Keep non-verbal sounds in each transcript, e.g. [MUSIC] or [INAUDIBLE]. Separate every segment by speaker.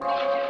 Speaker 1: Thank you.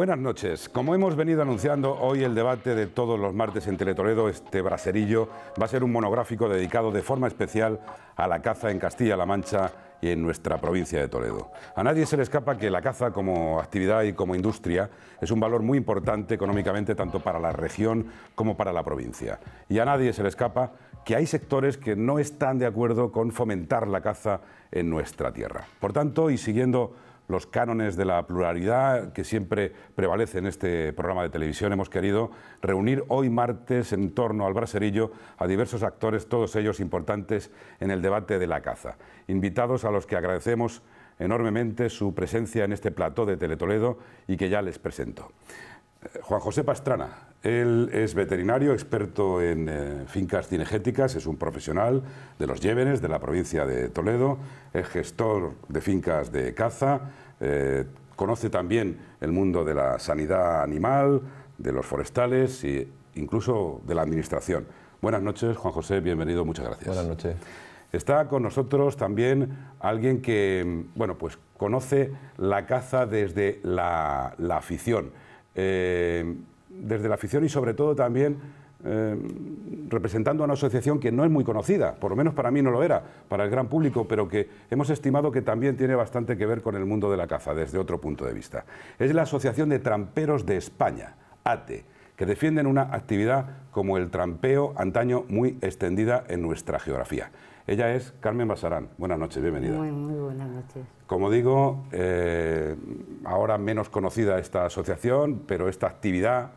Speaker 1: Buenas noches. Como hemos venido anunciando, hoy el debate de todos los martes en Teletoledo, este braserillo, va a ser un monográfico dedicado de forma especial a la caza en Castilla-La Mancha y en nuestra provincia de Toledo. A nadie se le escapa que la caza como actividad y como industria es un valor muy importante económicamente tanto para la región como para la provincia. Y a nadie se le escapa que hay sectores que no están de acuerdo con fomentar la caza en nuestra tierra. Por tanto, y siguiendo los cánones de la pluralidad que siempre prevalece en este programa de televisión, hemos querido reunir hoy martes en torno al braserillo a diversos actores, todos ellos importantes en el debate de la caza. Invitados a los que agradecemos enormemente su presencia en este plató de Teletoledo y que ya les presento. Eh, Juan José Pastrana, él es veterinario, experto en eh, fincas cinegéticas, es un profesional de los Llévenes, de la provincia de Toledo, es gestor de fincas de caza, eh, conoce también el mundo de la sanidad animal, de los forestales e incluso de la administración. Buenas noches, Juan José, bienvenido, muchas gracias.
Speaker 2: Buenas noches.
Speaker 1: Está con nosotros también alguien que, bueno, pues conoce la caza desde la afición eh, desde la afición y sobre todo también eh, representando a una asociación que no es muy conocida, por lo menos para mí no lo era, para el gran público, pero que hemos estimado que también tiene bastante que ver con el mundo de la caza desde otro punto de vista. Es la Asociación de Tramperos de España, ATE, que defienden una actividad como el trampeo antaño muy extendida en nuestra geografía. Ella es Carmen Basarán. Buenas noches, bienvenida.
Speaker 3: Muy, muy buenas noches.
Speaker 1: Como digo, eh, ahora menos conocida esta asociación, pero esta actividad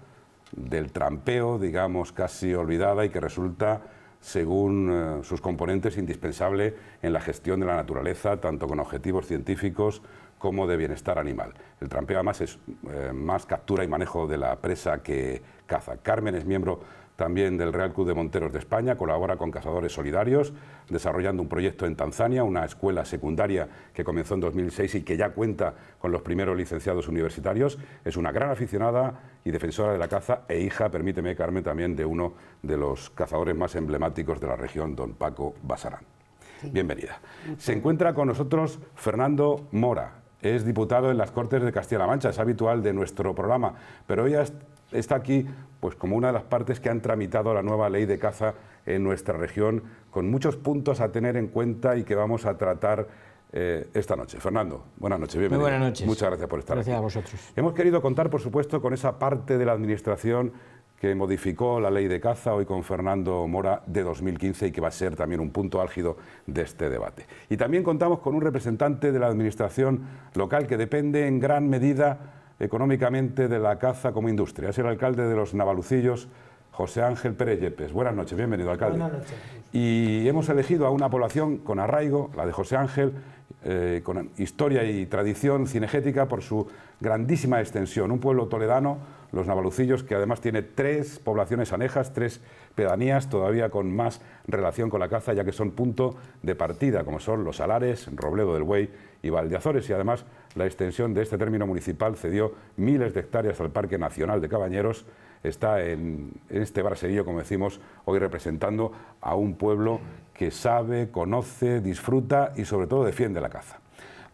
Speaker 1: del trampeo, digamos, casi olvidada y que resulta, según eh, sus componentes, indispensable en la gestión de la naturaleza, tanto con objetivos científicos como de bienestar animal. El trampeo además es eh, más captura y manejo de la presa que caza. Carmen es miembro también del Real Club de Monteros de España, colabora con Cazadores Solidarios, desarrollando un proyecto en Tanzania, una escuela secundaria que comenzó en 2006 y que ya cuenta con los primeros licenciados universitarios. Es una gran aficionada y defensora de la caza e hija, permíteme Carmen, también de uno de los cazadores más emblemáticos de la región, don Paco Basarán. Bienvenida. Se encuentra con nosotros Fernando Mora, es diputado en las Cortes de Castilla-La Mancha, es habitual de nuestro programa, pero hoy está aquí pues como una de las partes que han tramitado la nueva ley de caza en nuestra región, con muchos puntos a tener en cuenta y que vamos a tratar eh, esta noche. Fernando, buenas noches, bienvenido.
Speaker 2: Muy buenas noches.
Speaker 1: Muchas gracias por estar
Speaker 2: aquí.
Speaker 1: Gracias
Speaker 2: a vosotros.
Speaker 1: Hemos querido contar, por supuesto, con esa parte de la Administración que modificó la ley de caza, hoy con Fernando Mora, de 2015 y que va a ser también un punto álgido de este debate. Y también contamos con un representante de la Administración local que depende en gran medida económicamente de la caza como industria. Es el alcalde de los Navalucillos, José Ángel Pérez Yepes. Buenas noches, bienvenido, alcalde.
Speaker 4: Buenas noches.
Speaker 1: Y hemos elegido a una población con arraigo, la de José Ángel, eh, con historia y tradición cinegética por su grandísima extensión. Un pueblo toledano, los Navalucillos, que además tiene tres poblaciones anejas, tres pedanías todavía con más relación con la caza, ya que son punto de partida, como son los Alares, Robledo del Buey y Valdeazores. Y además la extensión de este término municipal cedió miles de hectáreas al Parque Nacional de Cabañeros. Está en, este braserillo, como decimos, hoy representando a un pueblo que sabe, conoce, disfruta y sobre todo defiende la caza.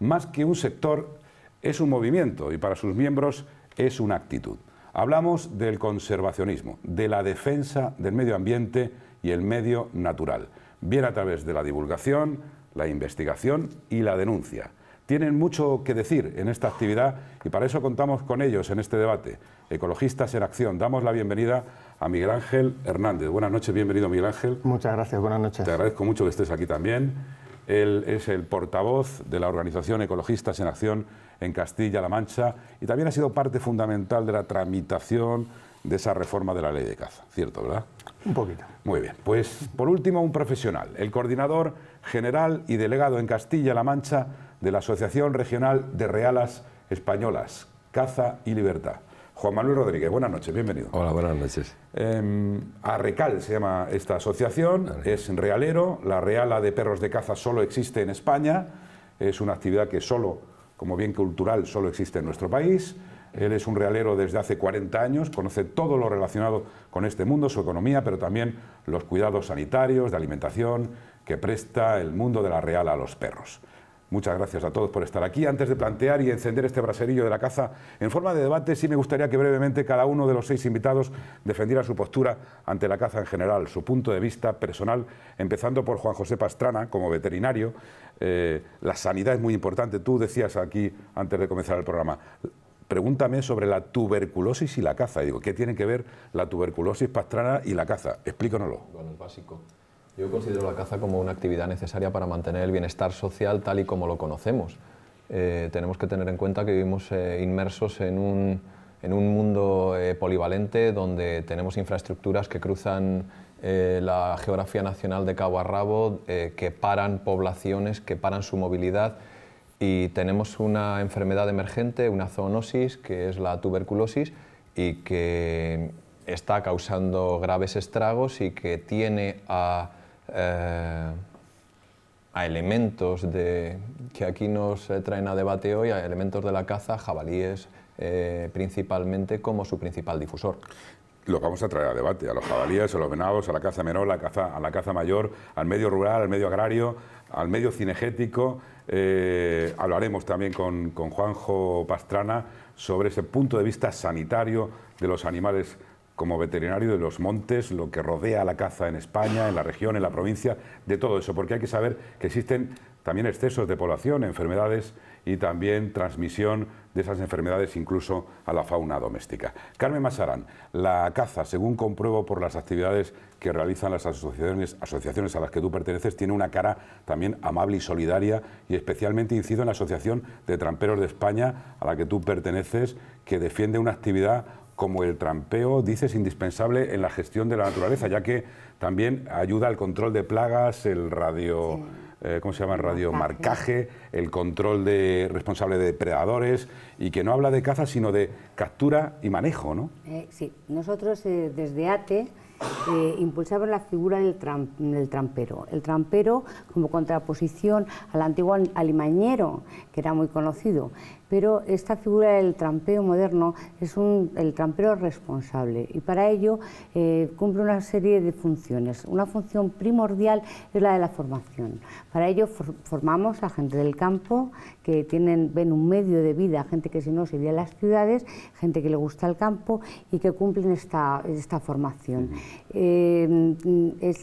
Speaker 1: Más que un sector, es un movimiento y para sus miembros es una actitud. Hablamos del conservacionismo, de la defensa del medio ambiente y el medio natural, bien a través de la divulgación, la investigación y la denuncia. Tienen mucho que decir en esta actividad y para eso contamos con ellos en este debate. Ecologistas en Acción. Damos la bienvenida a Miguel Ángel Hernández. Buenas noches, bienvenido Miguel Ángel.
Speaker 4: Muchas gracias, buenas noches.
Speaker 1: Te agradezco mucho que estés aquí también. Él es el portavoz de la organización Ecologistas en Acción en Castilla-La Mancha y también ha sido parte fundamental de la tramitación de esa reforma de la ley de caza. ¿Cierto, verdad?
Speaker 4: Un poquito.
Speaker 1: Muy bien. Pues por último, un profesional, el coordinador general y delegado en Castilla-La Mancha de la Asociación Regional de Realas Españolas, Caza y Libertad. Juan Manuel Rodríguez, buenas noches, bienvenido.
Speaker 2: Hola, buenas noches.
Speaker 1: Eh, Arrecal se llama esta asociación, es realero, la reala de perros de caza solo existe en España, es una actividad que solo, como bien cultural, solo existe en nuestro país. Él es un realero desde hace 40 años, conoce todo lo relacionado con este mundo, su economía, pero también los cuidados sanitarios, de alimentación, que presta el mundo de la real a los perros. Muchas gracias a todos por estar aquí. Antes de plantear y encender este braserillo de la caza en forma de debate, sí me gustaría que brevemente cada uno de los seis invitados defendiera su postura ante la caza en general, su punto de vista personal, empezando por Juan José Pastrana, como veterinario. Eh, la sanidad es muy importante. Tú decías aquí, antes de comenzar el programa, pregúntame sobre la tuberculosis y la caza. Digo, ¿qué tiene que ver la tuberculosis pastrana y la caza? Explícanoslo.
Speaker 3: Bueno, es básico. Yo considero la caza como una actividad necesaria para mantener el bienestar social tal y como lo conocemos. Eh, tenemos que tener en cuenta que vivimos eh, inmersos en un, en un mundo eh, polivalente donde tenemos infraestructuras que cruzan la geografía nacional de cabo a rabo, que paran poblaciones, que paran su movilidad y tenemos una enfermedad emergente, una zoonosis, que es la tuberculosis y que está causando graves estragos y que tiene a eh, a elementos de, que aquí nos traen a debate hoy, a elementos de la caza, jabalíes eh, principalmente como su principal difusor.
Speaker 1: Lo vamos a traer a debate, a los jabalíes, a los venados, a la caza menor, a la caza, a la caza mayor, al medio rural, al medio agrario, al medio cinegético. Eh, hablaremos también con, con Juanjo Pastrana sobre ese punto de vista sanitario de los animales como veterinario de los montes, lo que rodea la caza en España, en la región, en la provincia, de todo eso, porque hay que saber que existen también excesos de población, enfermedades y también transmisión de esas enfermedades incluso a la fauna doméstica. Carmen Masarán, la caza, según compruebo por las actividades que realizan las asociaciones, asociaciones a las que tú perteneces, tiene una cara también amable y solidaria y especialmente incido en la Asociación de Tramperos de España a la que tú perteneces, que defiende una actividad como el trampeo, dices, indispensable en la gestión de la naturaleza, ya que también ayuda al control de plagas, el radio... Eh, ¿cómo se llama? Radiomarcaje, el control de responsable de depredadores y que no habla de caza sino de captura y manejo, ¿no?
Speaker 4: Eh, sí, nosotros eh, desde ATE impulsamos la figura del, del, trampero. El trampero como contraposición al antiguo alimañero, que era muy conocido pero esta figura del trampeo moderno es un, el trampero responsable y para ello eh, cumple una serie de funciones. Una función primordial es la de la formación. Para ello formamos a gente del campo que tienen, ven un medio de vida, gente que si no sería las ciudades, gente que le gusta el campo y que cumplen esta, esta formación. Eh,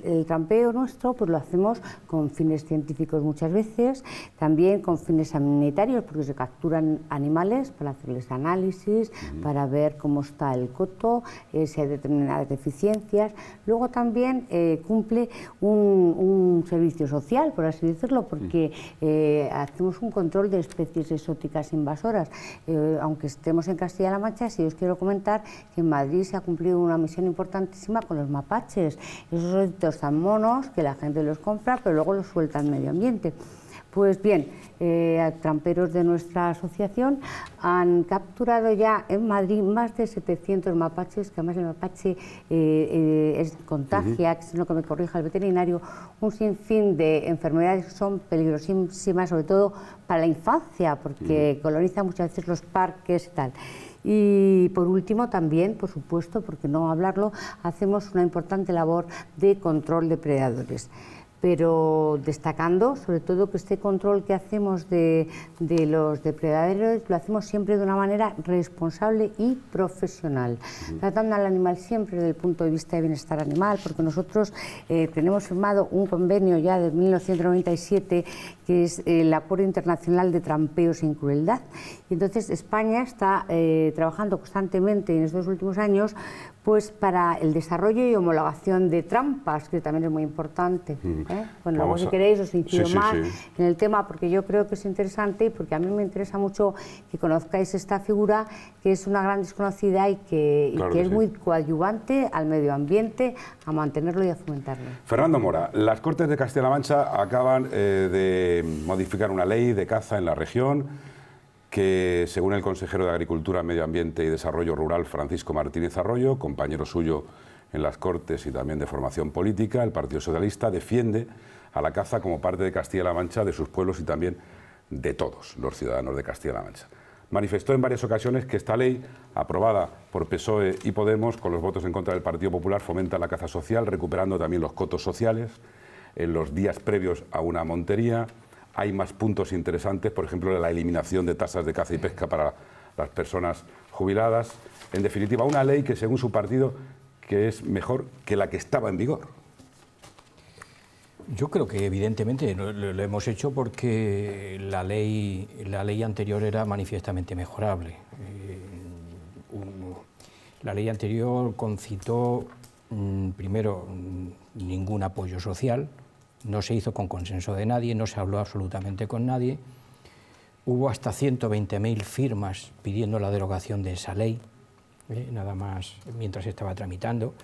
Speaker 4: el trampeo nuestro pues lo hacemos con fines científicos muchas veces, también con fines sanitarios porque se capturan animales para hacerles análisis, para ver cómo está el coto, eh, si hay determinadas deficiencias. Luego también eh, cumple un, servicio social, por así decirlo, porque eh, hacemos un control de especies exóticas invasoras. aunque estemos en Castilla-La Mancha, sí os quiero comentar que en Madrid se ha cumplido una misión importantísima con los mapaches, esos ositos tan monos que la gente los compra, pero luego los suelta al medio ambiente. Pues bien, eh, tramperos de nuestra asociación han capturado ya en Madrid más de 700 mapaches, que además el mapache eh, eh, es contagia, que es lo que me corrija el veterinario, un sinfín de enfermedades que son peligrosísimas, sobre todo para la infancia, porque colonizan muchas veces los parques y tal. Y por último también, por supuesto, porque no hablarlo, hacemos una importante labor de control de predadores pero destacando sobre todo que este control que hacemos de, los depredadores lo hacemos siempre de una manera responsable y profesional, tratando al animal siempre desde el punto de vista de bienestar animal, porque nosotros eh, tenemos firmado un convenio ya de 1997 que es el Acuerdo Internacional de Trampeo sin Crueldad. Y entonces España está eh, trabajando constantemente en estos últimos años pues para el desarrollo y homologación de trampas, que también es muy importante. Mm. ¿eh? Bueno, luego si queréis os incido más en el tema porque yo creo que es interesante y porque a mí me interesa mucho que conozcáis esta figura que es una gran desconocida y que, es muy coadyuvante al medio ambiente, a mantenerlo y a fomentarlo.
Speaker 1: Fernando Mora, las Cortes de Castilla-La Mancha acaban eh, de modificar una ley de caza en la región que según el consejero de Agricultura, Medio Ambiente y Desarrollo Rural, Francisco Martínez Arroyo, compañero suyo en las Cortes y también de formación política, el Partido Socialista defiende a la caza como parte de Castilla-La Mancha, de sus pueblos y también de todos los ciudadanos de Castilla-La Mancha. Manifestó en varias ocasiones que esta ley, aprobada por PSOE y Podemos, con los votos en contra del Partido Popular, fomenta la caza social, recuperando también los cotos sociales en los días previos a una montería. Hay más puntos interesantes, por ejemplo, la eliminación de tasas de caza y pesca para las personas jubiladas. En definitiva, una ley que, según su partido, que es mejor que la que estaba en vigor.
Speaker 2: Yo creo que evidentemente lo, hemos hecho porque la ley, la ley anterior era manifiestamente mejorable. Eh, la ley anterior concitó, mm, primero, mm, ningún apoyo social, no se hizo con consenso de nadie, no se habló absolutamente con nadie. Hubo hasta 120.000 firmas pidiendo la derogación de esa ley, eh, nada más mientras estaba tramitando.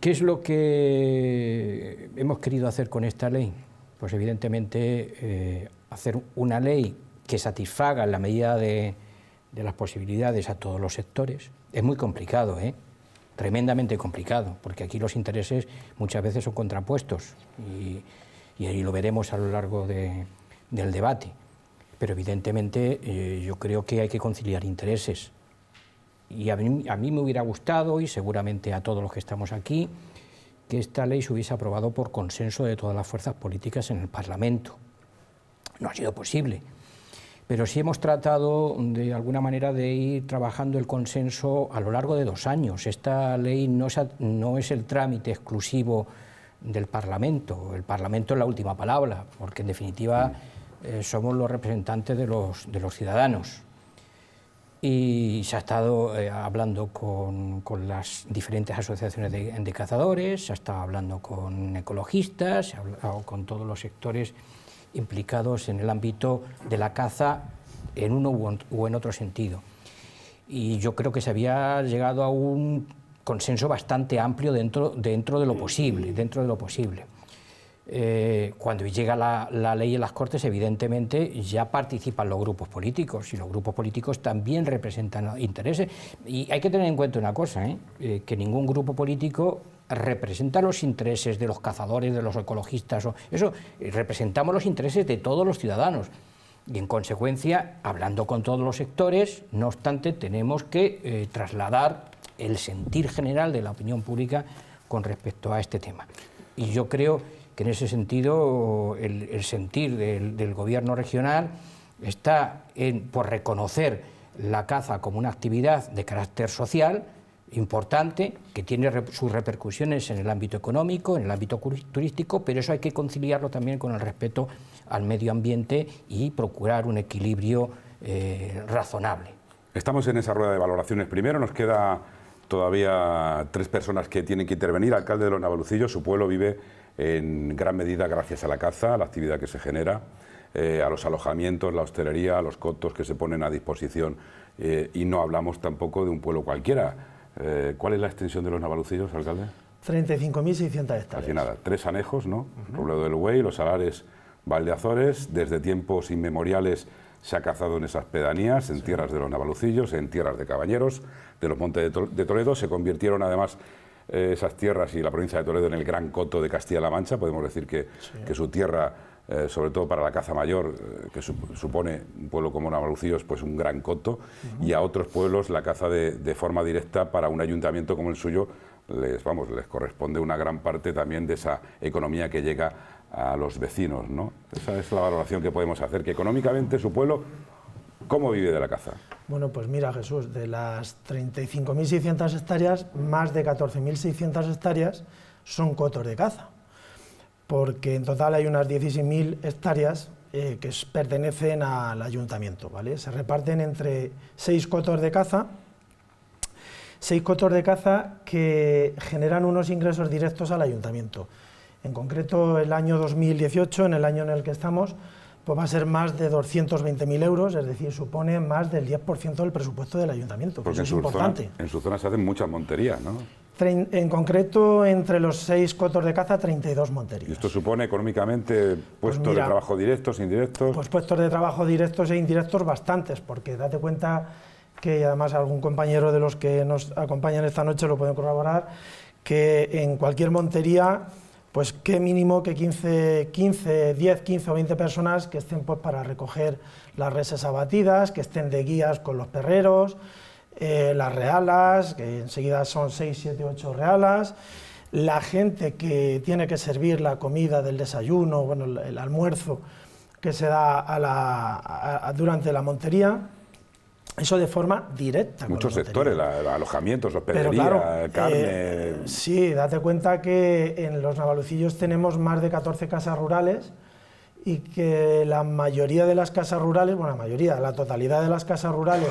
Speaker 2: ¿Qué es lo que hemos querido hacer con esta ley? Pues evidentemente eh, hacer una ley que satisfaga en la medida de, las posibilidades a todos los sectores. Es muy complicado, ¿eh? Tremendamente complicado, porque aquí los intereses muchas veces son contrapuestos y, ahí lo veremos a lo largo del debate. Pero evidentemente eh, yo creo que hay que conciliar intereses y a a mí, me hubiera gustado, y seguramente a todos los que estamos aquí, que esta ley se hubiese aprobado por consenso de todas las fuerzas políticas en el Parlamento. No ha sido posible. Pero sí hemos tratado de alguna manera de ir trabajando el consenso a lo largo de dos años. Esta ley no es, el trámite exclusivo del Parlamento. El Parlamento es la última palabra, porque en definitiva eh, somos los representantes de los, de ciudadanos y se ha estado eh, hablando con, con, las diferentes asociaciones de, cazadores, se ha estado hablando con ecologistas, se ha hablado con todos los sectores implicados en el ámbito de la caza en uno u, en otro sentido. Y yo creo que se había llegado a un consenso bastante amplio dentro, dentro de lo posible, dentro de lo posible. Eh, cuando llega la, ley en las Cortes, evidentemente ya participan los grupos políticos y los grupos políticos también representan intereses. Y hay que tener en cuenta una cosa, ¿eh? Eh, que ningún grupo político representa los intereses de los cazadores, de los ecologistas, o eso, representamos los intereses de todos los ciudadanos. Y en consecuencia, hablando con todos los sectores, no obstante, tenemos que trasladar el sentir general de la opinión pública con respecto a este tema. Y yo creo que en ese sentido el, sentir del, gobierno regional está en, por reconocer la caza como una actividad de carácter social importante, que tiene sus repercusiones en el ámbito económico, en el ámbito turístico, pero eso hay que conciliarlo también con el respeto al medio ambiente y procurar un equilibrio eh, razonable.
Speaker 1: Estamos en esa rueda de valoraciones. Primero nos queda todavía tres personas que tienen que intervenir. Alcalde de los Navalucillos, su pueblo vive en gran medida gracias a la caza, a la actividad que se genera, eh, a los alojamientos, la hostelería, a los cotos que se ponen a disposición eh, y no hablamos tampoco de un pueblo cualquiera. Eh, ¿Cuál es la extensión de los Navalucillos, alcalde?
Speaker 5: 35.600 hectáreas.
Speaker 1: Así nada, tres anejos, ¿no? Uh del Buey, los Salares, Valdeazores, desde tiempos inmemoriales se ha cazado en esas pedanías, en tierras de los Navalucillos, en tierras de Cabañeros, de los Montes de Toledo, se convirtieron además eh, esas tierras y la provincia de Toledo en el gran coto de Castilla-La Mancha. Podemos decir que, que su tierra, eh, sobre todo para la caza mayor, eh, que supone un pueblo como Navalucillos, pues un gran coto, y a otros pueblos la caza de, de, forma directa para un ayuntamiento como el suyo les, vamos, les corresponde una gran parte también de esa economía que llega a los vecinos. ¿no? Esa es la valoración que podemos hacer, que económicamente su pueblo, ¿cómo vive de la caza?
Speaker 5: Bueno, pues mira Jesús, de las 35.600 hectáreas, más de 14.600 hectáreas son cotos de caza, porque en total hay unas 16.000 hectáreas eh, que pertenecen al ayuntamiento, ¿vale? Se reparten entre seis cotos de caza, seis cotos de caza que generan unos ingresos directos al ayuntamiento. En concreto, el año 2018, en el año en el que estamos, pues va a ser más de 220.000 euros, es decir, supone más del 10% del presupuesto del ayuntamiento.
Speaker 1: Porque
Speaker 5: es
Speaker 1: importante. en su zona se hacen muchas monterías, ¿no?
Speaker 5: En concreto, entre los seis cotos de caza, 32 monterías.
Speaker 1: ¿Y esto supone económicamente pues puestos de trabajo directos, indirectos?
Speaker 5: Pues puestos de trabajo directos e indirectos bastantes, porque date cuenta que además algún compañero de los que nos acompañan esta noche lo pueden corroborar, que en cualquier montería, pues qué mínimo que 15, 15, 10, 15 o 20 personas que estén pues, para recoger las reses abatidas, que estén de guías con los perreros, eh, las realas, que enseguida son 6, 7, 8 realas, la gente que tiene que servir la comida del desayuno, bueno, el, almuerzo que se da durante la montería, eso de forma directa.
Speaker 1: Muchos sectores, alojamientos, hospedería, carne. Eh,
Speaker 5: sí, date cuenta que en los Navalucillos tenemos más de 14 casas rurales y que la mayoría de las casas rurales, bueno, la mayoría, la totalidad de las casas rurales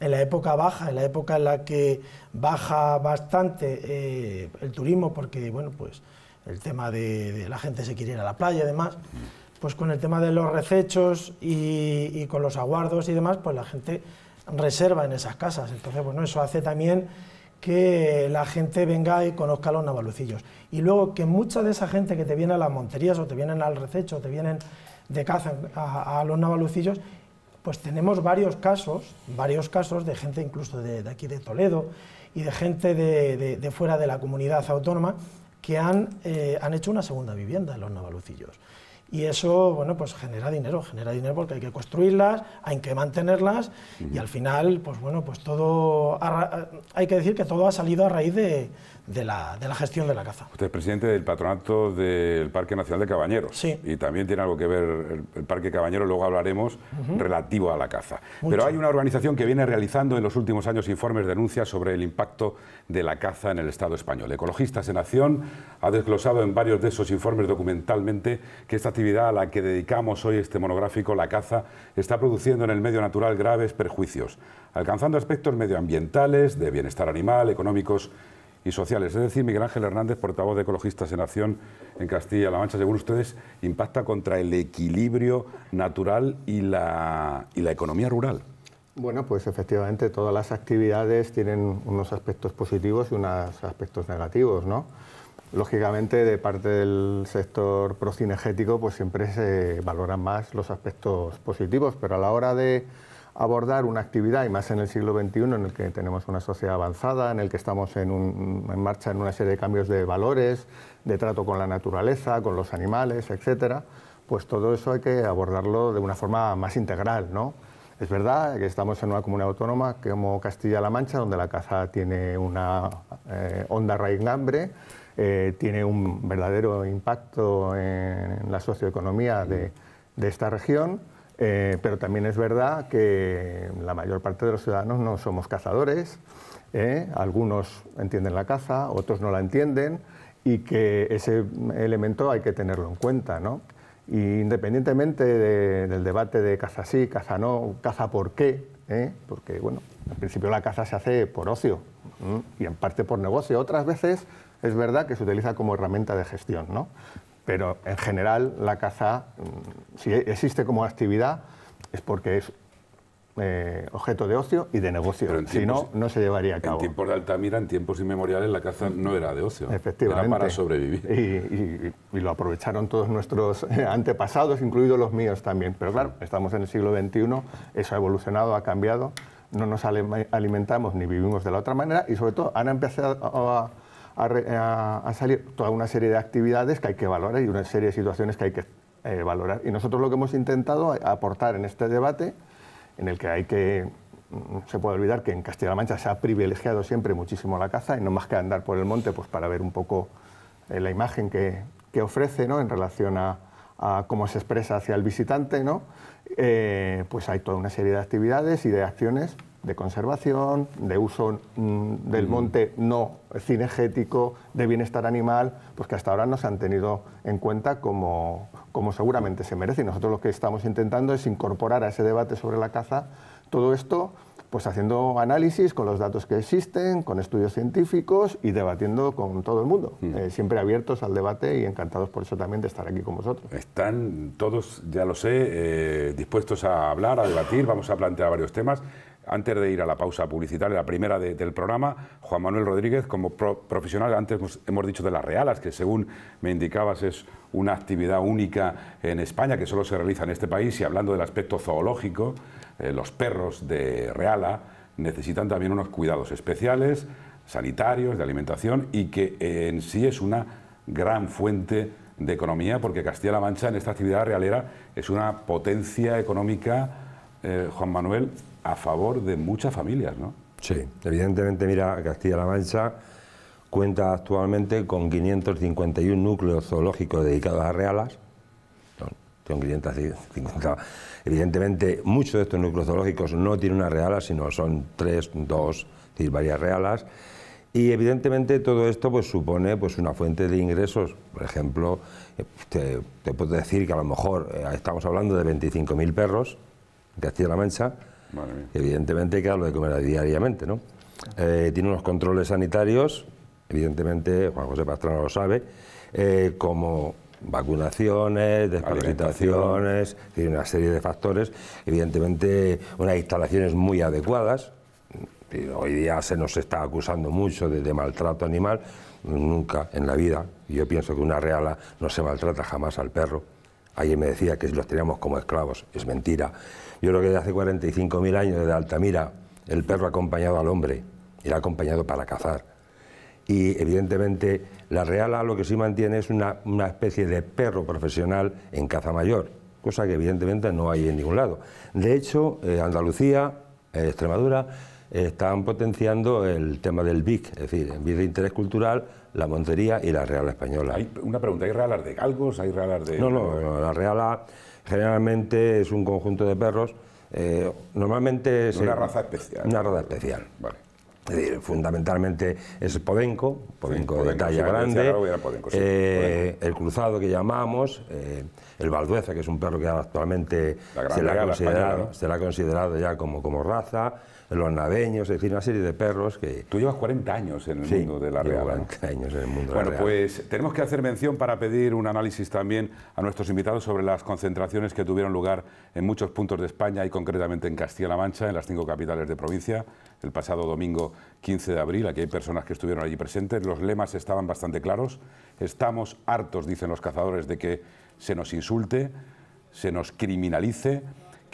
Speaker 5: en la época baja, en la época en la que baja bastante eh, el turismo, porque, bueno, pues el tema de, la gente se quiere ir a la playa y demás, pues con el tema de los recechos y, y con los aguardos y demás, pues la gente reserva en esas casas. Entonces, bueno, eso hace también que la gente venga y conozca los navalucillos. Y luego que mucha de esa gente que te viene a las monterías o te vienen al rececho, o te vienen de caza a, los navalucillos, pues tenemos varios casos, varios casos de gente incluso de, aquí de Toledo y de gente de, fuera de la comunidad autónoma que han, eh, han hecho una segunda vivienda en los navalucillos y eso, bueno, pues genera dinero, genera dinero porque hay que construirlas, hay que mantenerlas y al final, pues bueno, pues todo, hay que decir que todo ha salido a raíz de, de la, de la, gestión de la caza.
Speaker 1: Usted es presidente del patronato del Parque Nacional de Cabañeros.
Speaker 5: Sí.
Speaker 1: Y también tiene algo que ver el, Parque Cabañeros, luego hablaremos, relativo a la caza. Pero hay una organización que viene realizando en los últimos años informes, denuncias sobre el impacto de la caza en el Estado español. Ecologistas en Acción ha desglosado en varios de esos informes documentalmente que esta actividad a la que dedicamos hoy este monográfico, la caza, está produciendo en el medio natural graves perjuicios, alcanzando aspectos medioambientales, de bienestar animal, económicos y sociales. Es decir, Miguel Ángel Hernández, portavoz de Ecologistas en Acción en Castilla-La Mancha, según ustedes, impacta contra el equilibrio natural y la, y la economía rural.
Speaker 6: Bueno, pues efectivamente todas las actividades tienen unos aspectos positivos y unos aspectos negativos, ¿no? Lógicamente, de parte del sector procinegético, pues siempre se valoran más los aspectos positivos, pero a la hora de abordar una actividad, y más en el siglo XXI, en el que tenemos una sociedad avanzada, en el que estamos en, marcha en una serie de cambios de valores, de trato con la naturaleza, con los animales, etcétera, pues todo eso hay que abordarlo de una forma más integral, ¿no? Es verdad que estamos en una comunidad autónoma como Castilla-La Mancha, donde la caza tiene una eh, honda raigambre, eh, tiene un verdadero impacto en la socioeconomía de, de esta región eh, pero también es verdad que la mayor parte de los ciudadanos no somos cazadores, ¿eh? algunos entienden la caza, otros no la entienden y que ese elemento hay que tenerlo en cuenta. ¿no? Y independientemente del debate de caza sí, caza no, caza por qué, ¿eh? porque bueno, en principio la caza se hace por ocio y en parte por negocio, otras veces es verdad que se utiliza como herramienta de gestión. ¿no? Pero en general la caza, mm, si existe como actividad, es porque es eh, objeto de ocio y de negocio. si no, no se llevaría a cabo.
Speaker 1: En tiempos de Altamira, en tiempos inmemoriales, la caza no era de ocio.
Speaker 6: Efectivamente.
Speaker 1: Era para sobrevivir.
Speaker 6: Y, lo aprovecharon todos nuestros [LAUGHS] antepasados, incluidos los míos también. Pero claro, estamos en el siglo XXI, eso ha evolucionado, ha cambiado, no nos alimentamos ni vivimos de la otra manera y sobre todo han empezado a a, salir toda una serie de actividades que hay que valorar y una serie de situaciones que hay que eh, valorar. Y nosotros lo que hemos intentado aportar en este debate, en el que hay que, no mm, se puede olvidar que en Castilla-La Mancha se ha privilegiado siempre muchísimo la caza y no más que andar por el monte pues para ver un poco eh, la imagen que, que ofrece ¿no? en relación a, a, cómo se expresa hacia el visitante, ¿no? Eh, pues hay toda una serie de actividades y de acciones de conservación, de uso mm, del monte no cinegético, de bienestar animal, pues que hasta ahora no se han tenido en cuenta como, como seguramente se merece. Y nosotros lo que estamos intentando es incorporar a ese debate sobre la caza todo esto pues haciendo análisis con los datos que existen, con estudios científicos y debatiendo con todo el mundo. Eh, siempre abiertos al debate y encantados por eso también de estar aquí con vosotros.
Speaker 1: Están todos, ya lo sé, eh, dispuestos a hablar, a debatir, vamos a plantear varios temas. Antes de ir a la pausa publicitaria, la primera del programa, Juan Manuel Rodríguez, como profesional, antes hemos dicho de las realas, que según me indicabas es una actividad única en España, que solo se realiza en este país, y hablando del aspecto zoológico, eh, los perros de reala necesitan también unos cuidados especiales, sanitarios, de alimentación, y que en sí es una gran fuente de economía, porque Castilla-La Mancha en esta actividad realera es una potencia económica, eh, Juan Manuel, a favor de muchas familias, ¿no?
Speaker 7: Sí, evidentemente, mira, Castilla-La Mancha cuenta actualmente con 551 núcleos zoológicos dedicados a realas. Son 550. Evidentemente, muchos de estos núcleos zoológicos no tienen una reala, sino son tres, dos, es decir, varias realas. Y evidentemente todo esto pues, supone pues, una fuente de ingresos. Por ejemplo, te, puedo decir que a lo mejor eh, estamos hablando de 25.000 perros en Castilla-La Mancha, evidentemente que hablo de comer diariamente, ¿no? Eh, tiene unos controles sanitarios, evidentemente, Juan José Pastrana lo sabe, eh, como vacunaciones, desparasitaciones, tiene una serie de factores, evidentemente unas instalaciones muy adecuadas. Hoy día se nos está acusando mucho de, maltrato animal, nunca en la vida, yo pienso que una reala no se maltrata jamás al perro. Alguien me decía que los teníamos como esclavos, es mentira. Yo creo que desde hace 45.000 años desde Altamira el perro ha acompañado al hombre y ha acompañado para cazar. Y evidentemente la reala lo que sí mantiene es una, especie de perro profesional en caza mayor, cosa que evidentemente no hay en ningún lado. De hecho, eh, Andalucía, eh, Extremadura, están potenciando el tema del BIC, es decir, en vez de interés cultural, la montería y la reala española.
Speaker 1: Hay una pregunta, ¿hay realas de galgos? ¿Hay realas de...?
Speaker 7: No, no, la reala Generalmente es un conjunto de perros. Eh, normalmente es.
Speaker 1: Una raza especial.
Speaker 7: Una raza especial. Vale. Es decir, fundamentalmente es podenco, podenco, de talla grande, eh, el cruzado que llamamos, eh, el baldueza, que es un perro que actualmente se le, ha considerado, se ha considerado ya como, como raza, los naveños, es decir, una serie de perros que...
Speaker 1: Tú llevas 40 años en el mundo de la real.
Speaker 7: 40 años en el mundo
Speaker 1: de la Bueno, pues tenemos que hacer mención para pedir un análisis también a nuestros invitados sobre las concentraciones que tuvieron lugar en muchos puntos de España y concretamente en Castilla-La Mancha, en las cinco capitales de provincia, el pasado domingo 15 de abril. Aquí hay personas que estuvieron allí presentes. Los lemas estaban bastante claros. Estamos hartos, dicen los cazadores, de que se nos insulte, se nos criminalice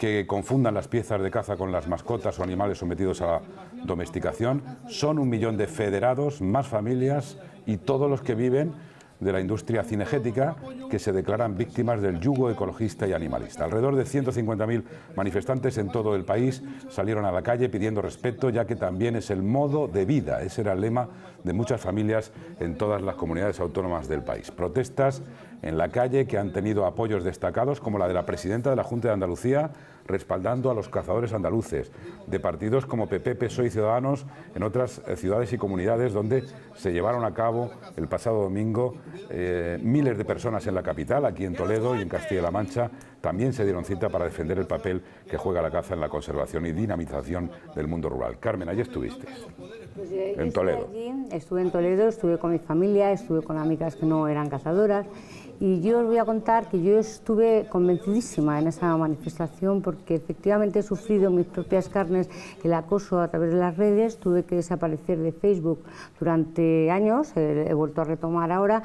Speaker 1: que confundan las piezas de caza con las mascotas o animales sometidos a domesticación. Son un millón de federados, más familias y todos los que viven de la industria cinegética que se declaran víctimas del yugo ecologista y animalista. Alrededor de 150.000 manifestantes en todo el país salieron a la calle pidiendo respeto, ya que también es el modo de vida. Ese era el lema de muchas familias en todas las comunidades autónomas del país. Protestas en la calle que han tenido apoyos destacados, como la de la presidenta de la Junta de Andalucía, respaldando a los cazadores andaluces, de partidos como PP, PSOE y Ciudadanos en otras eh, ciudades y comunidades donde se llevaron a cabo el pasado domingo eh, miles de personas en la capital, aquí en Toledo y en Castilla-La Mancha, también se dieron cita para defender el papel que juega la caza en la conservación y dinamización del mundo rural. Carmen, allí estuviste.
Speaker 4: Pues, eh, en Toledo. estuve en Toledo, estuve con mi familia, estuve con amigas que no eran cazadoras y yo os voy a contar que yo estuve convencidísima en esa manifestación porque efectivamente he sufrido mis propias carnes el acoso a través de las redes, tuve que desaparecer de Facebook durante años, he, vuelto a retomar ahora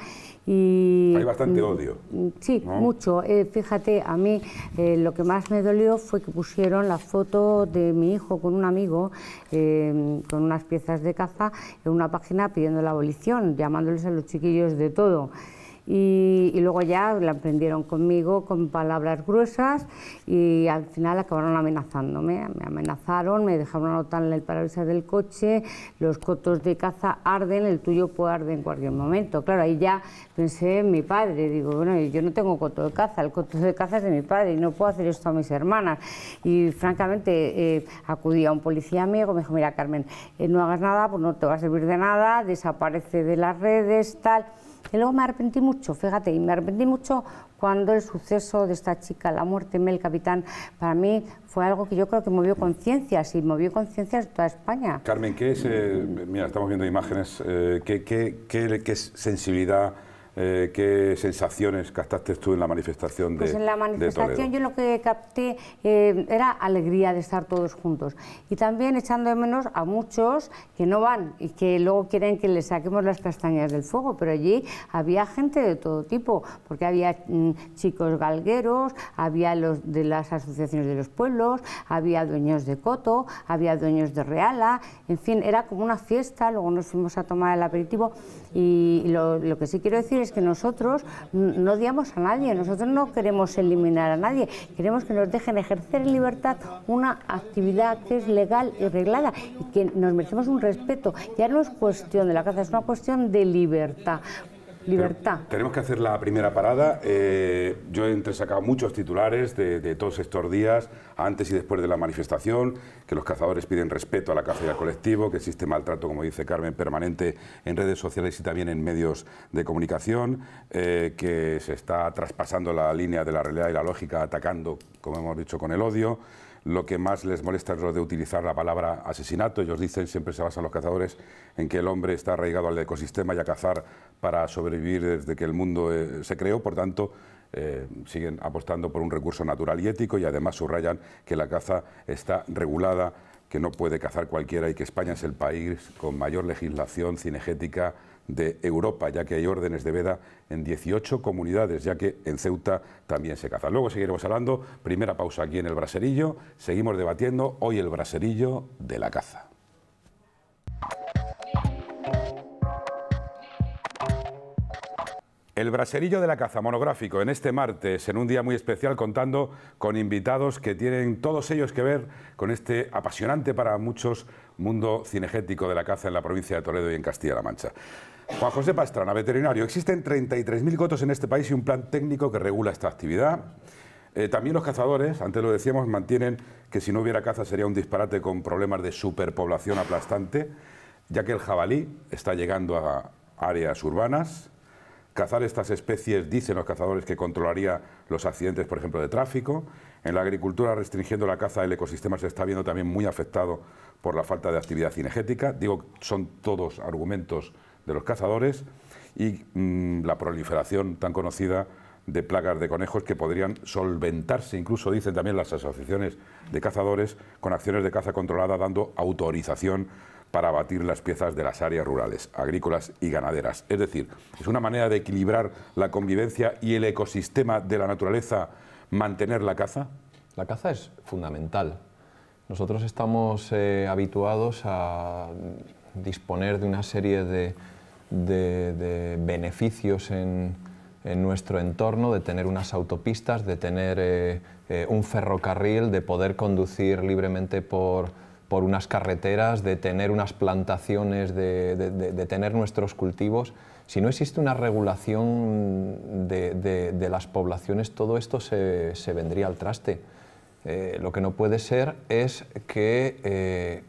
Speaker 4: y...
Speaker 1: Hay bastante odio.
Speaker 4: Sí, mucho. Eh, fíjate, a mí eh, lo que más me dolió fue que pusieron la foto de mi hijo con un amigo eh, con unas piezas de caza en una página pidiendo la abolición, llamándoles a los chiquillos de todo. Y, luego ya la emprendieron conmigo con palabras gruesas y al final acabaron amenazándome. Me amenazaron, me dejaron anotar en el parabrisas del coche, los cotos de caza arden, el tuyo puede arder en cualquier momento. Claro, ahí ya pensé en mi padre, digo, bueno, yo no tengo coto de caza, el coto de caza es de mi padre y no puedo hacer esto a mis hermanas. Y francamente eh, acudí a un policía amigo, me dijo, mira Carmen, eh, no hagas nada, pues no te va a servir de nada, desaparece de las redes, tal. Y luego me arrepentí mucho, fíjate, y me arrepentí mucho cuando el suceso de esta chica, la muerte de Mel Capitán, para mí fue algo que yo creo que movió conciencias y movió conciencias de toda España.
Speaker 1: Carmen, ¿qué es, eh, mira, estamos viendo imágenes, eh, ¿qué, qué, qué, qué sensibilidad eh, ¿qué sensaciones captaste tú en la manifestación de
Speaker 4: Pues en la manifestación yo lo que capté eh, era alegría de estar todos juntos. Y también echando de menos a muchos que no van y que luego quieren que les saquemos las castañas del fuego, pero allí había gente de todo tipo, porque había mm, chicos galgueros, había los de las asociaciones de los pueblos, había dueños de coto, había dueños de reala, en fin, era como una fiesta, luego nos fuimos a tomar el aperitivo y lo, lo que sí quiero decir es que nosotros no odiamos a nadie, nosotros no queremos eliminar a nadie, queremos que nos dejen ejercer en libertad una actividad que es legal y reglada y que nos merecemos un respeto. Ya no es cuestión de la caza, es una cuestión de libertad. Libertad.
Speaker 1: Pero tenemos que hacer la primera parada. Eh, yo he entresacado muchos titulares de, de, todos estos días, antes y después de la manifestación, que los cazadores piden respeto a la caza y al colectivo, que existe maltrato, como dice Carmen, permanente en redes sociales y también en medios de comunicación, eh, que se está traspasando la línea de la realidad y la lógica, atacando, como hemos dicho, con el odio lo que más les molesta es lo de utilizar la palabra asesinato. Ellos dicen, siempre se basan los cazadores, en que el hombre está arraigado al ecosistema y a cazar para sobrevivir desde que el mundo eh, se creó. Por tanto, eh, siguen apostando por un recurso natural y ético y además subrayan que la caza está regulada, que no puede cazar cualquiera y que España es el país con mayor legislación cinegética de Europa, ya que hay órdenes de veda en 18 comunidades, ya que en Ceuta también se caza. Luego seguiremos hablando, primera pausa aquí en el Braserillo, seguimos debatiendo hoy el Braserillo de la caza. El braserillo de la caza monográfico en este martes, en un día muy especial, contando con invitados que tienen todos ellos que ver con este apasionante para muchos mundo cinegético de la caza en la provincia de Toledo y en Castilla-La Mancha. Juan José Pastrana, veterinario. Existen 33.000 cotos en este país y un plan técnico que regula esta actividad. Eh, también los cazadores, antes lo decíamos, mantienen que si no hubiera caza sería un disparate con problemas de superpoblación aplastante, ya que el jabalí está llegando a áreas urbanas, Cazar estas especies, dicen los cazadores, que controlaría los accidentes, por ejemplo, de tráfico. En la agricultura, restringiendo la caza, el ecosistema se está viendo también muy afectado por la falta de actividad cinegética. Digo, son todos argumentos de los cazadores. Y mm, la proliferación tan conocida de plagas de conejos que podrían solventarse, incluso dicen también las asociaciones de cazadores, con acciones de caza controlada, dando autorización para abatir las piezas de las áreas rurales, agrícolas y ganaderas. Es decir, es una manera de equilibrar la convivencia y el ecosistema de la naturaleza, mantener la caza.
Speaker 3: La caza es fundamental. Nosotros estamos eh, habituados a disponer de una serie de, beneficios en, en, nuestro entorno, de tener unas autopistas, de tener eh, eh, un ferrocarril, de poder conducir libremente por, por unas carreteras, de tener unas plantaciones, de, de, tener nuestros cultivos. Si no existe una regulación de, las poblaciones, todo esto se, se vendría al traste. Eh, lo que no puede ser es que eh,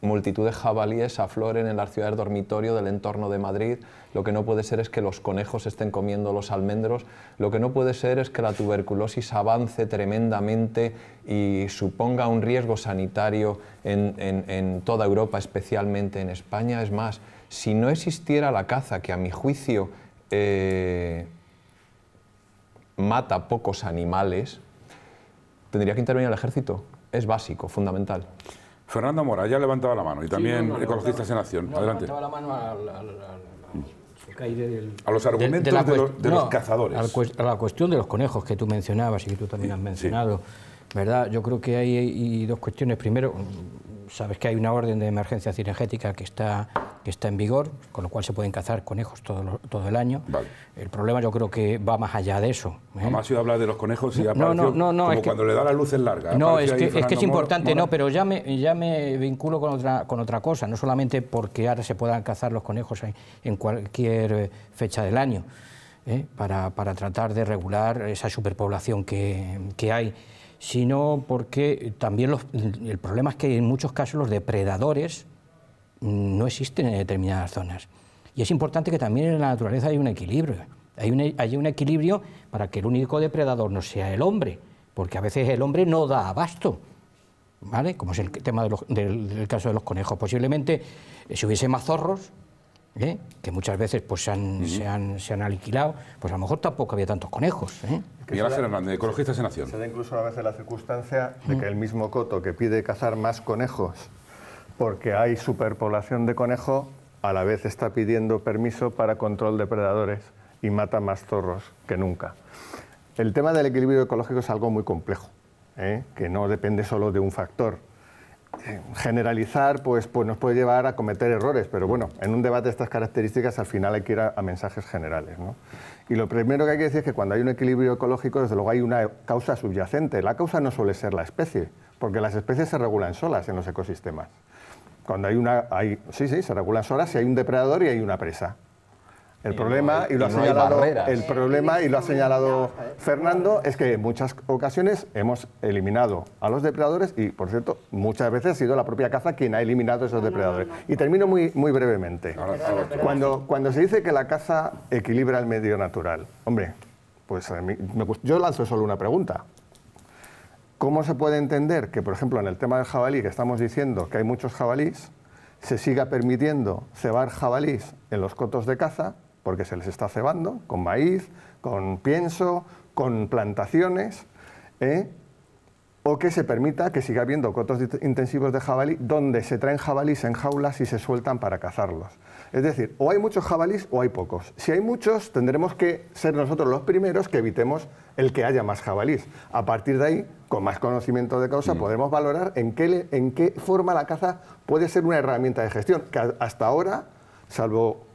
Speaker 3: multitud de jabalíes afloren en las ciudades dormitorio del entorno de Madrid. Lo que no puede ser es que los conejos estén comiendo los almendros. Lo que no puede ser es que la tuberculosis avance tremendamente y suponga un riesgo sanitario en, en, en toda Europa, especialmente en España. Es más, si no existiera la caza, que a mi juicio eh, mata pocos animales, tendría que intervenir el ejército. Es básico, fundamental.
Speaker 1: Fernando Mora, ya ha levantado la mano y también sí, no, no, Ecologistas en Acción.
Speaker 2: No,
Speaker 1: Adelante.
Speaker 2: la mano al, al, al, del,
Speaker 1: a los argumentos de, de, la, de, los, de los, cazadores.
Speaker 2: A la cuestión de los conejos que tú mencionabas y que tú también has mencionado. ¿verdad? Yo creo que hay, hay dos cuestiones. Primero, sabes que hay una orden de emergencia cinegética que está, que está en vigor, con lo cual se pueden cazar conejos todo, todo el año.
Speaker 1: Vale.
Speaker 2: El problema yo creo que va más allá de eso.
Speaker 1: ¿eh? Además, ido hablar de los conejos y no, no, no, no, como cuando que, le da la luz en larga.
Speaker 2: No, es que, es que, es importante, no, pero ya me, ya me vinculo con otra, con otra cosa, no solamente porque ahora se puedan cazar los conejos en, en cualquier fecha del año, ¿eh? para, para tratar de regular esa superpoblación que, que hay sino porque también los, el problema es que en muchos casos los depredadores no existen en determinadas zonas. Y es importante que también en la naturaleza hay un equilibrio. Hay un, un equilibrio para que el único depredador no sea el hombre, porque a veces el hombre no da abasto. ¿Vale? Como es el tema del, del, caso de los conejos. Posiblemente, eh, si hubiese más zorros, ¿eh? que muchas veces pues, se, han, se, han, se han aniquilado, pues a lo mejor tampoco había tantos conejos. ¿eh?
Speaker 1: Miguel Ángel Hernández, Ecologistas en Acción.
Speaker 6: Se da incluso a veces la circunstancia de que el mismo coto que pide cazar más conejos porque hay superpoblación de conejo, a la vez está pidiendo permiso para control de predadores y mata más zorros que nunca. El tema del equilibrio ecológico es algo muy complejo, ¿eh? que no depende solo de un factor. Eh, generalizar pues, pues nos puede llevar a cometer errores, pero bueno, en un debate de estas características al final hay que ir a, mensajes generales. ¿no? Y lo primero que hay que decir es que cuando hay un equilibrio ecológico, desde luego hay una causa subyacente. La causa no suele ser la especie, porque las especies se regulan solas en los ecosistemas. Cuando hay una, hay, sí, sí, se regulan solas si hay un depredador y hay una presa. El problema, y lo ha señalado, el problema, y lo ha señalado Fernando, es que en muchas ocasiones hemos eliminado a los depredadores y, por cierto, muchas veces ha sido la propia caza quien ha eliminado esos depredadores. Y termino muy, muy brevemente. Cuando, cuando se dice que la caza equilibra el medio natural, hombre, pues a mí me gust- yo lanzo solo una pregunta. ¿Cómo se puede entender que, por ejemplo, en el tema del jabalí, que estamos diciendo que hay muchos jabalís, se siga permitiendo cebar jabalís en los cotos de caza, porque se les está cebando con maíz, con pienso, con plantaciones, ¿eh? o que se permita que siga habiendo cotos intensivos de jabalí donde se traen jabalís en jaulas y se sueltan para cazarlos. Es decir, o hay muchos jabalís o hay pocos. Si hay muchos, tendremos que ser nosotros los primeros que evitemos el que haya más jabalís. A partir de ahí, con más conocimiento de causa, podremos valorar en qué, en qué forma la caza puede ser una herramienta de gestión, que hasta ahora, salvo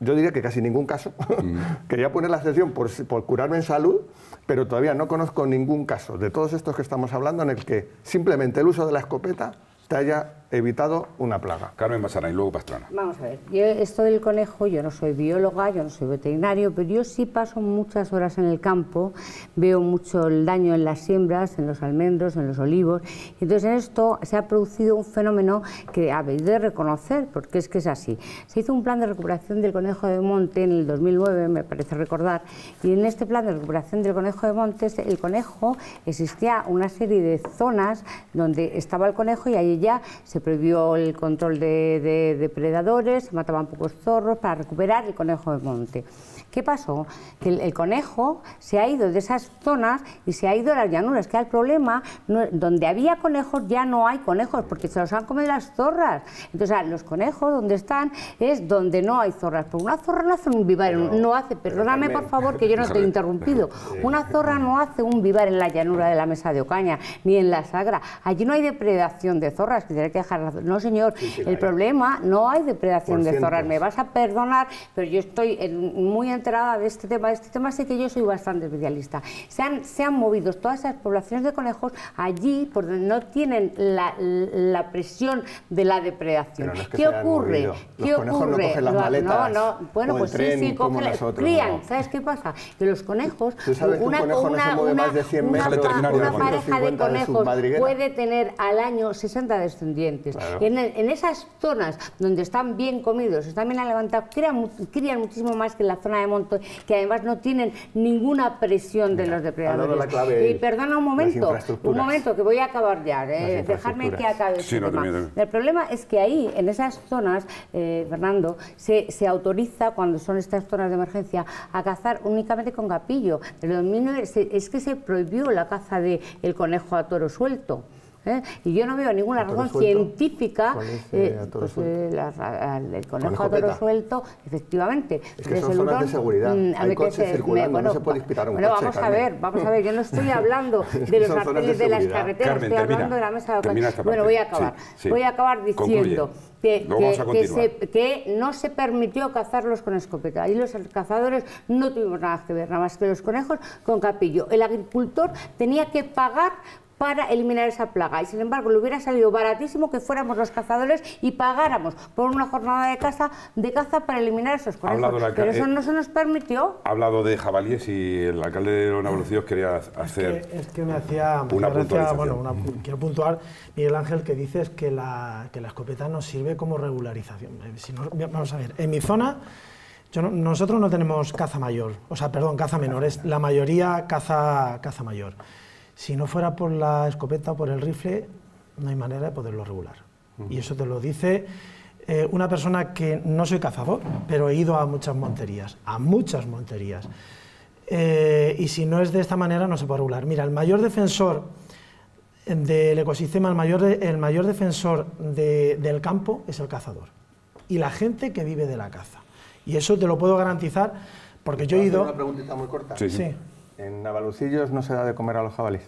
Speaker 6: yo diría que casi ningún caso. [LAUGHS] Quería poner la excepción por, por curarme en salud, pero todavía no conozco ningún caso de todos estos que estamos hablando en el que simplemente el uso de la escopeta te haya evitado una plaga.
Speaker 1: Carmen Masana y luego Pastrana.
Speaker 4: Vamos a ver, yo esto del conejo, yo no soy bióloga, yo no soy veterinario, pero yo sí paso muchas horas en el campo, veo mucho el daño en las siembras, en los almendros, en los olivos. y Entonces en esto se ha producido un fenómeno que habéis de reconocer, porque es que es así. Se hizo un plan de recuperación del conejo de monte en el 2009, me parece recordar, y en este plan de recuperación del conejo de montes, el conejo existía una serie de zonas donde estaba el conejo y ahí ya se prohibió el control de, de depredadores, se mataban pocos zorros para recuperar el conejo de monte. ¿Qué pasó? Que el, el conejo se ha ido de esas zonas y se ha ido a las llanuras, que el problema, no- donde había conejos ya no hay conejos, porque se los han comido las zorras. Entonces, ah, los conejos donde están es donde no hay zorras. Pero una zorra no hace un vivar, no hace, perdóname por favor que yo no te he interrumpido, [LAUGHS] una zorra no hace un vivar en la llanura de la mesa de Ocaña, ni en la Sagra. Allí no hay depredación de zorras, que tendré que dejar... No, señor, el problema, no hay depredación
Speaker 6: Por
Speaker 4: de zorras. Me vas a perdonar, pero yo estoy en- muy enterada de este tema. De este tema sé que yo soy bastante especialista. Se han, se han movido todas esas poblaciones de conejos allí por donde no tienen la, la presión de la depredación.
Speaker 6: No es que
Speaker 4: ¿Qué ocurre?
Speaker 6: Los
Speaker 4: ¿Qué
Speaker 6: conejos no
Speaker 4: ocurre?
Speaker 6: cogen las maletas
Speaker 4: no, no, bueno,
Speaker 6: o el
Speaker 4: pues
Speaker 6: tren
Speaker 4: sí, sí, cogen,
Speaker 6: nosotros,
Speaker 4: crían.
Speaker 6: no.
Speaker 4: ¿Sabes qué pasa? Que los conejos,
Speaker 6: Tú sabes que un conejo no se mueve más de 100
Speaker 4: una una
Speaker 1: Yolanda.
Speaker 4: pareja de
Speaker 6: 150 de
Speaker 4: conejos
Speaker 6: submadriguera.
Speaker 4: puede tener al año 60 descendientes.
Speaker 6: Claro.
Speaker 4: En, en esas zonas donde están bien comidos, están bien levantados, crían, crían muchísimo más que en la zona de monte, que además no tienen ninguna presión de los depredadores.
Speaker 6: la clave
Speaker 4: y perdona un momento, un momento que voy a acabar ya, eh, dejarme que acabe
Speaker 1: Sí,
Speaker 4: este
Speaker 1: no,
Speaker 4: tema. El problema es que ahí, en esas zonas, eh, Fernando, se, se autoriza, cuando son estas zonas de emergencia, a cazar únicamente con capillo. Pero en 2009 se- es que se prohibió la caza del el conejo a toro suelto. ¿Eh? Y yo no veo ninguna
Speaker 6: ¿A toro
Speaker 4: razón
Speaker 6: suelto?
Speaker 4: científica.
Speaker 6: ¿Cuál es,
Speaker 4: eh,
Speaker 6: a
Speaker 4: pues, eh, la- la- el conejo a toro suelto, efectivamente.
Speaker 6: Es que son zonas de seguridad.
Speaker 4: mm,
Speaker 6: Hay
Speaker 4: a ver, que
Speaker 6: coches
Speaker 4: se-
Speaker 6: circulando, no se puede disparar un
Speaker 4: bueno,
Speaker 6: coche,
Speaker 4: vamos a ver, vamos a ver, yo no estoy [LAUGHS] hablando de los
Speaker 6: de
Speaker 4: arterios de las carreteras,
Speaker 1: Carmen,
Speaker 4: estoy
Speaker 1: termina.
Speaker 4: hablando de la mesa de
Speaker 1: esta
Speaker 4: Bueno, voy a acabar.
Speaker 1: Sí, sí.
Speaker 4: Voy a acabar
Speaker 1: Concluye.
Speaker 4: diciendo que, que- que
Speaker 1: continuar.
Speaker 4: se- que no se permitió cazarlos con escopeta. Y los cazadores no tuvimos nada que ver, nada más que los conejos con capillo. El agricultor tenía que pagar para eliminar esa plaga y sin embargo le hubiera salido baratísimo que fuéramos los cazadores y pagáramos por una jornada de caza de caza para eliminar esos conejos
Speaker 1: la-
Speaker 4: pero eso no se nos permitió
Speaker 1: Ha hablado de jabalíes y el alcalde de León Evolución quería hacer...
Speaker 5: que- es que me hacía,
Speaker 1: una
Speaker 5: gracia,
Speaker 1: puntualización.
Speaker 5: bueno, una pu- quiero puntuar, Miguel Ángel, que dices que la, que la escopeta nos sirve como regularización. Eh, si no- vamos a ver, en mi zona yo no- nosotros no tenemos caza mayor, o sea, perdón, caza menor, es la mayoría caza, caza mayor. Si no fuera por la escopeta o por el rifle, no hay manera de poderlo regular. Y eso te lo dice eh, una persona que no soy cazador, pero he ido a muchas monterías, a muchas monterías. Eh, y si no es de esta manera, no se puede regular. Mira, el mayor defensor del ecosistema, el mayor, el mayor defensor del campo es el cazador y la gente que vive de la caza. Y eso te lo puedo garantizar porque yo he ido...
Speaker 6: Una preguntita muy corta.
Speaker 5: Sí. sí.
Speaker 6: En Navalucillos no se da de comer a los jabalíes.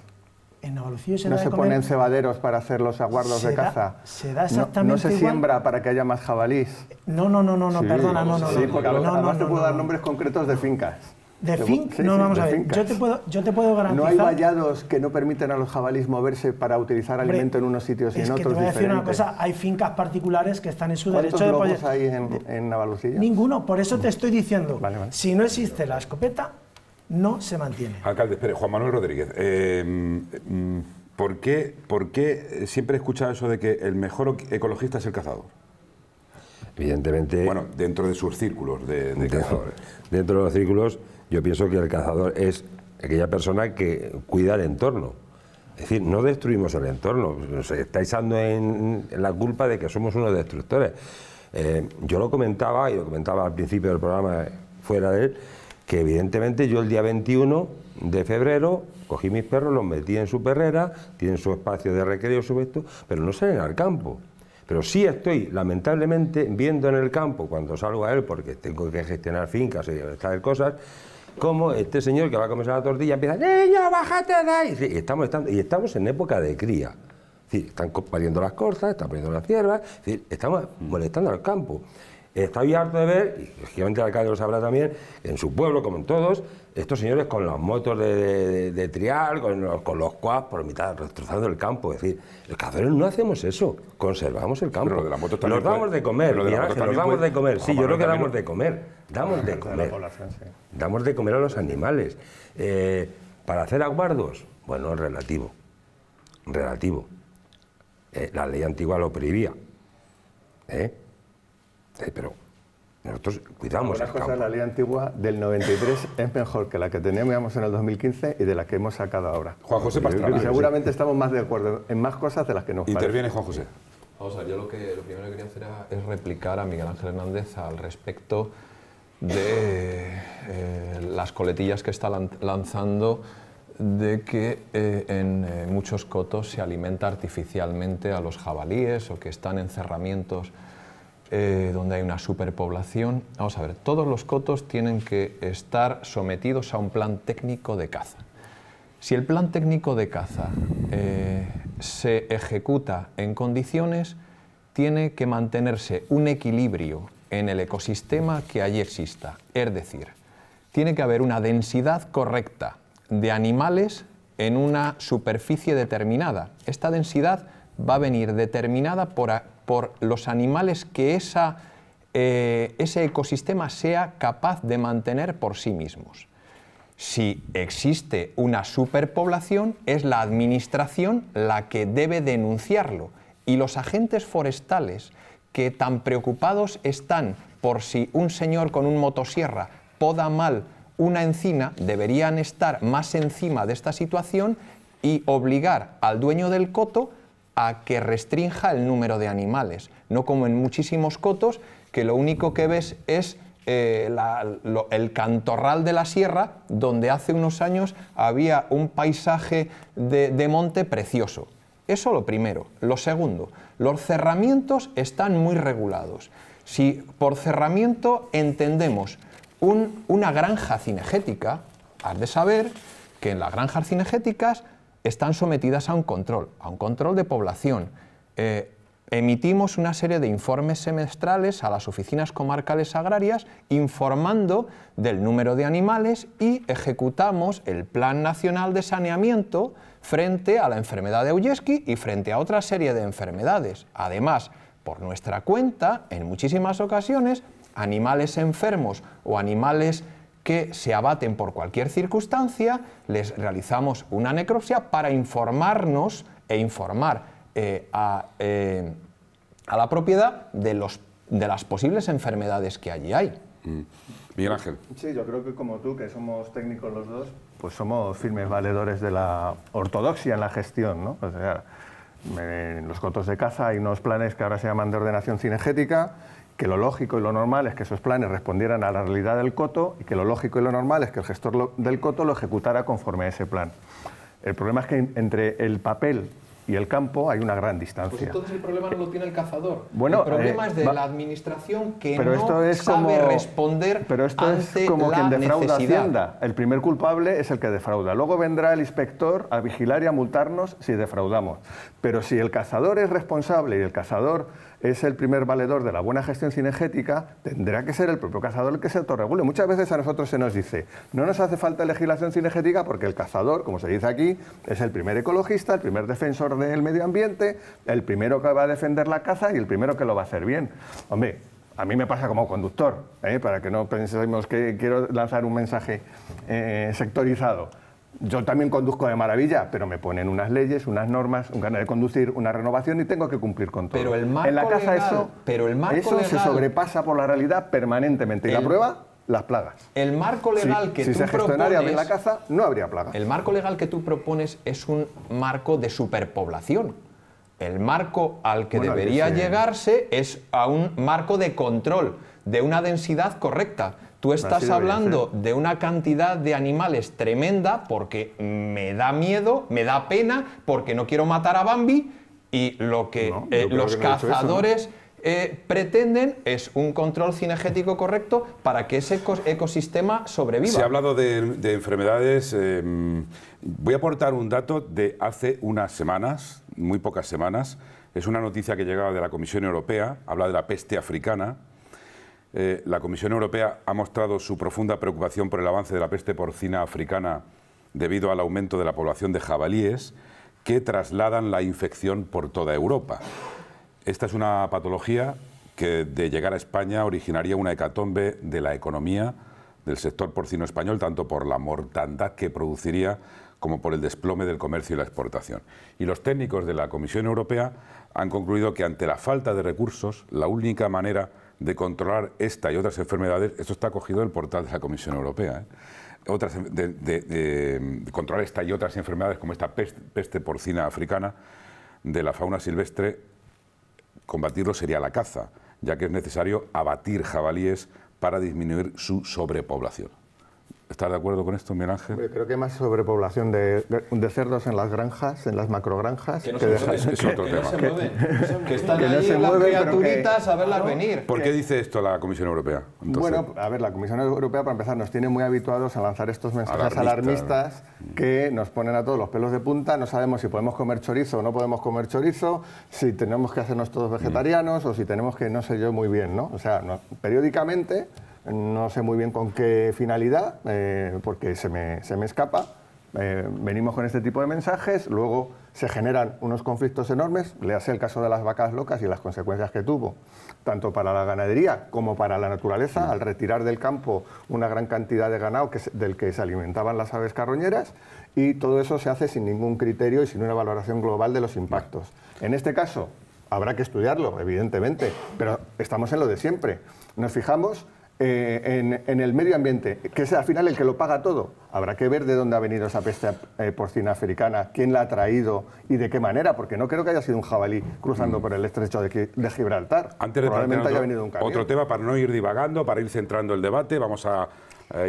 Speaker 5: En Navalucillos se
Speaker 6: no
Speaker 5: da
Speaker 6: se
Speaker 5: de comer...
Speaker 6: ponen cebaderos para hacer los aguardos de caza.
Speaker 5: Se da exactamente
Speaker 6: No, no se
Speaker 5: igual.
Speaker 6: siembra para que haya más jabalís.
Speaker 5: No, no, no, no, no
Speaker 6: Sí,
Speaker 5: perdona, no, no,
Speaker 6: sí,
Speaker 5: no.
Speaker 6: porque
Speaker 5: no,
Speaker 6: además
Speaker 5: no,
Speaker 6: te puedo
Speaker 5: no,
Speaker 6: dar
Speaker 5: no.
Speaker 6: nombres concretos de fincas.
Speaker 5: De
Speaker 6: bu-
Speaker 5: fin,
Speaker 6: sí,
Speaker 5: no,
Speaker 6: sí,
Speaker 5: vamos a ver.
Speaker 6: fincas.
Speaker 5: Yo te puedo, yo te puedo
Speaker 6: No
Speaker 5: garantizar.
Speaker 6: hay vallados que no permiten a los jabalís moverse para utilizar
Speaker 5: Hombre,
Speaker 6: alimento en unos sitios y
Speaker 5: es
Speaker 6: en
Speaker 5: que te
Speaker 6: otros
Speaker 5: voy a decir una
Speaker 6: diferentes.
Speaker 5: cosa, hay fincas particulares que están en su
Speaker 6: ¿Cuántos
Speaker 5: derecho de
Speaker 6: lobos
Speaker 5: poder-
Speaker 6: hay en, en Navalucillo?
Speaker 5: Ninguno, por eso te estoy diciendo,
Speaker 6: Vale, vale.
Speaker 5: si no existe la escopeta, no se mantiene.
Speaker 1: Alcalde, espere, Juan Manuel Rodríguez. eh, mm, ¿por, qué, ¿Por qué siempre he escuchado eso de que el mejor ecologista es el cazador?
Speaker 7: Evidentemente,
Speaker 1: Bueno, dentro de sus círculos de, cazadores. [LAUGHS]
Speaker 7: dentro de los círculos, yo pienso que el cazador es aquella persona que cuida el entorno. Es decir, no destruimos el entorno, nos estáis dando en, en la culpa de que somos unos destructores. Eh, yo lo comentaba, y lo comentaba al principio del programa, fuera de él, que evidentemente yo el día 21 de febrero cogí mis perros, los metí en su perrera, tienen su espacio de recreo, su esto, pero no salen al campo. Pero sí estoy, lamentablemente, viendo en el campo, cuando salgo a él, porque tengo que gestionar fincas y estas cosas, como este señor que va a comerse la tortilla empieza, niño, bájate de ahí. Y estamos, y estamos en época de cría. Están pariendo las corzas, están pariendo las ciervas, estamos molestando al campo. Estoy harto de ver, y lógicamente el alcalde lo sabrá también, en su pueblo, como en todos, estos señores con las motos de, de- de trial, con los, con los quads por mitad, destrozando el campo. Es decir, los cazadores no hacemos eso, conservamos el campo.
Speaker 1: Pero lo de también
Speaker 7: damos
Speaker 1: puede-
Speaker 7: de comer,
Speaker 1: lo de
Speaker 7: los
Speaker 1: también
Speaker 7: damos
Speaker 1: puede-
Speaker 7: de comer. Sí,
Speaker 1: Juan
Speaker 7: yo creo que damos de comer, damos de [LAUGHS]
Speaker 6: la
Speaker 7: comer. Damos de comer a los animales. Eh, ¿Para hacer aguardos? Bueno, relativo. Relativo. Eh, la ley antigua lo prohibía. ¿Eh? Eh, pero nosotros cuidamos
Speaker 6: Una
Speaker 7: el
Speaker 6: cosa,
Speaker 7: campo.
Speaker 6: la ley antigua del 93 es mejor que la que teníamos en el 2015 y de la que hemos sacado ahora.
Speaker 1: Juan José
Speaker 6: Y
Speaker 1: Pastrana.
Speaker 6: seguramente estamos más de acuerdo en más cosas de las que nos parece.
Speaker 1: Interviene Juan José.
Speaker 3: Vamos a ver, yo lo, que, lo primero que quería hacer era- es replicar a Miguel Ángel Hernández al respecto de eh, las coletillas que está lan- lanzando de que eh, en eh, muchos cotos se alimenta artificialmente a los jabalíes o que están en cerramientos eh, donde hay una superpoblación. Vamos a ver, todos los cotos tienen que estar sometidos a un plan técnico de caza. Si el plan técnico de caza eh, se ejecuta en condiciones, tiene que mantenerse un equilibrio en el ecosistema que allí exista. Es decir, tiene que haber una densidad correcta de animales en una superficie determinada. Esta densidad va a venir determinada por, por los animales que eh, ese ecosistema sea capaz de mantener por sí mismos. Si existe una superpoblación, es la administración la que debe denunciarlo. Y los agentes forestales, que tan preocupados están por si un señor con un motosierra poda mal una encina, deberían estar más encima de esta situación y obligar al dueño del coto a que restrinja el número de animales. No como en muchísimos cotos, que lo único que ves es eh, el cantorral de la sierra, donde hace unos años había un paisaje de, monte precioso. Eso lo primero. Lo segundo, los cerramientos están muy regulados. Si por cerramiento entendemos un- una granja cinegética, has de saber que en las granjas cinegéticas están sometidas a un control, a un control de población. Eh, emitimos una serie de informes semestrales a las oficinas comarcales agrarias informando del número de animales y ejecutamos el Plan Nacional de Saneamiento frente a la enfermedad de Auyeski y frente a otra serie de enfermedades. Además, por nuestra cuenta, en muchísimas ocasiones, animales enfermos o animales que se abaten por cualquier circunstancia, les realizamos una necropsia para informarnos e informar eh, a, eh, a la propiedad de, los, de las posibles enfermedades que allí hay.
Speaker 1: Mm. Miguel Ángel.
Speaker 6: Sí, yo creo que como tú, que somos técnicos los dos, pues somos firmes valedores de la ortodoxia en la gestión, ¿no? O sea, En los cotos de caza hay unos planes que ahora se llaman de ordenación cinegética, que lo lógico y lo normal es que esos planes respondieran a la realidad del coto y que lo lógico y lo normal es que el gestor del coto lo ejecutara conforme a ese plan. El problema es que entre el papel y el campo hay una gran distancia. Pues
Speaker 3: entonces el problema no lo tiene el cazador. Bueno, el problema eh, es de la administración que no sabe responder
Speaker 6: Pero esto es como quien defrauda Hacienda. El primer culpable es el que defrauda. Luego vendrá el inspector a vigilar y a multarnos si defraudamos. Pero si el cazador es responsable y el cazador es el primer valedor de la buena gestión cinegética, tendrá que ser el propio cazador el que se autorregule. Muchas veces a nosotros se nos dice, no nos hace falta legislación cinegética porque el cazador, como se dice aquí, es el primer ecologista, el primer defensor del medio ambiente, el primero que va a defender la caza y el primero que lo va a hacer bien. Hombre, a mí me pasa como conductor, ¿eh? para que no pensemos que quiero lanzar un mensaje eh, sectorizado. Yo también conduzco de maravilla, pero me ponen unas leyes, unas normas, un ganas de conducir, una renovación y tengo que cumplir con todo.
Speaker 3: Pero el marco en la casa eso,
Speaker 6: pero el marco eso se sobrepasa por la realidad permanentemente. y la prueba, las plagas.
Speaker 3: El marco legal que
Speaker 6: si
Speaker 3: tú
Speaker 6: se gestionaría bien la caza, no habría plagas.
Speaker 3: El marco legal que tú propones es un marco de superpoblación. El marco al que debería llegarse es a un marco de control, de una densidad correcta. Tú estás hablando de una cantidad de animales tremenda porque me da miedo, me da pena, porque no quiero matar a Bambi y lo que eh, los cazadores eh, pretenden es un control cinegético correcto para que ese ecosistema sobreviva.
Speaker 1: Se ha hablado de, enfermedades. Em, voy a aportar un dato de hace unas semanas, muy pocas semanas. Es una noticia que llegaba de la Comisión Europea, habla de la peste africana eh, la Comisión Europea ha mostrado su profunda preocupación por el avance de la peste porcina africana debido al aumento de la población de jabalíes que trasladan la infección por toda Europa. Esta es una patología que de llegar a España originaría una hecatombe de la economía del sector porcino español, tanto por la mortandad que produciría como por el desplome del comercio y la exportación. Y los técnicos de la Comisión Europea han concluido que ante la falta de recursos, la única manera de controlar esta y otras enfermedades, esto está cogido del portal de la Comisión Europea, ¿eh? otras, de, controlar esta y otras enfermedades como esta peste, porcina africana de la fauna silvestre, combatirlo sería la caza, ya que es necesario abatir jabalíes para disminuir su sobrepoblación. ¿Estás de acuerdo con esto, Miguel Ángel?
Speaker 6: creo que más sobrepoblación de, de, cerdos en las granjas, en las macrogranjas.
Speaker 3: Que no se es, otro tema. se mueven. Que, están que ahí las criaturitas a verlas venir.
Speaker 1: ¿Por qué dice esto la Comisión Europea?
Speaker 6: Bueno, a ver, la Comisión Europea, para empezar, nos tiene muy habituados a lanzar estos mensajes alarmistas que nos ponen a todos los pelos de punta. No sabemos si podemos comer chorizo o no podemos comer chorizo, si tenemos que hacernos todos vegetarianos o si tenemos que, no sé yo, muy bien, ¿no? O sea, periódicamente no sé muy bien con qué finalidad, eh, porque se me, se me escapa. Eh, venimos con este tipo de mensajes, luego se generan unos conflictos enormes, le hace el caso de las vacas locas y las consecuencias que tuvo, tanto para la ganadería como para la naturaleza, al retirar del campo una gran cantidad de ganado que, del que se alimentaban las aves carroñeras, y todo eso se hace sin ningún criterio y sin una valoración global de los impactos. En este caso, habrá que estudiarlo, evidentemente, pero estamos en lo de siempre. Nos fijamos eh, en, el medio ambiente, que es al final el que lo paga todo. Habrá que ver de dónde ha venido esa peste eh, porcina africana, quién la ha traído y de qué manera, porque no creo que haya sido un jabalí cruzando mm. por el estrecho de, Gibraltar.
Speaker 1: Antes de Probablemente haya venido un camión. Otro tema para no ir divagando, para ir centrando el debate, vamos a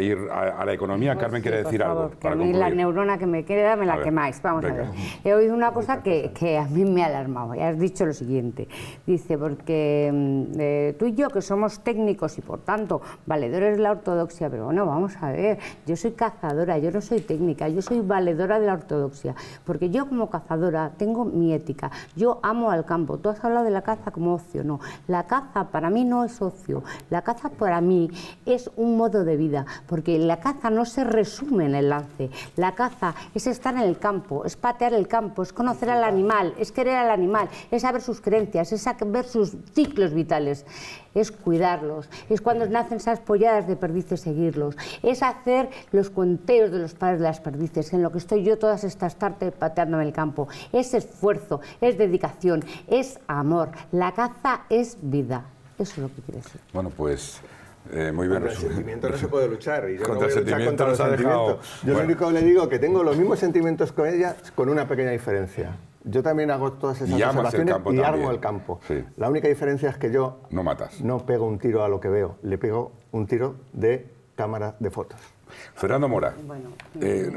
Speaker 1: ir a, la economía. Pues Carmen quiere decir algo.
Speaker 4: a mí la neurona que me queda me la quemáis. Vamos a ver. He oído una cosa que, que, a mí me ha alarmado. Ya has dicho lo siguiente. Dice, porque mm, eh, tú y yo que somos técnicos y por tanto valedores de la ortodoxia, pero bueno, vamos a ver, yo soy cazadora, yo no soy técnica, yo soy valedora de la ortodoxia, porque yo como cazadora tengo mi ética, yo amo al campo. Tú has hablado de la caza como ocio, no. La caza para mí no es ocio, la caza para mí es un modo de vida porque la caza no se resume en el lance. La caza es estar en el campo, es patear el campo, es conocer al animal, es querer al animal, es saber sus creencias, es saber sus ciclos vitales, es cuidarlos, es cuando nacen esas polladas de perdices seguirlos, es hacer los conteos de los padres de las perdices, en lo que estoy yo todas estas tardes pateando en el campo. Es esfuerzo, es dedicación, es amor. La caza es vida. Eso es lo que quiere decir.
Speaker 1: Bueno, pues eh, muy bien
Speaker 6: contra el sentimiento no se puede luchar y yo contra no voy a luchar contra los sentimientos. Yo lo único que le digo que tengo los mismos sentimientos con ella con una pequeña diferencia. Yo también hago todas esas
Speaker 1: Y
Speaker 6: observaciones y
Speaker 1: también.
Speaker 6: armo el campo.
Speaker 1: Sí.
Speaker 6: La única diferencia es que yo
Speaker 1: No matas.
Speaker 6: no pego un tiro a lo que veo, le pego un tiro de cámara de fotos.
Speaker 1: Fernando Mora.
Speaker 4: Bueno,
Speaker 1: eh,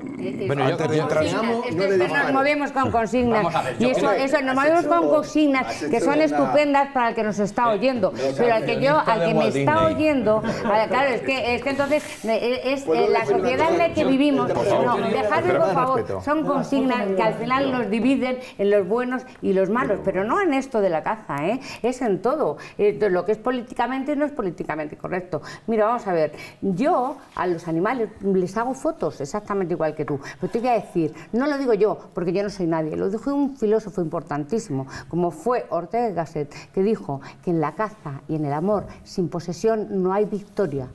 Speaker 2: Bueno, yo-
Speaker 1: antes de
Speaker 2: yo-
Speaker 1: entrar...
Speaker 4: Consignas, es que
Speaker 6: le
Speaker 4: nos movemos con consignas.
Speaker 2: Ver,
Speaker 4: y eso, eso, nos movemos con consignas que son estupendas para el que nos está oyendo. Pero al que yo, al que me está oyendo, claro, es que, es que entonces es
Speaker 6: ¿Puedo
Speaker 4: eh, la sociedad en la que vivimos. No, dejadme por favor, son consignas que al final nos dividen en los buenos y los malos, pero no en esto de la caza, ¿eh? es en todo. Lo que es políticamente no es políticamente correcto. Mira, vamos a ver, yo a los animales les hago fotos exactamente igual que tú, pero te voy a decir, no lo digo yo, porque yo no soy nadie, lo dijo un filósofo importantísimo, como fue Ortega y Gasset, que dijo que en la caza y en el amor sin posesión no hay victoria.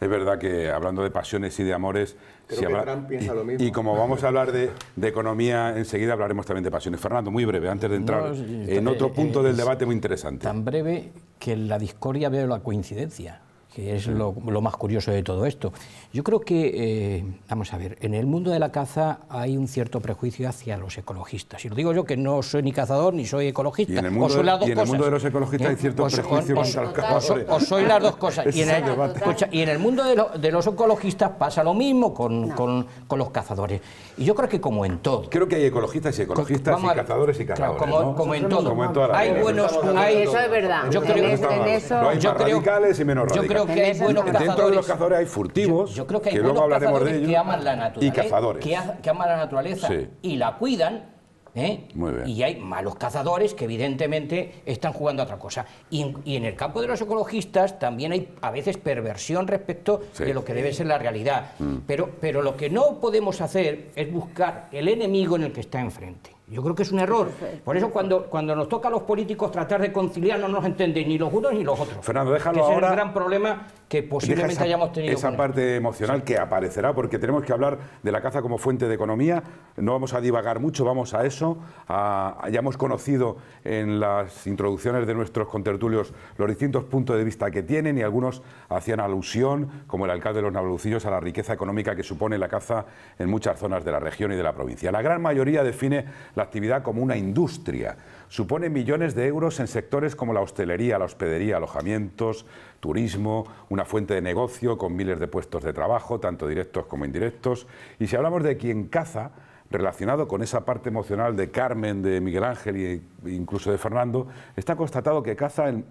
Speaker 1: Es verdad que hablando de pasiones y de amores...
Speaker 6: Creo
Speaker 1: si
Speaker 6: que
Speaker 1: habla-
Speaker 6: Trump piensa
Speaker 1: y,
Speaker 6: lo mismo.
Speaker 1: y como vamos a hablar de, de economía, enseguida hablaremos también de pasiones. Fernando, muy breve, antes de entrar
Speaker 2: No,
Speaker 1: en
Speaker 2: eh,
Speaker 1: otro
Speaker 2: eh,
Speaker 1: punto del
Speaker 2: es
Speaker 1: debate muy interesante.
Speaker 2: Tan breve que en la discordia veo la coincidencia, que es lo, lo más curioso de todo esto. Yo creo que, eh, vamos a ver, en el mundo de la caza hay un cierto prejuicio hacia los ecologistas. Y lo digo yo que no soy ni cazador ni soy ecologista.
Speaker 1: Y en el
Speaker 2: o
Speaker 1: mundo,
Speaker 2: soy las dos
Speaker 1: y en el mundo de los ecologistas
Speaker 2: ¿Eh?
Speaker 1: hay cierto
Speaker 2: O so-
Speaker 1: prejuicio
Speaker 2: o-
Speaker 1: contra los
Speaker 2: o-
Speaker 1: cazadores.
Speaker 2: o soy las dos cosas. Y en, el,
Speaker 1: es el debate.
Speaker 2: escucha, y en el mundo de, lo- de los ecologistas pasa lo mismo con, con- con los cazadores. Y yo creo que como en todo.
Speaker 1: Creo que hay ecologistas y ecologistas
Speaker 2: Vamos
Speaker 1: y cazadores y
Speaker 2: Claro,
Speaker 1: cazadores.
Speaker 2: como,
Speaker 1: ¿no?
Speaker 2: como en todo.
Speaker 1: Como en
Speaker 2: hay buenos. hay-
Speaker 4: Eso es verdad.
Speaker 2: Yo creo,
Speaker 4: en eso-
Speaker 1: No hay
Speaker 2: yo
Speaker 1: más
Speaker 2: creo-
Speaker 1: radicales y menos
Speaker 2: yo
Speaker 1: radicales.
Speaker 2: Creo que hay buenos
Speaker 1: Dentro de los
Speaker 2: cazadores.
Speaker 1: hay furtivos,
Speaker 2: Yo, yo creo que hay
Speaker 1: luego
Speaker 2: buenos
Speaker 1: hablaremos de
Speaker 2: cazadores
Speaker 1: ellos,
Speaker 2: que aman la
Speaker 1: y
Speaker 2: naturaleza,
Speaker 1: cazadores.
Speaker 2: que, que aman la naturaleza
Speaker 1: Sí.
Speaker 2: y la cuidan. ¿eh?
Speaker 1: Muy bien.
Speaker 2: Y hay malos cazadores que evidentemente están jugando a otra cosa. Y en, y en el campo de los ecologistas también hay a veces perversión respecto
Speaker 1: Sí. Mm.
Speaker 2: de lo que debe ser la realidad. Pero, pero lo que no podemos hacer es buscar el enemigo en el que está enfrente. Yo creo que es un error. Por eso cuando, cuando nos toca a los políticos tratar de conciliar no nos entienden ni los unos ni los otros.
Speaker 1: Fernando, déjalo
Speaker 2: que ese
Speaker 1: ahora.
Speaker 2: es el gran problema que posiblemente
Speaker 1: esa,
Speaker 2: hayamos tenido.
Speaker 1: esa
Speaker 2: con
Speaker 1: parte emocional que aparecerá porque tenemos que hablar de la caza como fuente de economía. No vamos a divagar mucho, vamos a eso. A- ya hemos conocido en las introducciones de nuestros contertulios los distintos puntos de vista que tienen y algunos hacían alusión, como el alcalde de los Navalducillos, a la riqueza económica que supone la caza en muchas zonas de la región y de la provincia. La gran mayoría define la actividad como una industria. Supone millones de euros en sectores como la hostelería, la hospedería, alojamientos, turismo, una fuente de negocio con miles de puestos de trabajo, tanto directos como indirectos. Y si hablamos de quien caza, relacionado con esa parte emocional de Carmen, de Miguel Ángel e incluso de Fernando, está constatado que caza el,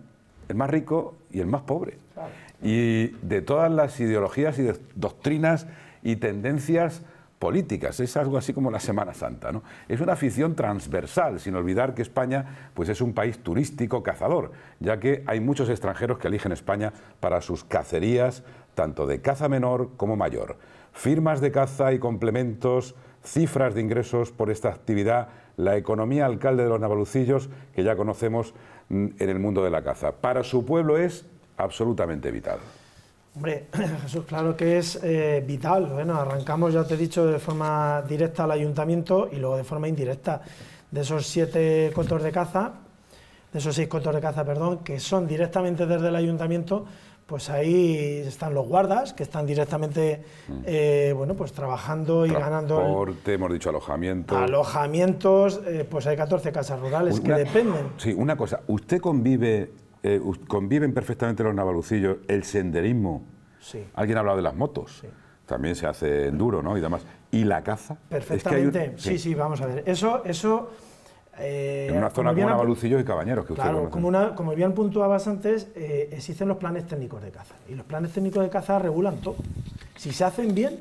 Speaker 1: el más rico y el más pobre. Y de todas las ideologías y doctrinas y tendencias políticas, es algo así como la Semana Santa, ¿no? Es una afición transversal, sin olvidar que España pues es un país turístico cazador, ya que hay muchos extranjeros que eligen España para sus cacerías, tanto de caza menor como mayor. Firmas de caza y complementos, cifras de ingresos por esta actividad, la economía alcalde de los Navalucillos, que ya conocemos mm, en el mundo de la caza. Para su pueblo es absolutamente vital.
Speaker 5: Hombre, [CLEARS THROAT] Jesús, claro que es eh, vital. Bueno, arrancamos, ya te he dicho, de forma directa al ayuntamiento y luego de forma indirecta. De esos siete cotos de caza, de esos seis cotos de caza, perdón, que son directamente desde el ayuntamiento, pues ahí están los guardas, que están directamente, eh, bueno, pues trabajando y ganando
Speaker 1: Transporte, hemos dicho alojamiento.
Speaker 5: alojamientos, eh, pues hay 14 casas rurales que dependen.
Speaker 1: Sí, una cosa. ¿Usted convive, eh, conviven perfectamente los navalucillos, el senderismo?
Speaker 5: Sí.
Speaker 1: Alguien ha hablado de las motos. También se hace enduro, ¿no? Y demás. ¿Y la caza? Es que hay un-
Speaker 5: Perfectamente, sí, sí, vamos a ver. Eso, eso. eh,
Speaker 1: En una zona como Navalucillos y Cabañeros, que usted
Speaker 5: Claro,
Speaker 1: conoce.
Speaker 5: como, una- como bien puntuabas antes, eh, existen los planes técnicos de caza. Y los planes técnicos de caza regulan todo. Si se hacen bien,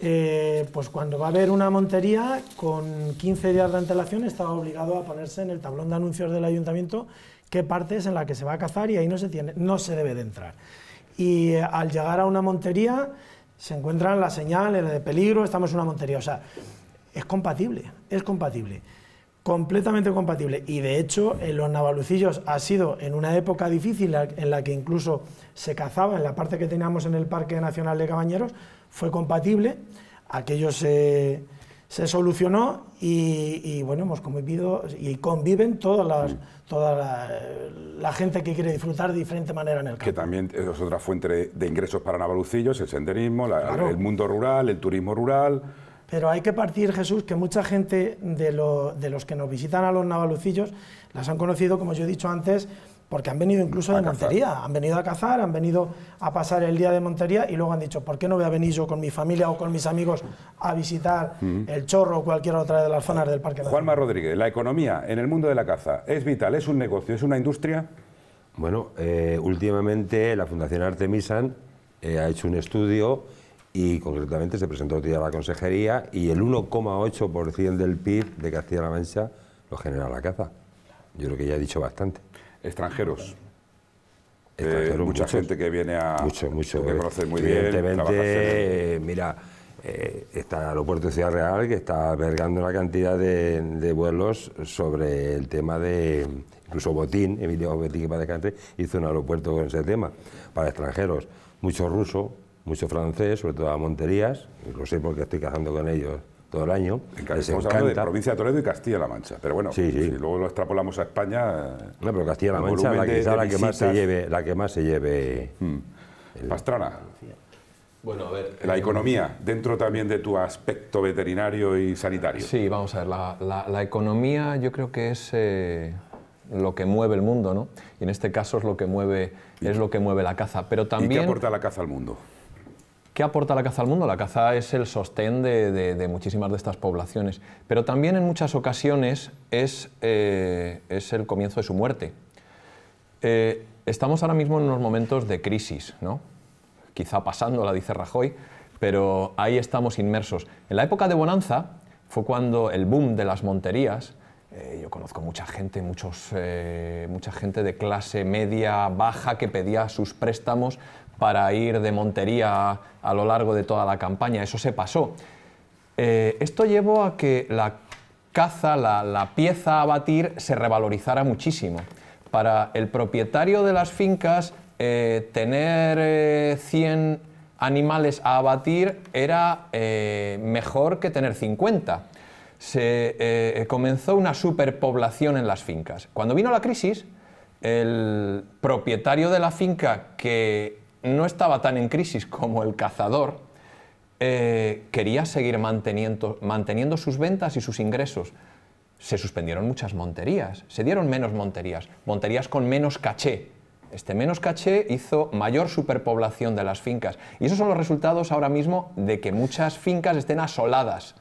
Speaker 5: eh, pues cuando va a haber una montería, con 15 días de antelación está obligado a ponerse en el tablón de anuncios del ayuntamiento qué parte es en la que se va a cazar y ahí no se, tiene, no se debe de entrar. Y eh, al llegar a una montería se encuentran las señales de peligro, estamos en una montería. O sea, es compatible, es compatible completamente compatible y de hecho en los navalucillos ha sido en una época difícil en la que incluso se cazaba en la parte que teníamos en el Parque Nacional de Cabañeros fue compatible aquello se, se solucionó y, y, bueno hemos convivido y conviven todas las, toda la, la gente que quiere disfrutar de diferente manera en el campo
Speaker 1: Que también es otra fuente de, de ingresos para Navalucillos, el senderismo, la-
Speaker 5: Claro.
Speaker 1: el mundo rural, el turismo rural.
Speaker 5: Pero hay que partir, Jesús, que mucha gente de, de los que nos visitan a los navalucillos las han conocido, como yo he dicho antes, porque han venido incluso de Montería, han venido a cazar, han venido a pasar el día de Montería y luego han dicho, ¿por qué no voy a venir yo con mi familia o con mis amigos a visitar el Chorro o cualquier otra de las zonas del Parque Nacional?
Speaker 1: Juanma Rodríguez, la economía en el mundo de la caza es vital, es un negocio, es una industria.
Speaker 7: Bueno, eh, últimamente la Fundación Artemisan eh, ha hecho un estudio y concretamente se presentó a la consejería y el 1,8% del PIB de Castilla-La Mancha lo genera la caza. Yo creo que ya he dicho bastante
Speaker 1: extranjeros. Eh, mucha gente que viene a.
Speaker 7: Mucho, mucho.
Speaker 1: Que eh, conoce muy bien.
Speaker 7: mira, eh, está el aeropuerto de Ciudad Real que está albergando una cantidad de, vuelos sobre el tema de. Incluso Botín, Emilio Botín, que para descanse, hizo un aeropuerto con ese tema para extranjeros. Mucho ruso, mucho francés, sobre todo a Monterías, lo sé porque estoy cazando con ellos todo el año.
Speaker 1: Estamos hablando de provincia de Toledo y Castilla-La Mancha. Pero bueno, si luego lo extrapolamos a España.
Speaker 7: No, pero Castilla-La Mancha la que, la que más se lleve. La que más se lleve
Speaker 1: hmm. Pastrana. Bueno, a ver. La economía, dentro también de tu aspecto veterinario y sanitario.
Speaker 3: Sí, vamos a ver. La, economía yo creo que es. Eh, lo que mueve el mundo, ¿no? Y en este caso es lo que mueve, es lo que mueve la caza. Pero también...
Speaker 1: ¿Y qué aporta la caza al mundo?
Speaker 3: ¿Qué aporta la caza al mundo? La caza es el sostén de, muchísimas de estas poblaciones, pero también en muchas ocasiones es, eh, es el comienzo de su muerte. Eh, estamos ahora mismo en unos momentos de crisis, ¿no? quizá pasando, la dice Rajoy, pero ahí estamos inmersos. En la época de Bonanza fue cuando el boom de las monterías, eh, yo conozco mucha gente, muchos, mucha gente de clase media, baja, que pedía sus préstamos para ir de montería a lo largo de toda la campaña. Eso se pasó. Eh, esto llevó a que la caza, la, pieza a batir, se revalorizara muchísimo. Para el propietario de las fincas, eh, tener 100 eh, animales a abatir era mejor que tener 50. Se comenzó una superpoblación en las fincas. Cuando vino la crisis, el propietario de la finca que no estaba tan en crisis como el cazador, eh, quería seguir manteniendo, manteniendo sus ventas y sus ingresos. Se suspendieron muchas monterías, se dieron menos monterías, monterías con menos caché. Este menos caché hizo mayor superpoblación de las fincas. Y esos son los resultados ahora mismo de que muchas fincas estén asoladas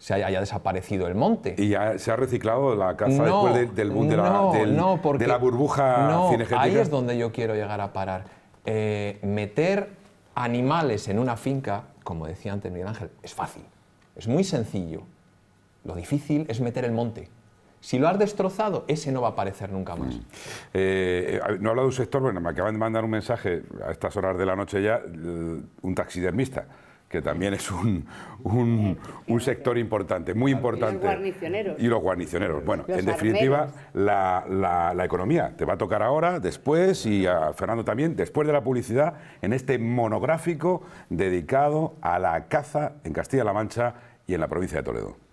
Speaker 3: se haya, desaparecido el monte.
Speaker 1: ¿Y ya se ha reciclado la caza después del boom de, la, burbuja
Speaker 3: no, Ahí es donde yo quiero llegar a parar. Eh, meter animales en una finca, como decía antes Miguel Ángel, es fácil, es muy sencillo. Lo difícil es meter el monte. Si lo has destrozado, ese no va a aparecer nunca más. Mm.
Speaker 1: Eh, no he hablado de un sector, bueno, me acaban de mandar un mensaje a estas horas de la noche ya, un taxidermista que también es un, un, sector importante, muy importante. Y
Speaker 4: los guarnicioneros.
Speaker 1: Y los guarnicioneros. Bueno, en definitiva, la, la, economía te va a tocar ahora, después, y a Fernando también, después de la publicidad, en este monográfico dedicado a la caza en Castilla-La Mancha y en la provincia de Toledo.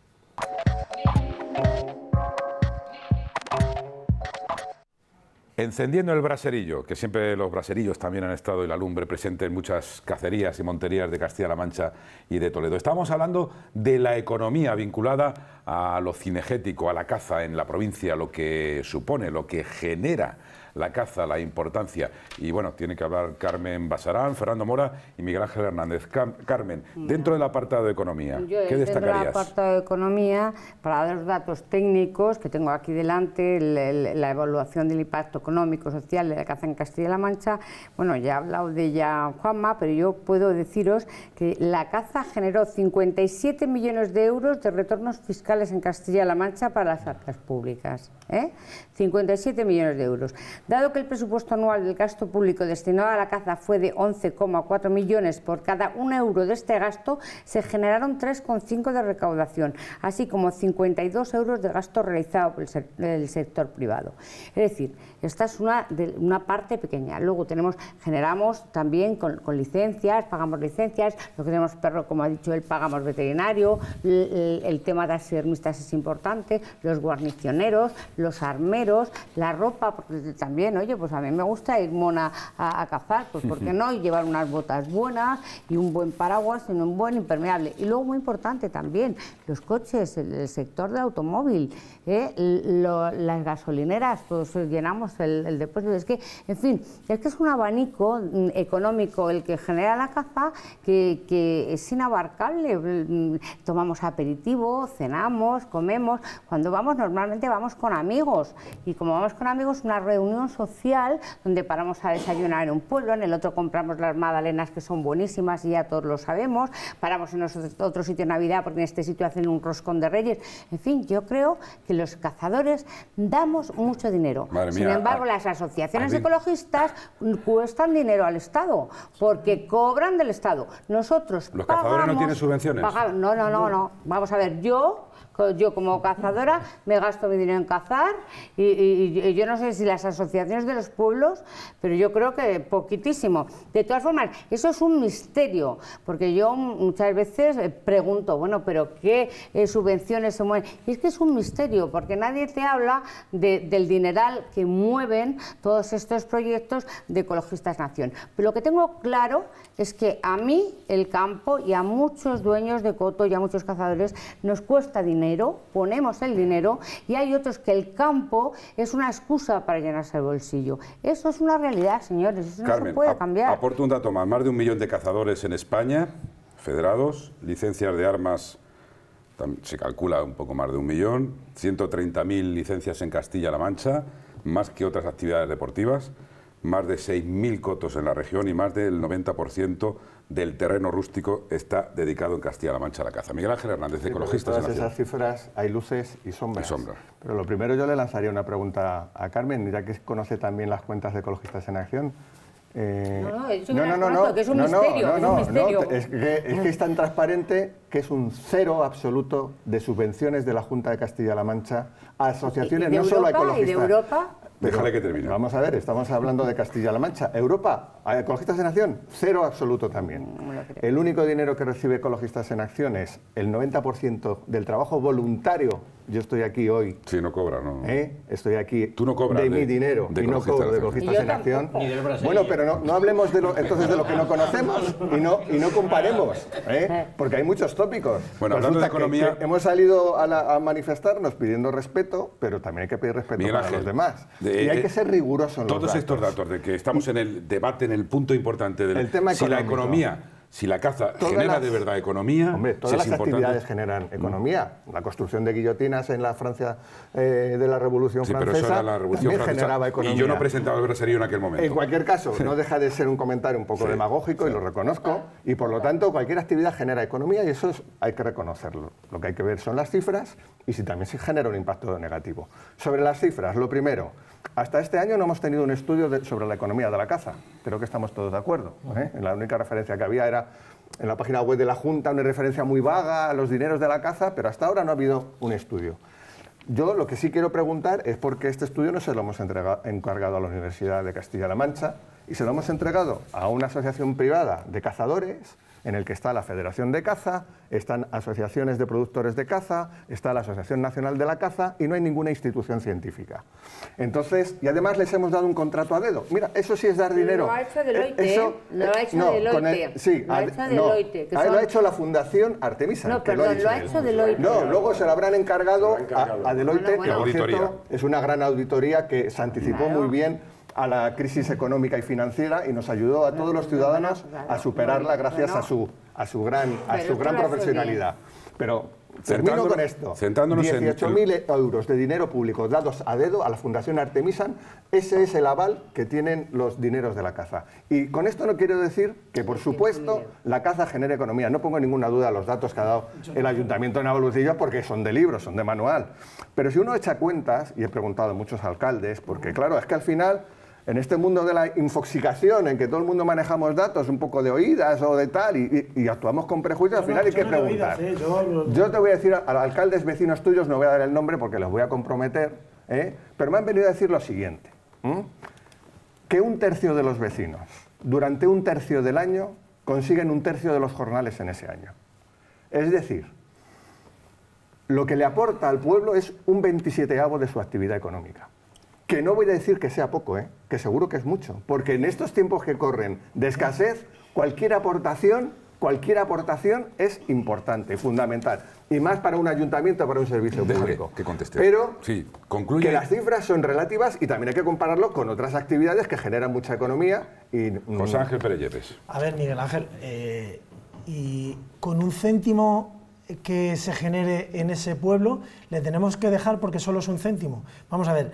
Speaker 1: Encendiendo el braserillo, que siempre los braserillos también han estado y la lumbre presente en muchas cacerías y monterías de Castilla-La Mancha y de Toledo. Estamos hablando de la economía vinculada a lo cinegético, a la caza en la provincia, lo que supone, lo que genera la caza, la importancia. Y bueno, tiene que hablar Carmen Basarán, Fernando Mora y Miguel Ángel Hernández. Carmen, dentro del apartado de economía, ¿qué destacarías? Dentro del
Speaker 4: apartado de economía, para dar los datos técnicos que tengo aquí delante, la evaluación del impacto económico, social de la caza en Castilla-La Mancha, bueno, ya ha hablado de ella Juanma, pero yo puedo deciros que la caza generó 57 millones de euros de retornos fiscales en Castilla-La Mancha para las arcas públicas. ¿eh? 57 millones de euros. Dado que el presupuesto anual del gasto público destinado a la caza fue de 11,4 millones por cada un euro de este gasto, se generaron 3,5 de recaudación, así como 52 euros de gasto realizado por el, sector privado. Es decir, esta es una, una parte pequeña. Luego tenemos, generamos también con, licencias, pagamos licencias, lo que tenemos perro, como ha dicho él, pagamos veterinario, el, tema de las es importante, los guarnicioneros, los armeros, la ropa, porque también oye, pues a mí me gusta ir mona a, cazar, pues ¿por qué no? Y llevar unas botas buenas y un buen paraguas y un buen impermeable. Y luego, muy importante también, los coches, el, sector del automóvil, ¿eh? las gasolineras, pues llenamos el, depósito. Es que, en fin, es que es un abanico mm, económico el que genera la caza que, que es inabarcable. Mm, tomamos aperitivo, cenamos, comemos. Cuando vamos, normalmente vamos con amigos. Y como vamos con amigos, una reunión social donde paramos a desayunar en un pueblo, en el otro compramos las magdalenas que son buenísimas y ya todos lo sabemos, paramos en otro sitio en Navidad porque en este sitio hacen un roscón de reyes. En fin, yo creo que los cazadores damos mucho dinero. Sin embargo, las asociaciones ecologistas cuestan dinero al Estado porque cobran del Estado. Nosotros
Speaker 1: ¿Los cazadores no tienen subvenciones?
Speaker 4: no, no, no, no. Vamos a ver, yo yo como cazadora me gasto mi dinero en cazar y, yo no sé si las asociaciones de los pueblos, pero yo creo que poquitísimo. De todas formas, eso es un misterio, porque yo muchas veces eh, pregunto, bueno, pero ¿qué eh, subvenciones se mueven? Y es que es un misterio, porque nadie te habla del dineral que mueven todos estos proyectos de Ecologistas Nación. Pero lo que tengo claro es que a mí el campo y a muchos dueños de coto y a muchos cazadores nos cuesta dinero ponemos el dinero y hay otros que el campo es una excusa para llenarse el bolsillo. Eso es una realidad, señores, eso no se puede cambiar.
Speaker 1: Aporto un dato más, más de un millón de cazadores en España, federados, licencias de armas se calcula un poco más de un millón, 130.000 licencias en Castilla-La Mancha, más que otras actividades deportivas, más de 6.000 cotos en la región y más del 90% del terreno rústico está dedicado en Castilla-La Mancha a la caza. Miguel Ángel Hernández, ecologista.
Speaker 6: En esas cifras hay luces y sombras. Pero lo primero yo le lanzaría una pregunta a Carmen, ya que conoce también las cuentas de Ecologistas en Acción.
Speaker 4: Eh, no, no, no, no, que es un misterio, es
Speaker 6: que, es que es tan transparente que es un cero absoluto de subvenciones de la Junta de Castilla-La Mancha a asociaciones, no solo a ecologistas.
Speaker 4: ¿Y de Europa?
Speaker 1: Déjale que termine.
Speaker 6: Vamos a ver, estamos hablando de Castilla-La Mancha. Europa, Ecologistas en Acción, cero absoluto también. El único dinero que recibe Ecologistas en Acción es el 90% del trabajo voluntario. Yo estoy aquí hoy.
Speaker 1: Sí, no cobra, ¿no?
Speaker 6: ¿Eh? Estoy aquí
Speaker 1: Tú no cobras
Speaker 6: de, mi dinero y no cobro de Ecologistas en Acción. Bueno, pero no, hablemos de lo, entonces de lo que no conocemos y no, y no comparemos, ¿eh? porque hay muchos tópicos.
Speaker 1: Bueno, hablando de economía...
Speaker 6: hemos salido a, manifestarnos pidiendo respeto, pero también hay que pedir respeto a los demás y hay que ser rigurosos en
Speaker 1: Todos estos datos de que estamos en el debate, en el punto importante del
Speaker 6: tema
Speaker 1: si la economía si la caza genera de verdad economía,
Speaker 6: hombre, todas las actividades generan economía. La construcción de guillotinas en la Francia eh, de la Revolución
Speaker 1: sí,
Speaker 6: Francesa
Speaker 1: pero eso era la Revolución Francesa,
Speaker 6: generaba economía.
Speaker 1: Y yo no presentaba el braserío en aquel momento.
Speaker 6: En cualquier caso, no deja de ser un comentario un poco demagógico y lo reconozco. Y por lo tanto, cualquier actividad genera economía y eso hay que reconocerlo. Lo que hay que ver son las cifras y si también se genera un impacto negativo. Sobre las cifras, lo primero, hasta este año no hemos tenido un estudio sobre la economía de la caza. Creo que estamos todos de acuerdo. ¿eh? La única referencia que había era en la página web de la Junta una referencia muy vaga a los dineros de la caza, pero hasta ahora no ha habido un estudio. Yo lo que sí quiero preguntar es por qué este estudio no se lo hemos encargado a la Universidad de Castilla-La Mancha y se lo hemos entregado a una asociación privada de cazadores en el que está la Federación de Caza, están asociaciones de productores de caza, está la Asociación Nacional de la Caza y no hay ninguna institución científica. Entonces, y además les hemos dado un contrato a dedo. Mira, eso sí es dar dinero.
Speaker 4: Lo ha hecho Deloitte, eh, eso, lo ha hecho no, Deloitte.
Speaker 6: sí, lo ha hecho Deloitte. No, lo ha hecho la Fundación Artemisa.
Speaker 4: No, perdón, lo ha hecho Deloitte.
Speaker 6: No, luego se lo habrán encargado, a, Deloitte, que por cierto es una gran auditoría que se anticipó muy bien a la crisis económica y financiera y nos ayudó a todos los ciudadanos a superarla gracias a su, a su gran, a su gran profesionalidad. Pero Termino con esto. 18.000 euros de dinero público dados a dedo a la Fundación Artemisan, ese es el aval que tienen los dineros de la caza. Y con esto no quiero decir que, por supuesto, la caza genere economía. No pongo ninguna duda los datos que ha dado el Ayuntamiento de Navalucillo porque son de libro, son de manual. Pero si uno echa cuentas, y he preguntado a muchos alcaldes, porque claro, es que al final en este mundo de la infoxicación, en que todo el mundo manejamos datos un poco de oídas o de tal, y, actuamos con prejuicios, al final hay que preguntar. ¿eh? yo, te voy a decir a, los alcaldes vecinos tuyos, no voy a dar el nombre porque los voy a comprometer, ¿eh? pero me han venido a decir lo siguiente, que un tercio de los vecinos, durante un tercio del año, consiguen un tercio de los jornales en ese año. Es decir, lo que le aporta al pueblo es un 27avo de su actividad económica. Que no voy a decir que sea poco, ¿eh? que seguro que es mucho, porque en estos tiempos que corren de escasez, cualquier aportación, cualquier aportación es importante, fundamental, y más para un ayuntamiento, para un servicio
Speaker 1: Déjale
Speaker 6: público.
Speaker 1: que conteste.
Speaker 6: Pero
Speaker 1: Sí, concluye.
Speaker 6: que las cifras son relativas y también hay que compararlo con otras actividades que generan mucha economía y mm,
Speaker 1: José Ángel Pérez Yepes.
Speaker 5: A ver, Miguel Ángel, eh, y con un céntimo que se genere en ese pueblo, le tenemos que dejar porque solo es un céntimo. Vamos a ver,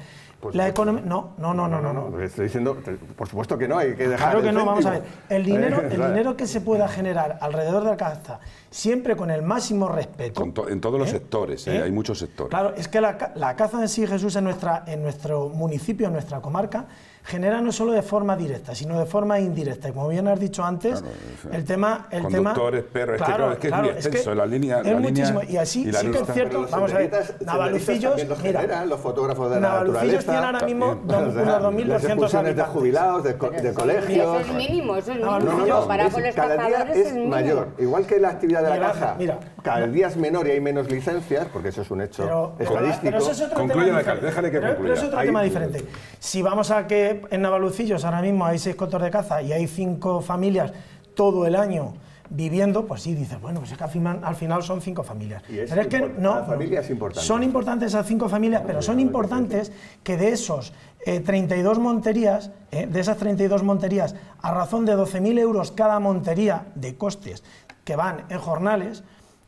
Speaker 5: La economía... No, no, no, no, no. no.
Speaker 6: Estoy diciendo, por supuesto que no, hay que dejar
Speaker 5: Claro
Speaker 6: el
Speaker 5: que no, vamos a ver. El dinero, [LAUGHS] el dinero que se pueda generar alrededor de la caza, siempre con el máximo respeto.
Speaker 1: Con to- en todos los
Speaker 5: ¿eh?
Speaker 1: sectores, ¿eh?
Speaker 5: ¿eh?
Speaker 1: hay muchos sectores.
Speaker 5: Claro, es que la, la caza en sí, Jesús, en, nuestra, en nuestro municipio, en nuestra comarca, genera no solo de forma directa, sino de forma indirecta. Y como bien has dicho antes,
Speaker 1: Claro,
Speaker 5: el tema... El tema
Speaker 1: conductores, perros, es que claro, es que es muy extenso, la línea-
Speaker 5: Es
Speaker 1: la línea
Speaker 5: muchísimo. Y así
Speaker 1: y la
Speaker 5: sí que es cierto, vamos a ver, Navalucillos,
Speaker 6: los
Speaker 5: mira,
Speaker 6: generan, los fotógrafos de la
Speaker 5: Navalucillos
Speaker 6: naturaleza.
Speaker 5: tiene ahora mismo
Speaker 1: también.
Speaker 5: dos- [LAUGHS]
Speaker 6: O sea,
Speaker 5: unos
Speaker 6: las
Speaker 5: 2.200
Speaker 6: expulsiones de
Speaker 5: habitantes.
Speaker 6: jubilados, de, co- de colegios.
Speaker 4: Eso es mínimo, eso es mínimo.
Speaker 5: no, no, no,
Speaker 4: Para
Speaker 6: es-
Speaker 4: con los
Speaker 6: cada día
Speaker 4: cazadores
Speaker 6: es,
Speaker 4: es
Speaker 6: mayor. Igual que la actividad de la caza,
Speaker 5: mira.
Speaker 6: Cada día es menor y hay menos licencias, porque eso es un hecho
Speaker 5: Pero, pero-
Speaker 6: estadístico.
Speaker 5: pero eso es otro
Speaker 1: Concluye,
Speaker 5: tema
Speaker 1: alcalde,
Speaker 5: diferente.
Speaker 1: déjale que
Speaker 5: Pero- pero
Speaker 1: concluya.
Speaker 5: es otro tema diferente. Si vamos a que en Navalucillos ahora mismo hay seis cotos de caza y hay cinco familias todo el año viviendo, pues sí, dices, bueno, pues es que al final, al final son cinco familias.
Speaker 6: Y es
Speaker 5: pero es que no,
Speaker 6: cada familia es importante.
Speaker 5: son importantes esas cinco familias, pero son importantes que de esos eh, 32 monterías, eh, de esas 32 monterías, a razón de 12.000 euros cada montería de costes que van en jornales,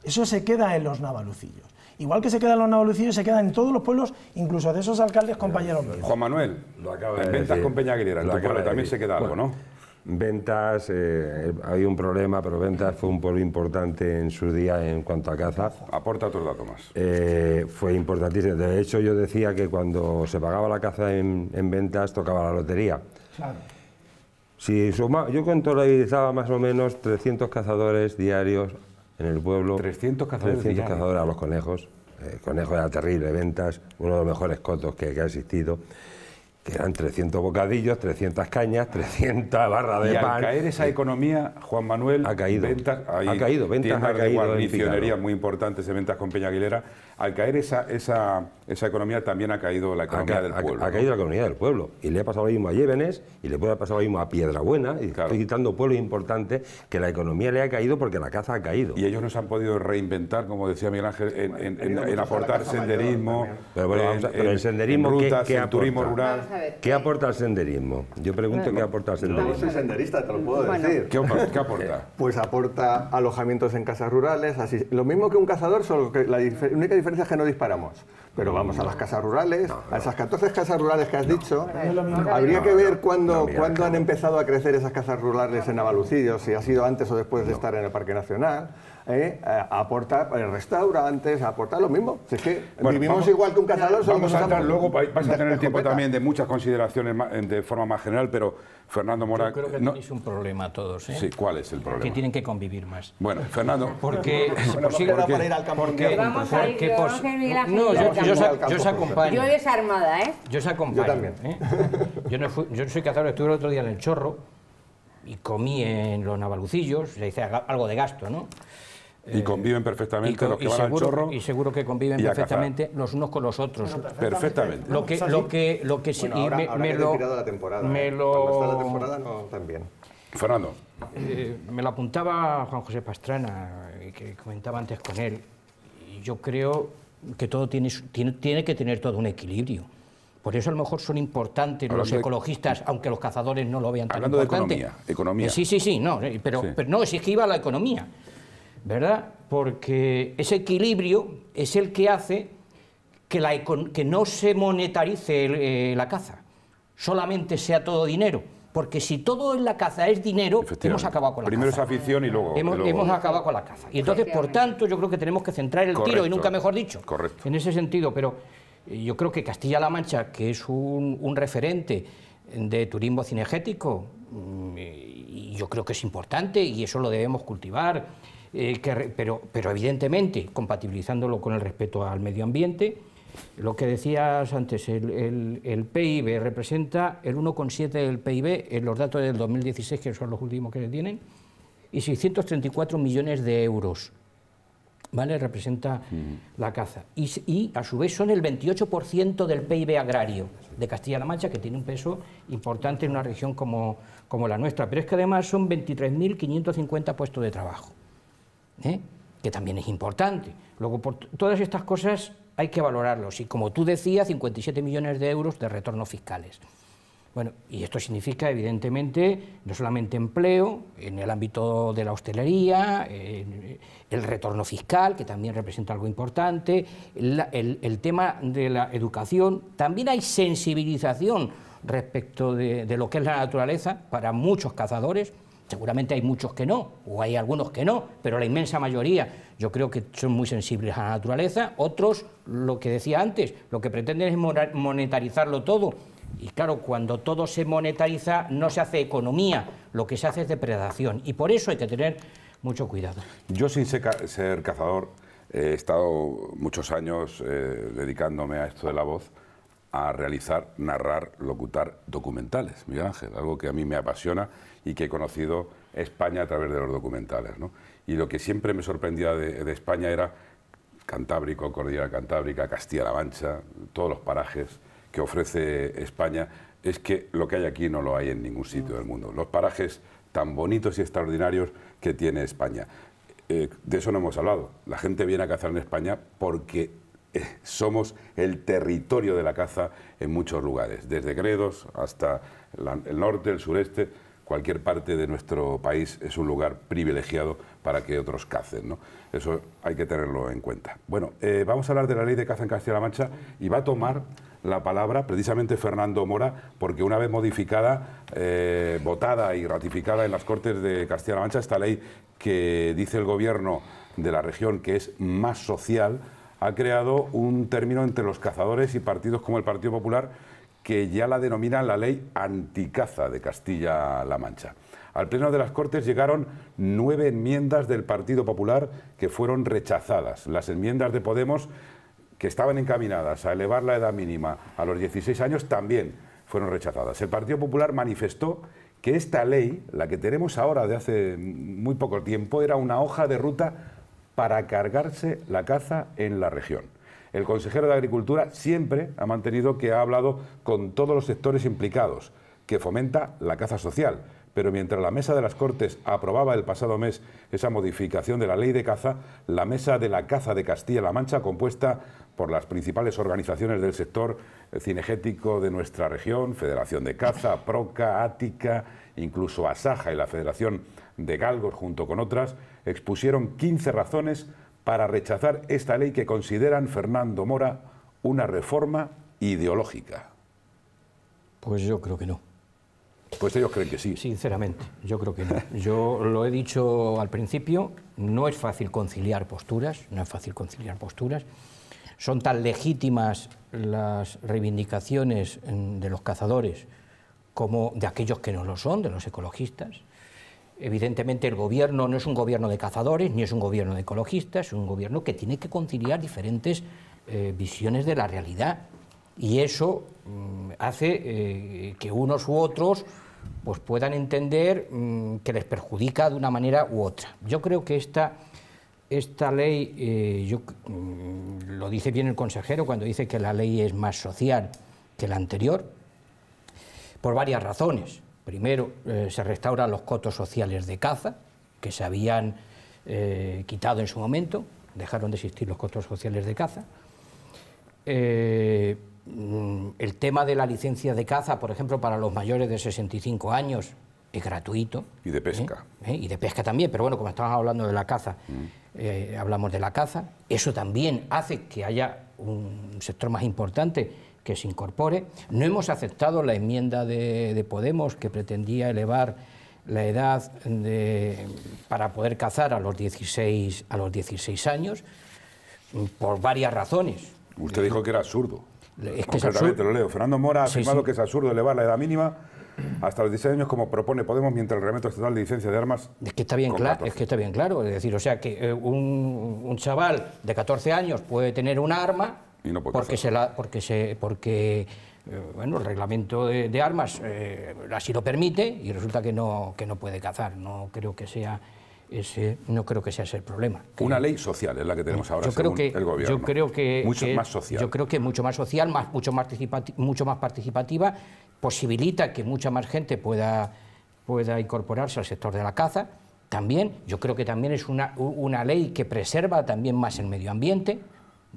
Speaker 5: eso se queda en los navalucillos. Igual que se queda en los navalucillos, se queda en todos los pueblos, incluso de esos alcaldes compañeros míos.
Speaker 1: Juan Manuel,
Speaker 7: Lo acaba de
Speaker 1: en ventas
Speaker 7: decir.
Speaker 1: con Peña Aguilera, en
Speaker 7: Lo
Speaker 1: tu
Speaker 7: acaba
Speaker 1: pueblo
Speaker 7: de
Speaker 1: también
Speaker 7: decir.
Speaker 1: se queda algo,
Speaker 7: Bueno,
Speaker 1: ¿no?
Speaker 7: Ventas, eh, hay un problema, pero Ventas fue un pueblo importante en su día en cuanto a caza.
Speaker 1: Aporta otro dato más.
Speaker 7: Eh, fue importantísimo. De hecho, yo decía que cuando se pagaba la caza en, en ventas, tocaba la lotería. Si suma- yo contabilizaba más o menos 300 cazadores diarios en el pueblo.
Speaker 1: 300 cazadores
Speaker 7: 300
Speaker 1: diarios.
Speaker 7: cazadores a los conejos. El conejo era terrible, ventas, uno de los mejores cotos que, que ha existido. Que eran 300 bocadillos, 300 cañas, 300 [LAUGHS] barras de
Speaker 1: Y
Speaker 7: pan.
Speaker 1: al caer esa economía, Juan Manuel,
Speaker 7: Ha caído.
Speaker 1: ventas, hay
Speaker 7: Ha caído, ventas ha
Speaker 1: de
Speaker 7: caído picado.
Speaker 1: muy importantes de ventas con Peña Aguilera. Al caer esa, esa, esa economía también ha caído la
Speaker 7: Ha,
Speaker 1: economía
Speaker 7: ca-
Speaker 1: del
Speaker 7: ha-
Speaker 1: pueblo.
Speaker 7: ha
Speaker 1: ¿no?
Speaker 7: caído la comunidad del pueblo. Y le ha pasado lo mismo a Llévenes y le puede pasar lo mismo a Piedrabuena. Y
Speaker 1: Claro.
Speaker 7: estoy quitando pueblos importantes que la economía le ha caído porque la caza ha caído.
Speaker 1: Y ellos no se han podido reinventar, como decía Miguel Ángel, en, en- en- en aportar senderismo.
Speaker 7: Pero bueno,
Speaker 1: en-
Speaker 7: vamos a- pero el senderismo,
Speaker 1: en
Speaker 7: ¿qué-
Speaker 1: rutas,
Speaker 7: qué
Speaker 1: en turismo
Speaker 7: aporta?
Speaker 1: rural.
Speaker 4: A ver.
Speaker 7: ¿Qué aporta el senderismo? Yo pregunto qué aporta el
Speaker 6: Yo
Speaker 7: senderismo.
Speaker 6: soy senderista, te lo puedo
Speaker 4: Bueno.
Speaker 6: decir.
Speaker 1: ¿Qué, qué aporta? [LAUGHS]
Speaker 6: Pues aporta alojamientos en casas rurales, así, lo mismo que un cazador, solo que la difer- única diferencia es que no disparamos. Pero vamos a las casas rurales, a esas 14 casas rurales que has dicho, habría que ver cuándo,
Speaker 7: no, mira,
Speaker 6: cuándo han empezado a crecer esas casas rurales en Navalucillo, si ha sido antes o después de estar en el Parque Nacional. ¿Eh? Eh, aporta eh, restaurantes, aporta lo mismo. Si es que
Speaker 1: Bueno,
Speaker 6: vivimos
Speaker 1: vamos-
Speaker 6: igual que un cazador, solo
Speaker 1: Vamos
Speaker 6: que
Speaker 1: a entrar luego, vais vais a
Speaker 6: de
Speaker 1: tener tiempo
Speaker 6: escopeta.
Speaker 1: también de muchas consideraciones de forma más general, pero Fernando Mora...
Speaker 2: Yo creo que
Speaker 1: no-
Speaker 2: tenéis un problema todos, ¿eh?
Speaker 1: Sí, ¿cuál es el
Speaker 2: que
Speaker 1: problema?
Speaker 2: tienen que convivir más.
Speaker 1: Bueno, Fernando,
Speaker 2: Porque, [LAUGHS] porque- porque-
Speaker 4: Vamos a ir,
Speaker 2: no,
Speaker 4: yo
Speaker 2: yo, yo, os- acompaño.
Speaker 4: Yo desarmada, ¿eh?
Speaker 2: Yo os acompaño.
Speaker 6: Yo también.
Speaker 2: ¿eh? Yo, no fui- yo soy cazador, estuve el otro día en el Chorro y comí en los navalucillos, se hice aga- algo de gasto, ¿no?
Speaker 1: Y conviven perfectamente
Speaker 2: co-
Speaker 1: los que
Speaker 2: y
Speaker 1: van
Speaker 2: seguro,
Speaker 1: al chorro.
Speaker 2: y seguro que conviven
Speaker 1: y cazar.
Speaker 2: perfectamente los unos con los otros.
Speaker 1: Perfectamente.
Speaker 2: Lo que, lo que, lo que sí,
Speaker 6: Bueno,
Speaker 2: y
Speaker 6: ahora,
Speaker 2: me,
Speaker 6: ahora
Speaker 2: me
Speaker 6: que
Speaker 2: lo,
Speaker 6: retirado la temporada.
Speaker 2: me
Speaker 6: ¿eh?
Speaker 2: lo-
Speaker 6: Cuando está la temporada no tan bien.
Speaker 1: Fernando,
Speaker 2: Eh, me lo apuntaba Juan José Pastrana, eh, que comentaba antes con él. Y yo creo que todo tiene, su- tiene, tiene que tener todo un equilibrio. Por eso a lo mejor son importantes los
Speaker 1: de-
Speaker 2: ecologistas, aunque los cazadores no lo vean tan
Speaker 1: Hablando de
Speaker 2: importante.
Speaker 1: economía, economía.
Speaker 2: Eh, sí, sí, sí, no, eh, pero,
Speaker 1: Sí.
Speaker 2: pero no, si es que iba a la economía, ¿verdad? Porque ese equilibrio es el que hace que, la econ- que no se monetarice el- eh, la caza, solamente sea todo dinero. Porque si todo en la caza es dinero, hemos acabado con la
Speaker 1: Primero es
Speaker 2: caza.
Speaker 1: afición y luego...
Speaker 2: Hemos,
Speaker 1: luego-
Speaker 2: hemos acabado con la caza. Y entonces, por tanto, yo creo que tenemos que centrar el tiro, y nunca mejor dicho,
Speaker 1: Correcto.
Speaker 2: en ese sentido. Pero eh, yo creo que Castilla-La Mancha, que es un, un referente de turismo cinegético, mm, y yo creo que es importante y eso lo debemos cultivar, eh, que pero, pero evidentemente compatibilizándolo con el respeto al medio ambiente. Lo que decías antes, el, el- el PIB representa el 1,7 del PIB en los datos del 2016, que son los últimos que se tienen, y 634 millones de euros. ¿vale? Representa la caza. Y, y, a su vez son el 28% del PIB agrario de Castilla-La Mancha, que tiene un peso importante en una región como, como la nuestra. Pero es que además son 23.550 puestos de trabajo, ¿eh? que también es importante. Luego, por todas estas cosas hay que valorarlos. Y como tú decías, 57 millones de euros de retornos fiscales. Bueno, y esto significa, evidentemente, no solamente empleo en el ámbito de la hostelería, el retorno fiscal, que también representa algo importante, el, tema de la educación, también hay sensibilización respecto de lo que es la naturaleza para muchos cazadores, Seguramente hay muchos que no, o hay algunos que no, pero la inmensa mayoría yo creo que son muy sensibles a la naturaleza. Otros, lo que decía antes, lo que pretenden es monetarizarlo todo y claro, cuando todo se monetariza no se hace economía, lo que se hace es depredación. Y por eso hay que tener mucho cuidado.
Speaker 1: Yo sin ser cazador he estado muchos años eh, dedicándome a esto de la voz, a realizar, narrar, locutar documentales, Miguel Ángel, algo que a mí me apasiona y que he conocido España a través de los documentales. Y lo que siempre me sorprendía de, España era Cantábrico, Cordillera Cantábrica, Castilla-La Mancha, todos los parajes que ofrece España es que lo que hay aquí no lo hay en ningún sitio del mundo. Los parajes tan bonitos y extraordinarios que tiene España. Eh, de eso no hemos hablado. La gente viene a cazar en España porque somos el territorio de la caza en muchos lugares, desde Gredos hasta el norte, el sureste, cualquier parte de nuestro país es un lugar privilegiado para que otros cacen. ¿no? Eso hay que tenerlo en cuenta. Bueno, eh, vamos a hablar de la ley de caza en Castilla-La Mancha y va a tomar la palabra precisamente Fernando Mora, porque una vez modificada, eh, votada y ratificada en las Cortes de Castilla-La Mancha, esta ley que dice el gobierno de la región que es más social, ha creado un término entre los cazadores y partidos como el Partido Popular que ya la denominan la ley anticaza de Castilla-La Mancha. Al Pleno de las Cortes llegaron nueve enmiendas del Partido Popular que fueron rechazadas. Las enmiendas de Podemos que estaban encaminadas a elevar la edad mínima a los 16 años también fueron rechazadas. El Partido Popular manifestó que esta ley, la que tenemos ahora de hace muy poco tiempo, era una hoja de ruta para cargarse la caza en la región. El consejero de Agricultura siempre ha mantenido que ha hablado con todos los sectores implicados, que fomenta la caza social, pero mientras la Mesa de las Cortes aprobaba el pasado mes esa modificación de la ley de caza, la Mesa de la Caza de Castilla-La Mancha, compuesta por las principales organizaciones del sector cinegético de nuestra región, Federación de Caza, Proca, Ática, incluso Asaja y la Federación de Galgos, junto con otras, expusieron 15 razones para rechazar esta ley que consideran Fernando Mora una reforma ideológica.
Speaker 2: Pues yo creo que no.
Speaker 1: Pues ellos creen que sí.
Speaker 2: Sinceramente, yo creo que no. Yo lo he dicho al principio, no es fácil conciliar posturas, no es fácil conciliar posturas. Son tan legítimas las reivindicaciones de los cazadores como de aquellos que no lo son, de los ecologistas. Evidentemente el gobierno no es un gobierno de cazadores ni es un gobierno de ecologistas, es un gobierno que tiene que conciliar diferentes eh, visiones de la realidad y eso mm, hace eh, que unos u otros pues puedan entender mm, que les perjudica de una manera u otra. Yo creo que esta, esta ley, eh, yo, mm, lo dice bien el consejero cuando dice que la ley es más social que la anterior, por varias razones. Primero, eh, se restauran los cotos sociales de caza, que se habían quitado en su momento, dejaron de existir los cotos sociales de caza. Mm, el tema de la licencia de caza, por ejemplo, para los mayores de 65 años, es gratuito.
Speaker 1: Y de pesca.
Speaker 2: ¿Eh? ¿Eh? Y de pesca también, pero bueno, como estamos hablando de la caza, mm. eh, hablamos de la caza. Eso también hace que haya un sector más importante que se incorpore. No hemos aceptado la enmienda de, Podemos que pretendía elevar la edad para poder cazar a los 16, a los 16 años por varias razones.
Speaker 1: Usted dijo que era absurdo. Es que lo leo. Fernando Mora ha afirmado que es absurdo elevar la edad mínima hasta los 16 años como propone Podemos mientras el reglamento estatal de licencia de armas
Speaker 2: es que está bien claro es que está bien claro es decir o sea que eh, un, chaval de 14 años puede tener un arma porque se la porque se porque eh, bueno el reglamento de, armas eh, así lo permite y resulta que no que no puede cazar no creo que sea ese no creo que sea ese el problema.
Speaker 1: Una ley social es la que tenemos ahora
Speaker 2: yo creo que,
Speaker 1: el gobierno.
Speaker 2: Yo creo que,
Speaker 1: mucho
Speaker 2: que-
Speaker 1: más social.
Speaker 2: Yo creo que mucho más social, más, mucho, más mucho más participativa, posibilita que mucha más gente pueda, pueda incorporarse al sector de la caza. También, yo creo que también es una, una ley que preserva también más el medio ambiente,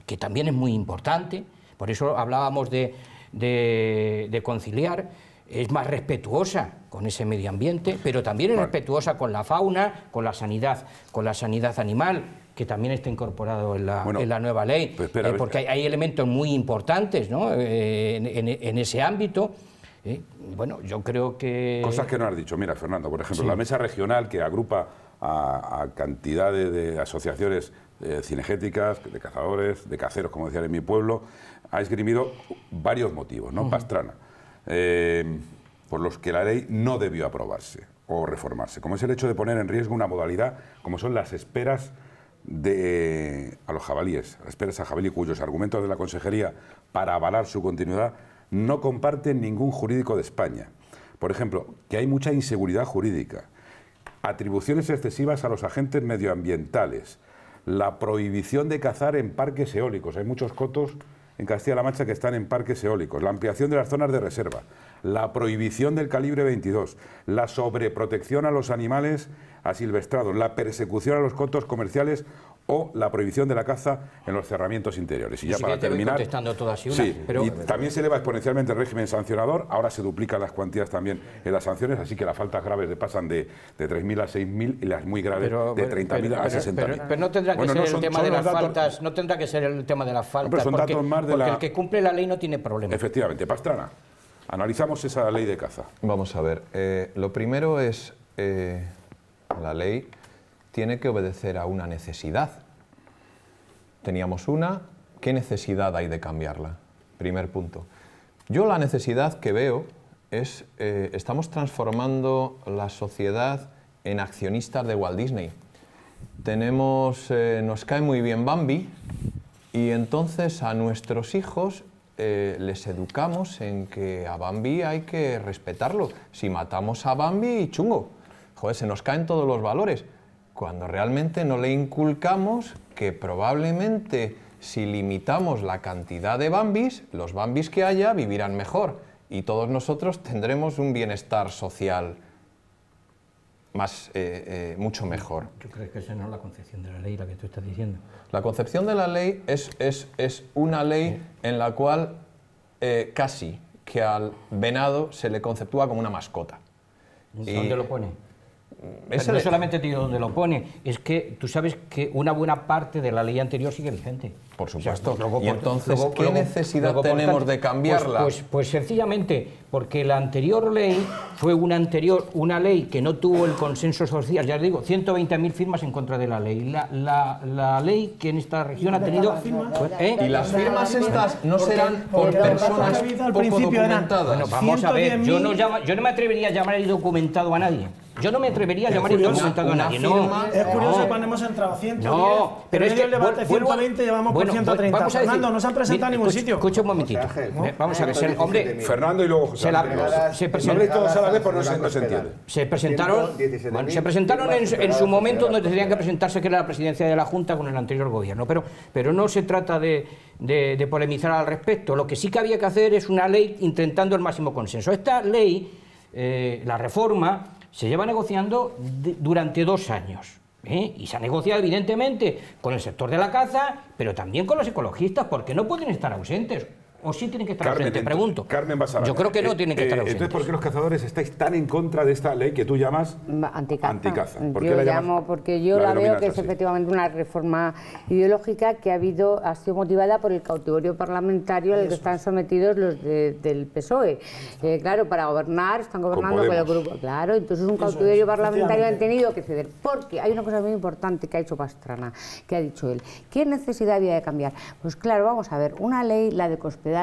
Speaker 2: que también es muy importante. Por eso hablábamos de, de- de conciliar. Es más respetuosa con ese medio ambiente, pero también es respetuosa con la fauna, con la sanidad, con la sanidad animal, que también está incorporado en la,
Speaker 1: Bueno,
Speaker 2: en la nueva ley,
Speaker 1: pues espera,
Speaker 2: eh, porque hay, hay elementos muy importantes ¿no? Eh, en, en- en ese ámbito. eh. Bueno, yo creo que...
Speaker 1: Cosas que no has dicho. Mira, Fernando, por ejemplo, la mesa regional que agrupa a, a cantidad de, de asociaciones eh, cinegéticas, de cazadores, de caceros, como decían en mi pueblo, ha esgrimido varios motivos, ¿no? Pastrana, eh, por los que la ley no debió aprobarse o reformarse, como es el hecho de poner en riesgo una modalidad como son las esperas de, a los jabalíes, las esperas a jabalí, cuyos argumentos de la Consejería para avalar su continuidad no comparten ningún jurídico de España. Por ejemplo, que hay mucha inseguridad jurídica, atribuciones excesivas a los agentes medioambientales, la prohibición de cazar en parques eólicos. Hay muchos cotos en Castilla-La Mancha que están en parques eólicos, la ampliación de las zonas de reserva, la prohibición del calibre 22, la sobreprotección a los animales asilvestrados, la persecución a los cotos comerciales o la prohibición de la caza en los cerramientos interiores. Y ya
Speaker 2: Si
Speaker 1: para terminar,
Speaker 2: contestando todas y una,
Speaker 1: sí,
Speaker 2: pero-
Speaker 1: y también se eleva exponencialmente el régimen sancionador, ahora se duplican las cuantías también en las sanciones, así que las faltas graves le pasan de, de 3.000 a 6.000 y las muy graves
Speaker 2: Pero,
Speaker 1: de
Speaker 2: pero-
Speaker 1: 30.000 a
Speaker 2: pero-
Speaker 1: 60.000.
Speaker 2: pero- pero no tendrá que
Speaker 1: Bueno,
Speaker 2: ser
Speaker 1: no
Speaker 2: el
Speaker 1: son-
Speaker 2: tema
Speaker 1: son
Speaker 2: de las
Speaker 1: datos-
Speaker 2: faltas, no tendrá que ser el tema de las faltas,
Speaker 1: pero son
Speaker 2: porque,
Speaker 1: datos más de
Speaker 2: porque
Speaker 1: la-
Speaker 2: el que cumple la ley no tiene problema.
Speaker 1: Efectivamente, Pastrana, analizamos esa ley de caza.
Speaker 3: Vamos a ver, eh, lo primero es, eh, la ley tiene que obedecer a una necesidad. Teníamos una, ¿qué necesidad hay de cambiarla? Primer punto. Yo la necesidad que veo es, eh, estamos transformando la sociedad en accionistas de Walt Disney. Tenemos, eh, nos cae muy bien Bambi y entonces a nuestros hijos eh, les educamos en que a Bambi hay que respetarlo. Si matamos a Bambi, chungo. Joder, se nos caen todos los valores. Cuando realmente no le inculcamos que probablemente si limitamos la cantidad de Bambis, los Bambis que haya vivirán mejor y todos nosotros tendremos un bienestar social más, eh, eh, mucho mejor.
Speaker 2: ¿Tú crees que esa no es la concepción de la ley la que tú estás diciendo?
Speaker 3: La concepción de la ley es, es, es una ley en la cual eh, casi que al venado se le conceptúa como una mascota. Y-
Speaker 2: ¿Dónde lo pone?
Speaker 3: Es
Speaker 2: Pero no
Speaker 3: el-
Speaker 2: solamente te digo dónde lo pone, es que tú sabes que una buena parte de la ley anterior sigue vigente.
Speaker 3: Por
Speaker 2: O sea,
Speaker 3: supuesto.
Speaker 2: luego,
Speaker 3: Y
Speaker 2: por-
Speaker 3: entonces,
Speaker 2: luego-
Speaker 3: ¿qué
Speaker 2: luego-
Speaker 3: necesidad tenemos
Speaker 2: tanto,
Speaker 3: de cambiarla?
Speaker 2: Pues, pues, pues sencillamente porque la anterior ley fue una anterior, una ley que no tuvo el consenso social, ya os digo, 120.000 firmas en contra de la ley. La, la- la ley que en esta región ha tenido... pues, ¿eh?
Speaker 3: Y las firmas estas no serán por personas poco documentadas.
Speaker 2: Bueno, vamos a ver, yo no, llama- yo no me atrevería a llamar indocumentado a nadie. Yo no me atrevería a llamar
Speaker 5: curioso,
Speaker 2: indocumentado a nadie.
Speaker 3: firma-
Speaker 2: no,
Speaker 5: Es curioso
Speaker 2: no.
Speaker 5: cuando hemos entrado a 110,
Speaker 2: No, pero es que
Speaker 5: el debate
Speaker 2: vuelvo a-
Speaker 5: 120 llevamos
Speaker 2: bueno,
Speaker 5: por 130.
Speaker 2: vamos a decir-
Speaker 5: Fernando, no se han presentado
Speaker 2: Mira,
Speaker 5: ningún sitio.
Speaker 2: Escucha un momentito. Vamos a ver, se-
Speaker 6: 117.000.
Speaker 2: hombre,
Speaker 1: Fernando y luego José
Speaker 2: se, la- se
Speaker 1: No
Speaker 2: presenta-
Speaker 1: habléis todos a la vez, no se, entiende.
Speaker 2: presentaron,
Speaker 6: 117.000
Speaker 2: bueno, se presentaron en, su- en momento donde tenían que presentarse, que era la presidencia de la Junta con el anterior gobierno. Pero, pero no se trata de, de- de polemizar al respecto. Lo que sí que había que hacer es una ley intentando el máximo consenso. Esta ley, eh, la reforma, se lleva negociando durante dos años. ¿eh? Y se ha negociado, evidentemente, con el sector de la caza, pero también con los ecologistas, porque no pueden estar ausentes. ¿O sí tienen que estar ausentes?
Speaker 1: ent-
Speaker 2: Pregunto.
Speaker 1: Carmen Basara.
Speaker 2: Yo creo que no
Speaker 1: Eh,
Speaker 2: tienen que
Speaker 1: eh,
Speaker 2: estar ausentes.
Speaker 1: Entonces, ¿por qué los cazadores estáis tan en contra de esta ley que tú llamas
Speaker 4: Ma- Anticaza.
Speaker 1: Anticaza. ¿Por qué
Speaker 4: Yo
Speaker 1: la llamas-
Speaker 4: llamo porque yo
Speaker 1: la
Speaker 4: la, veo que es
Speaker 1: así?
Speaker 4: efectivamente una reforma ideológica que ha habido ha sido motivada por el cautiverio parlamentario al que están sometidos los de- del PSOE. Eh, claro, para gobernar están gobernando con, el grupo. Claro, entonces un cautiverio parlamentario han tenido que ceder. Porque hay una cosa muy importante que ha hecho Pastrana, que ha dicho él. ¿Qué necesidad había de cambiar? Pues claro, vamos a ver, una ley, la de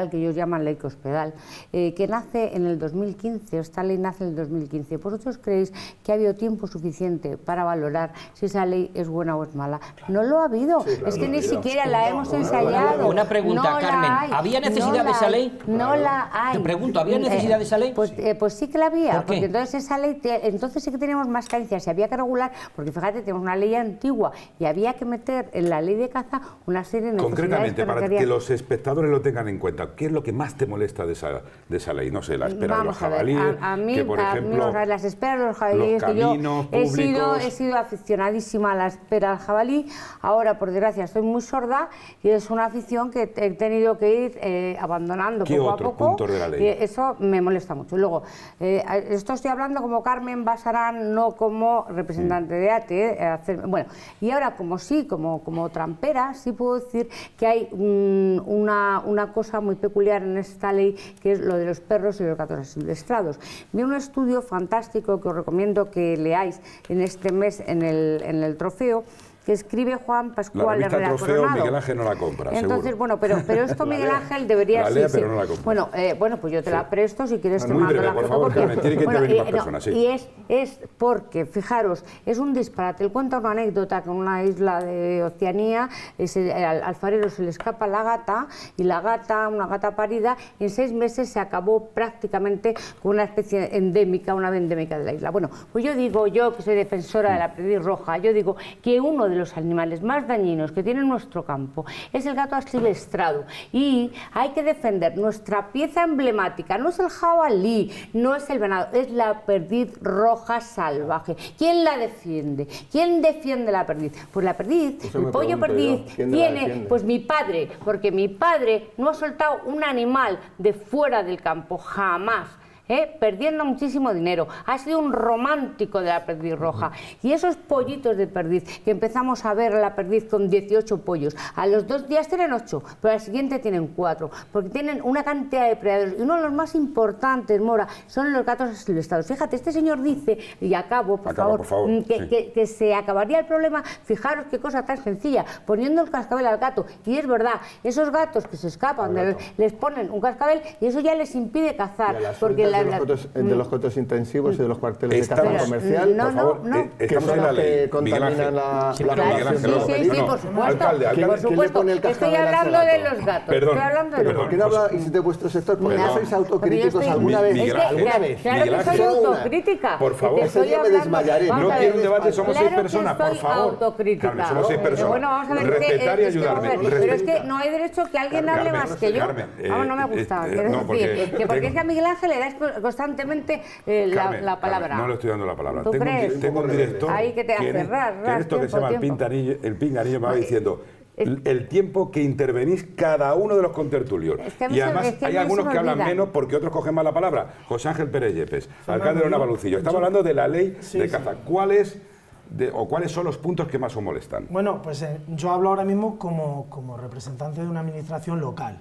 Speaker 4: que ellos llaman ley cospedal, eh, que nace en el 2015, esta ley nace en el 2015. ¿Vosotros creéis que ha habido tiempo suficiente para valorar si esa ley es buena o es mala? No lo ha habido, es que ni siquiera la hemos ensayado.
Speaker 2: Una pregunta,
Speaker 4: No
Speaker 2: Carmen,
Speaker 4: hay,
Speaker 2: ¿había
Speaker 4: no
Speaker 2: necesidad de esa ley?
Speaker 4: No la hay.
Speaker 2: Te pregunto, ¿había
Speaker 4: Eh,
Speaker 2: necesidad de esa ley?
Speaker 4: Pues, eh, pues sí que la había,
Speaker 2: ¿Por qué?
Speaker 4: porque entonces esa ley, te- entonces sí que teníamos más carencias, se había que regular, porque fíjate, tenemos una ley antigua y había que meter en la ley de caza una serie de necesidades
Speaker 1: Concretamente, para que los espectadores lo tengan en cuenta, ¿qué es lo que más te molesta de esa, de esa ley? No sé, la espera
Speaker 4: Vamos
Speaker 1: de los jabalíes,
Speaker 4: a, a mí,
Speaker 1: que por
Speaker 4: a mí,
Speaker 1: ejemplo...
Speaker 4: ver, las esperas de los jabalíes,
Speaker 1: los
Speaker 4: que yo he sido, he sido aficionadísima a la espera al jabalí, ahora por desgracia estoy muy sorda y es una afición que he tenido que ir eh, abandonando
Speaker 1: ¿Qué
Speaker 4: poco
Speaker 1: otros
Speaker 4: a poco.
Speaker 1: puntos de la ley?
Speaker 4: y eso me molesta mucho. Luego, eh, esto estoy hablando como Carmen Basarán, no como representante de ATE. eh, hacer- bueno, y ahora como sí, como, como trampera, sí puedo decir que hay mm, una, una cosa muy peculiar en esta ley, que es lo de los perros y los gatos asilvestrados. Vi un estudio fantástico que os recomiendo que leáis en este mes en el, en el trofeo, que escribe Juan
Speaker 1: La
Speaker 4: Pascual
Speaker 1: revista
Speaker 4: Herrera
Speaker 1: Trofeo
Speaker 4: Coronado.
Speaker 1: Miguel Ángel no la compra,
Speaker 4: Entonces,
Speaker 1: seguro.
Speaker 4: bueno, pero, pero esto [LAUGHS] Miguel Ángel debería
Speaker 1: La
Speaker 4: sí,
Speaker 1: lea,
Speaker 4: sí.
Speaker 1: pero no la compra.
Speaker 4: Bueno, eh, bueno, pues yo te la presto si quieres te
Speaker 1: Muy breve,
Speaker 4: la
Speaker 1: por favor, Carmen, tiene que
Speaker 4: bueno,
Speaker 1: intervenir más
Speaker 4: no,
Speaker 1: personas, sí.
Speaker 4: Y es, es porque, fijaros, es un disparate. Él cuenta una anécdota que en una isla de Oceanía ese- al alfarero se le escapa la gata y la gata, una gata parida, en seis meses se acabó prácticamente con una especie endémica, una endémica de la isla. Bueno, pues yo digo, yo que soy defensora de la perdiz roja, yo digo que uno de los animales más dañinos que tiene nuestro campo es el gato asilvestrado y hay que defender nuestra pieza emblemática, no es el jabalí, no es el venado, es la perdiz roja salvaje. ¿Quién la defiende? ¿Quién defiende la perdiz? Pues la perdiz,
Speaker 6: Eso
Speaker 4: el pollo perdiz
Speaker 6: yo, ¿quién la
Speaker 4: tiene, pues mi padre, porque mi padre no ha soltado un animal de fuera del campo, jamás. ¿Eh? perdiendo muchísimo dinero. Ha sido un romántico de la perdiz roja. Y esos pollitos de perdiz, que empezamos a ver la perdiz con 18 pollos, a los dos días tienen 8, pero al siguiente tienen 4, porque tienen una cantidad de depredadores. Y uno de los más importantes, Mora, son los gatos asilvestrados. Fíjate, este señor dice, y acabo, por
Speaker 1: Acaba,
Speaker 4: favor,
Speaker 1: por favor,
Speaker 4: mm, que,
Speaker 1: sí.
Speaker 4: que- que se acabaría el problema, fijaros qué cosa tan sencilla, poniendo el cascabel al gato. Y es verdad, esos gatos que se escapan, les ponen un cascabel y eso ya les impide cazar. Porque la-
Speaker 6: de, los
Speaker 4: la-
Speaker 6: cotos, de los cotos intensivos y de los cuarteles de
Speaker 1: Estamos-
Speaker 6: caza comercial,
Speaker 4: no,
Speaker 6: por
Speaker 4: no,
Speaker 6: favor,
Speaker 4: no.
Speaker 1: Eh,
Speaker 6: que
Speaker 1: estamos
Speaker 6: son las que contaminan la,
Speaker 2: Sí,
Speaker 6: la población de los
Speaker 1: no,
Speaker 4: sí, sí,
Speaker 1: no,
Speaker 4: por supuesto.
Speaker 1: alcalde, alcalde.
Speaker 4: Por
Speaker 6: ¿Quién le
Speaker 4: supuesto, estoy hablando de los gatos.
Speaker 1: Perdón,
Speaker 4: estoy hablando de los
Speaker 6: ¿Por qué no habláis de vuestro sector? ¿Por qué
Speaker 1: Pues
Speaker 6: no
Speaker 1: no.
Speaker 6: sois
Speaker 4: Porque
Speaker 6: autocríticos alguna vez?
Speaker 4: Es que.
Speaker 6: ¿Alguna
Speaker 4: claro,
Speaker 6: vez?
Speaker 4: Claro que soy autocrítica.
Speaker 1: Por favor.
Speaker 6: Ese día me desmayaré.
Speaker 1: No quiero un debate, somos seis
Speaker 4: que
Speaker 1: personas, por favor.
Speaker 4: autocrítica.
Speaker 1: Somos seis
Speaker 4: Eh,
Speaker 1: personas.
Speaker 4: Bueno, vamos a ver. es que-
Speaker 1: Respetar y
Speaker 4: es que,
Speaker 1: ayudarme,
Speaker 4: vamos a ver,
Speaker 1: respetar.
Speaker 4: Pero es que no hay derecho que alguien hable más que yo.
Speaker 1: Eh,
Speaker 4: no me gusta.
Speaker 1: eh,
Speaker 4: Quiero
Speaker 1: no, porque
Speaker 4: decir, que porque es que a Miguel Ángel le das constantemente eh, la,
Speaker 1: Carmen,
Speaker 4: la palabra.
Speaker 1: Carmen, no le estoy dando la palabra.
Speaker 4: ¿Tú
Speaker 1: tengo, un,
Speaker 4: crees?
Speaker 1: di- tengo un director
Speaker 4: Ahí que te hace
Speaker 1: en- que esto que se
Speaker 4: tiempo,
Speaker 1: llama el,
Speaker 4: tiempo.
Speaker 1: pintanillo, el pinganillo me va diciendo el, el tiempo que intervenís cada uno de los contertulios.
Speaker 4: Es que
Speaker 1: y
Speaker 4: se-
Speaker 1: además
Speaker 4: es que a
Speaker 1: hay algunos que hablan menos porque otros cogen más la palabra. José Ángel Pérez Yepes, alcalde de Navalucillo. Estamos hablando de la ley
Speaker 5: Sí,
Speaker 1: de
Speaker 5: sí.
Speaker 1: caza. ¿Cuáles de- o cuáles son los puntos que más os molestan?
Speaker 5: Bueno, pues eh, yo hablo ahora mismo como, como representante de una administración local.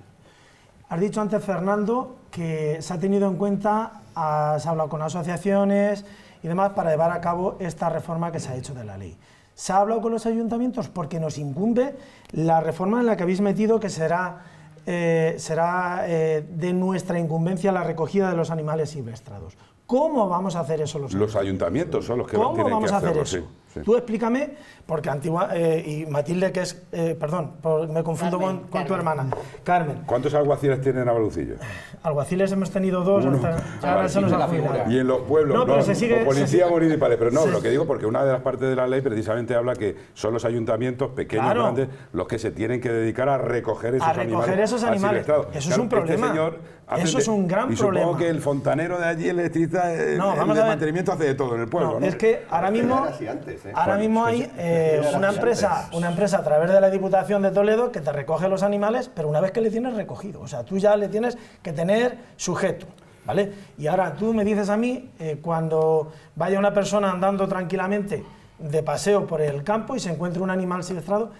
Speaker 5: Has dicho antes, Fernando, que se ha tenido en cuenta, has hablado con asociaciones y demás para llevar a cabo esta reforma que se ha hecho de la ley. Se ha hablado con los ayuntamientos porque nos incumbe la reforma en la que habéis metido que será, eh, será eh, de nuestra incumbencia la recogida de los animales silvestrados. ¿Cómo vamos a hacer eso los
Speaker 1: Los ayuntamientos son los que
Speaker 5: ¿Cómo
Speaker 1: tienen
Speaker 5: vamos
Speaker 1: que
Speaker 5: a hacer
Speaker 1: hacerlo.
Speaker 5: eso?
Speaker 1: sí, sí.
Speaker 5: Tú explícame, porque Antigua eh, y Matilde, que es, eh, perdón, por- me confundo
Speaker 4: Carmen,
Speaker 5: con, con tu hermana, Carmen.
Speaker 1: ¿Cuántos alguaciles tienen Navalucillo?
Speaker 5: Alguaciles hemos tenido dos,
Speaker 1: Uno.
Speaker 5: hasta-
Speaker 1: Ah,
Speaker 5: ahora se nos
Speaker 2: la figura.
Speaker 1: Y en los pueblos,
Speaker 5: No,
Speaker 1: no,
Speaker 5: pero se sigue-
Speaker 1: o
Speaker 5: se-
Speaker 1: municipales, pero no,
Speaker 5: se-
Speaker 1: lo que digo porque una de las partes de la ley precisamente habla que son los ayuntamientos pequeños,
Speaker 5: Claro.
Speaker 1: grandes, los que se tienen que dedicar a recoger esos
Speaker 5: A
Speaker 1: animales.
Speaker 5: recoger esos animales. Eso es un problema.
Speaker 1: Este señor hace
Speaker 5: Eso es un gran
Speaker 1: y supongo
Speaker 5: problema.
Speaker 1: que el fontanero de allí, el electricista, el,
Speaker 5: No,
Speaker 1: el
Speaker 5: vamos
Speaker 1: de
Speaker 5: a
Speaker 1: mantenimiento hace de todo en el pueblo.
Speaker 5: No,
Speaker 1: ¿no?
Speaker 5: es que ahora mismo,
Speaker 6: era así antes, ¿eh?
Speaker 5: ahora mismo hay eh, una empresa, una empresa a través de la Diputación de Toledo que te recoge los animales, pero una vez que le tienes recogido, o sea, tú ya le tienes que tener sujeto, ¿vale? Y ahora tú me dices a mí eh, cuando vaya una persona andando tranquilamente de paseo por el campo y se encuentre un animal silvestrado,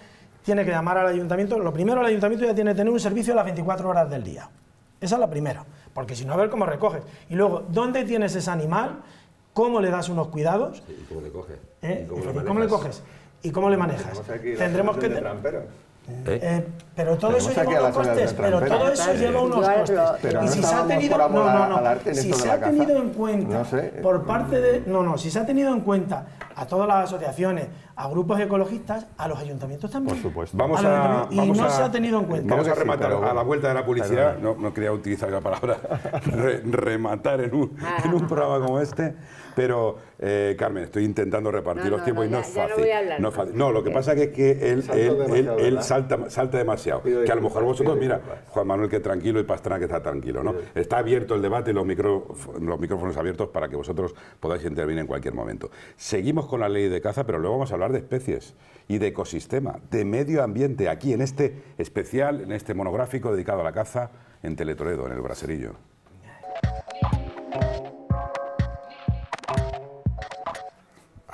Speaker 5: tiene que llamar al ayuntamiento. Lo primero, el ayuntamiento ya tiene que tener un servicio a las 24 horas del día. Esa es la primera, porque si no, a ver cómo recoges. Y luego, ¿dónde tienes ese animal? ¿Cómo le das unos cuidados?
Speaker 7: ¿Y cómo le coges?
Speaker 5: ¿Eh?
Speaker 7: ¿Y cómo
Speaker 5: ¿Cómo,
Speaker 7: lo
Speaker 5: le
Speaker 7: manejas?
Speaker 5: coges? ¿Y cómo le manejas? Tendremos que...
Speaker 7: ¿Eh?
Speaker 5: Eh, pero todo eso lleva unos costes, pero todo eso lleva unos costes.
Speaker 6: Pero
Speaker 5: y
Speaker 6: no
Speaker 5: si se ha tenido, no, no,
Speaker 6: en
Speaker 5: si se ha tenido en cuenta
Speaker 6: No sé.
Speaker 5: por parte de, no, no, si se ha tenido en cuenta a todas las asociaciones, a grupos ecologistas, a los ayuntamientos también.
Speaker 6: Por supuesto.
Speaker 1: Vamos a,
Speaker 5: y
Speaker 1: vamos
Speaker 5: no
Speaker 1: a-
Speaker 5: se ha tenido en cuenta.
Speaker 1: Vamos a
Speaker 6: sí,
Speaker 1: rematar
Speaker 6: pero
Speaker 1: a la vuelta de la publicidad. No, no quería utilizar la palabra [LAUGHS] re- rematar en un, en un programa como este. Pero, eh, Carmen, estoy intentando repartir
Speaker 4: No,
Speaker 1: los
Speaker 4: no,
Speaker 1: tiempos
Speaker 4: no,
Speaker 1: y no
Speaker 4: ya-
Speaker 1: es fácil.
Speaker 4: voy a hablar.
Speaker 1: no es fácil. No, lo que pasa es que él, salta, salta demasiado.
Speaker 6: Pido
Speaker 1: que a lo mejor vosotros, mira. Juan Manuel que tranquilo y Pastrana que está tranquilo. ¿no? Está abierto el debate y los, micro- los micrófonos abiertos para que vosotros podáis intervenir en cualquier momento. Seguimos con la ley de caza, pero luego vamos a hablar de especies y de ecosistema, de medio ambiente, aquí en este especial, en este monográfico dedicado a la caza en Teletoledo, en el Braserillo.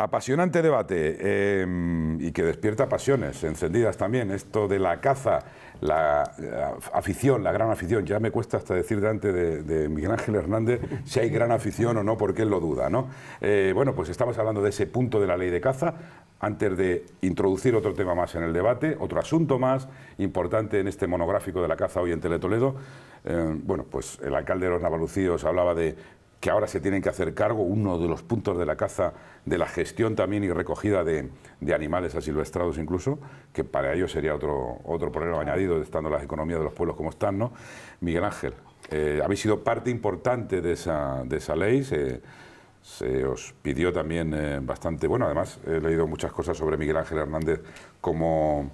Speaker 1: Apasionante debate eh, y que despierta pasiones encendidas también. Esto de la caza, la, afición, la gran afición. Ya me cuesta hasta decir delante de, de Miguel Ángel Hernández si hay gran afición o no, porque él lo duda. ¿no? Eh, bueno, pues estamos hablando de ese punto de la ley de caza. Antes de introducir otro tema más en el debate, otro asunto más importante en este monográfico de la caza hoy en Teletoledo. Eh, bueno, pues el alcalde de los Navalucíos hablaba de que ahora se tienen que hacer cargo, uno de los puntos de la caza, de la gestión también y recogida de, de animales asilvestrados incluso, que para ello sería otro, otro problema añadido, estando las economías de los pueblos como están, ¿no? Miguel Ángel, eh, habéis sido parte importante de esa, de esa ley, se, se os pidió también eh, bastante, bueno, además he leído muchas cosas sobre Miguel Ángel Hernández como,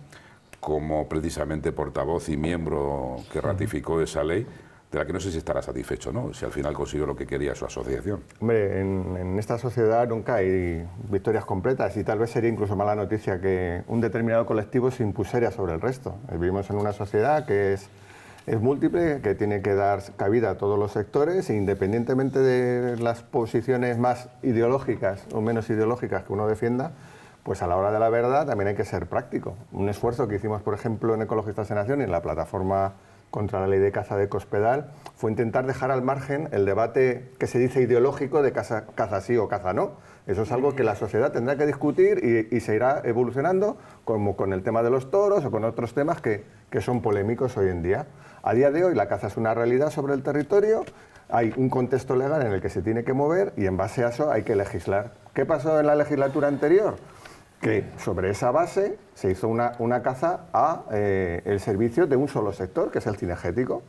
Speaker 1: como precisamente portavoz y miembro que ratificó esa ley, de la que no sé si estará satisfecho, ¿no? Si al final consiguió lo que quería su asociación.
Speaker 6: Hombre, en, esta sociedad nunca hay victorias completas y tal vez sería incluso mala noticia que un determinado colectivo se impusiera sobre el resto. Eh, Vivimos en una sociedad que es, es múltiple, que tiene que dar cabida a todos los sectores, e independientemente de las posiciones más ideológicas o menos ideológicas que uno defienda, pues a la hora de la verdad también hay que ser práctico. Un esfuerzo que hicimos, por ejemplo, en Ecologistas en Acción y en la plataforma contra la ley de caza de Cospedal fue intentar dejar al margen el debate que se dice ideológico de caza, caza sí o caza no. Eso es algo que la sociedad tendrá que discutir y, se irá evolucionando, como con el tema de los toros o con otros temas que, que son polémicos hoy en día. A día de hoy la caza es una realidad sobre el territorio, hay un contexto legal en el que se tiene que mover y en base a eso hay que legislar. ¿Qué pasó en la legislatura anterior? Que sobre esa base se hizo una, una caza a eh, el servicio de un solo sector, que es el cinegético,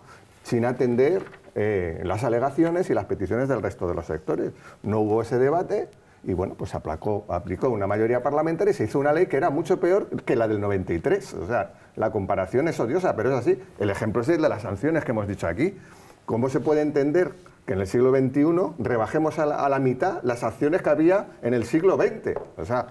Speaker 6: sin atender eh, las alegaciones y las peticiones del resto de los sectores. No hubo ese debate y bueno, pues aplacó, aplicó una mayoría parlamentaria y se hizo una ley que era mucho peor que la del 93. O sea, la comparación es odiosa, pero es así. El ejemplo es el de las sanciones que hemos dicho aquí. ¿Cómo se puede entender que en el siglo XXI rebajemos a la, mitad las acciones que había en el siglo XX? O sea,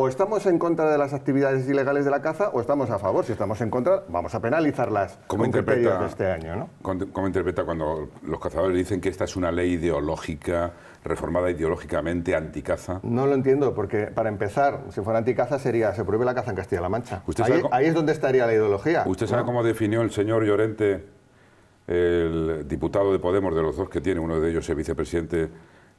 Speaker 6: o estamos en contra de las actividades ilegales de la caza o estamos a favor. Si estamos en contra, vamos a penalizarlas
Speaker 1: ¿Cómo
Speaker 6: con criterios
Speaker 1: interpreta,
Speaker 6: de este año, ¿no?
Speaker 1: ¿Cómo interpreta cuando los cazadores dicen que esta es una ley ideológica, reformada ideológicamente, anticaza?
Speaker 6: No lo entiendo, porque para empezar, si fuera anticaza sería se prohíbe la caza en Castilla-La Mancha.
Speaker 1: ¿Usted
Speaker 6: Ahí,
Speaker 1: sabe cómo-
Speaker 6: ahí es donde estaría la ideología.
Speaker 1: ¿Usted sabe
Speaker 6: ¿no?
Speaker 1: cómo definió el señor Llorente, el diputado de Podemos, de los dos que tiene, uno de ellos es vicepresidente,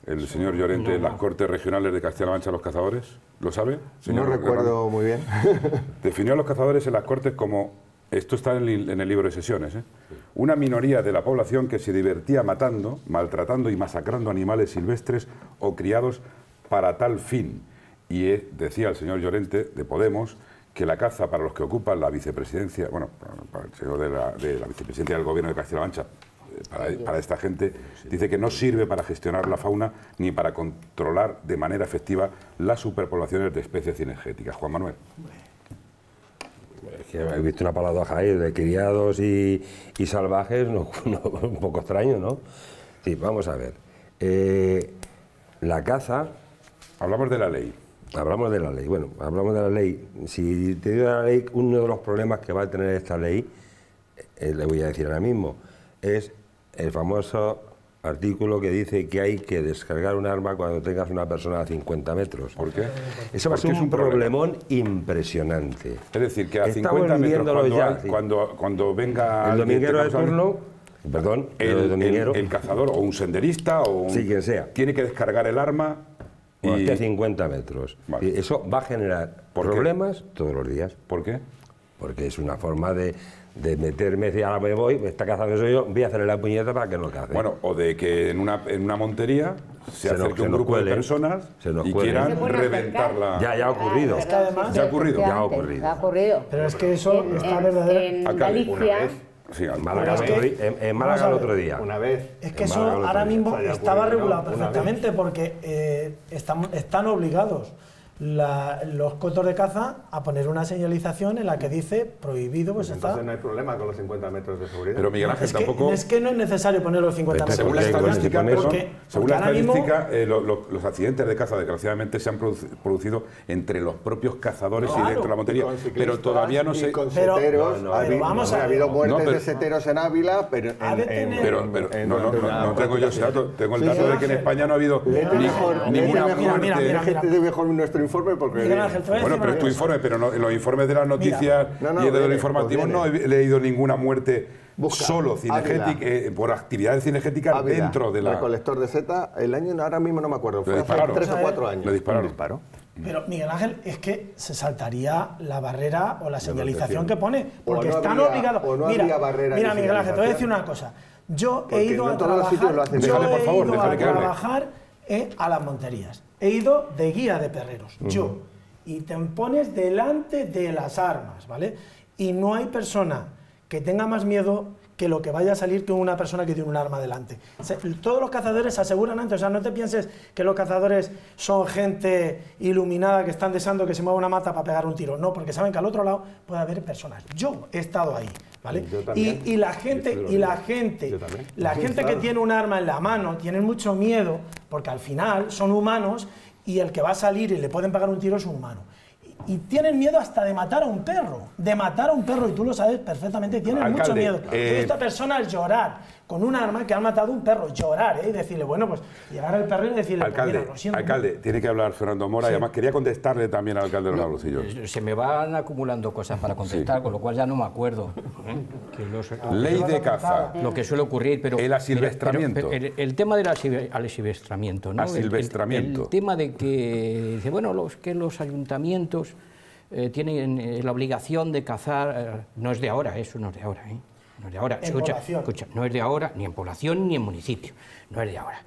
Speaker 1: el señor Llorente, en las Cortes Regionales de Castilla-La Mancha los cazadores? ¿Lo sabe?
Speaker 6: No recuerdo muy bien. [LAUGHS]
Speaker 1: Definió a los cazadores en las Cortes como, esto está en el, en el libro de sesiones, ¿eh? una minoría de la población que se divertía matando, maltratando y masacrando animales silvestres o criados para tal fin. Y eh, decía el señor Llorente, de Podemos, que la caza para los que ocupan la vicepresidencia, bueno, para, el señor de la, de la vicepresidencia del gobierno de Castilla-La Mancha, para, para esta gente, dice que no sirve para gestionar la fauna ni para controlar de manera efectiva las superpoblaciones de especies cinegéticas. Juan Manuel.
Speaker 7: Es que he visto una paradoja ahí de criados y, y salvajes, no, [LAUGHS] no, un poco extraño, ¿no? Sí, vamos a ver. Eh, la caza,
Speaker 1: Hablamos de la ley.
Speaker 7: hablamos de la ley. Bueno, hablamos de la ley. Si te digo la ley, uno de los problemas que va a tener esta ley, eh, le voy a decir ahora mismo, es el famoso artículo que dice que hay que descargar un arma cuando tengas una persona a 50 metros.
Speaker 1: ¿Por qué?
Speaker 7: Eso va a ser
Speaker 1: es
Speaker 7: un,
Speaker 1: un problema.
Speaker 7: problemón impresionante.
Speaker 1: Es decir, que a
Speaker 7: Estamos
Speaker 1: 50 metros, cuando,
Speaker 7: ya,
Speaker 1: hay-
Speaker 7: sí.
Speaker 1: cuando, cuando venga
Speaker 7: El dominguero de turno, perdón, el,
Speaker 1: el,
Speaker 7: dominguero,
Speaker 1: el- el cazador o un senderista o un-
Speaker 7: Sí, quien sea.
Speaker 1: tiene que descargar el arma y...
Speaker 7: esté a 50 metros.
Speaker 1: Vale.
Speaker 7: Y Eso va a generar
Speaker 1: ¿Por qué?
Speaker 7: problemas todos los días.
Speaker 1: ¿Por qué?
Speaker 7: porque es una forma de, de meterme, si ahora me voy, esta caza que soy yo, voy a hacerle la puñeta para que no cace.
Speaker 1: Bueno, o de que en una, en una montería se,
Speaker 7: Se
Speaker 1: acerque un grupo de
Speaker 7: cuelen,
Speaker 1: personas
Speaker 7: se nos
Speaker 1: y quieran
Speaker 4: Se
Speaker 1: reventarla.
Speaker 7: Ya, ya ha ocurrido.
Speaker 4: Es
Speaker 5: que además-
Speaker 1: Ya ha ocurrido.
Speaker 7: Ya ha ocurrido.
Speaker 4: Ha ocurrido.
Speaker 5: Pero es que eso
Speaker 4: En-
Speaker 5: está
Speaker 4: en-
Speaker 5: verdadero.
Speaker 4: En Galicia.
Speaker 1: Sí,
Speaker 7: En Málaga,
Speaker 5: es
Speaker 7: el
Speaker 5: que-
Speaker 7: otro día- en- en
Speaker 5: vamos
Speaker 7: Málaga
Speaker 5: a
Speaker 7: el
Speaker 5: ver.
Speaker 7: otro día.
Speaker 6: Una vez.
Speaker 5: Es que eso ahora mismo estaba regulado perfectamente porque eh, están, están obligados la- los cotos de caza a poner una señalización en la que dice prohibido, pues está.
Speaker 6: Entonces no hay problema con los 50 metros de seguridad.
Speaker 1: Pero Miguel Ángel
Speaker 5: Es que,
Speaker 1: tampoco.
Speaker 5: es que no es necesario poner los 50
Speaker 7: Pero
Speaker 5: metros.
Speaker 1: Según la
Speaker 7: ¿Por qué con
Speaker 1: estadística, perdón,
Speaker 5: eso?
Speaker 1: según la
Speaker 5: Porque ahora mismo-
Speaker 1: estadística, eh, lo- lo- los accidentes de caza desgraciadamente se han produci- producido entre los propios cazadores y
Speaker 5: Claro.
Speaker 1: dentro de la montería. Pero todavía no
Speaker 6: con
Speaker 5: Pero-
Speaker 6: seteros.
Speaker 5: No, no,
Speaker 6: ha,
Speaker 5: pero
Speaker 6: habido-
Speaker 5: vamos
Speaker 6: ha
Speaker 5: a ver.
Speaker 6: habido muertes
Speaker 1: No, pero-
Speaker 6: de seteros en Ávila, pero en, en-
Speaker 5: tener-
Speaker 1: Pero, pero
Speaker 6: en-
Speaker 1: no, no,
Speaker 6: durante
Speaker 1: no,
Speaker 6: una
Speaker 1: no tengo yo ese dato. Tengo el dato de que en. España no ha habido ninguna
Speaker 6: mejor,
Speaker 5: Mira, mira, mira,
Speaker 6: léete
Speaker 5: mira.
Speaker 6: mejor nuestro informe porque...
Speaker 5: Miguel Ángel, te voy a
Speaker 1: Bueno, pero es tu informe, pero no- en los informes de las noticias
Speaker 6: No, no,
Speaker 1: y de los
Speaker 6: viene,
Speaker 1: informativos
Speaker 6: pues
Speaker 1: no he leído ninguna muerte
Speaker 6: Busca,
Speaker 1: solo cinegética, eh, por actividades cinegéticas dentro de la.
Speaker 6: recolector de seta, el año ahora mismo no me acuerdo, fue hace tres o cuatro años.
Speaker 1: Le dispararon.
Speaker 6: Un disparo.
Speaker 5: Pero Miguel Ángel, es que se saltaría la barrera o la señalización que pone, porque
Speaker 6: no
Speaker 5: están
Speaker 6: habría-
Speaker 5: obligados.
Speaker 6: o no
Speaker 5: mira,
Speaker 6: habría barrera
Speaker 5: mira Miguel Ángel, te voy a decir una cosa. Yo he ido
Speaker 6: no
Speaker 5: a trabajar,
Speaker 6: hacen.
Speaker 5: yo
Speaker 1: Déjale, por
Speaker 5: he
Speaker 1: favor,
Speaker 5: ido
Speaker 1: déjale
Speaker 5: a trabajar eh, a las monterías. He ido de guía de perreros, yo. Y te pones delante de las armas, ¿vale? Y no hay persona que tenga más miedo que lo que vaya a salir que una persona que tiene un arma delante. Se- todos los cazadores se aseguran antes, o sea, no te pienses que los cazadores son gente iluminada que están deseando que se mueva una mata para pegar un tiro. No, porque saben que al otro lado puede haber personas. Yo he estado ahí, ¿vale?
Speaker 6: Yo también.
Speaker 5: Y, y la gente, y la gente, la gente que tiene un arma en la mano tienen mucho miedo porque al final son humanos y el que va a salir y le pueden pegar un tiro es un humano. Y tienen miedo hasta de matar a un perro, de matar a un perro, y tú lo sabes perfectamente, tienen mucho miedo.
Speaker 1: eh,
Speaker 5: Yo he visto a personas llorar con un arma que han matado a un perro, llorar, ¿eh? y decirle, bueno, pues llegar al perro y decirle, pues
Speaker 1: Alcalde,
Speaker 5: mira, lo siento.
Speaker 1: alcalde, tiene que hablar Fernando Mora y además quería contestarle también al alcalde de los Navrosillos.
Speaker 2: Se me van acumulando cosas para contestar, con lo cual ya no me acuerdo. ¿eh? Que los- [LAUGHS]
Speaker 1: Ley de caza.
Speaker 2: lo que suele ocurrir, pero...
Speaker 1: El asilvestramiento.
Speaker 2: pero- pero el, el tema del asilve- asilvestramiento, ¿no? El- el-
Speaker 1: Asilvestramiento.
Speaker 2: El, tema de que, dice, bueno, los, que los ayuntamientos eh, tienen eh, la obligación de cazar, eh, no es de ahora, eso no es de ahora, ¿eh? No es de ahora.
Speaker 5: Población.
Speaker 2: escucha, no es de ahora, ni en población, ni en municipio, no es de ahora.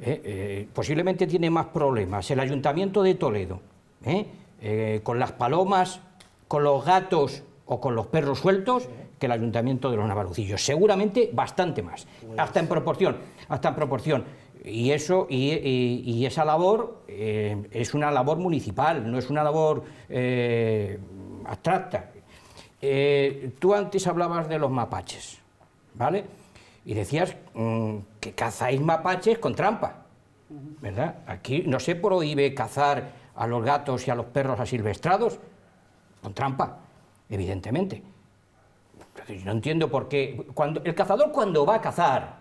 Speaker 2: ¿eh? Eh, posiblemente tiene más problemas el ayuntamiento de Toledo, ¿eh? Con las palomas, con los gatos o con los perros sueltos, que el ayuntamiento de los Navalucillos. Seguramente bastante más, hasta en proporción, hasta en proporción. Y eso y, y- y esa labor es una labor municipal, no es una labor abstracta. Eh, tú antes hablabas de los mapaches, ¿vale? Y decías mm, que cazáis mapaches con trampa, ¿verdad? Aquí no se prohíbe cazar a los gatos y a los perros asilvestrados con trampa, evidentemente. Entonces, no entiendo por qué. Cuando, el cazador, cuando va a cazar,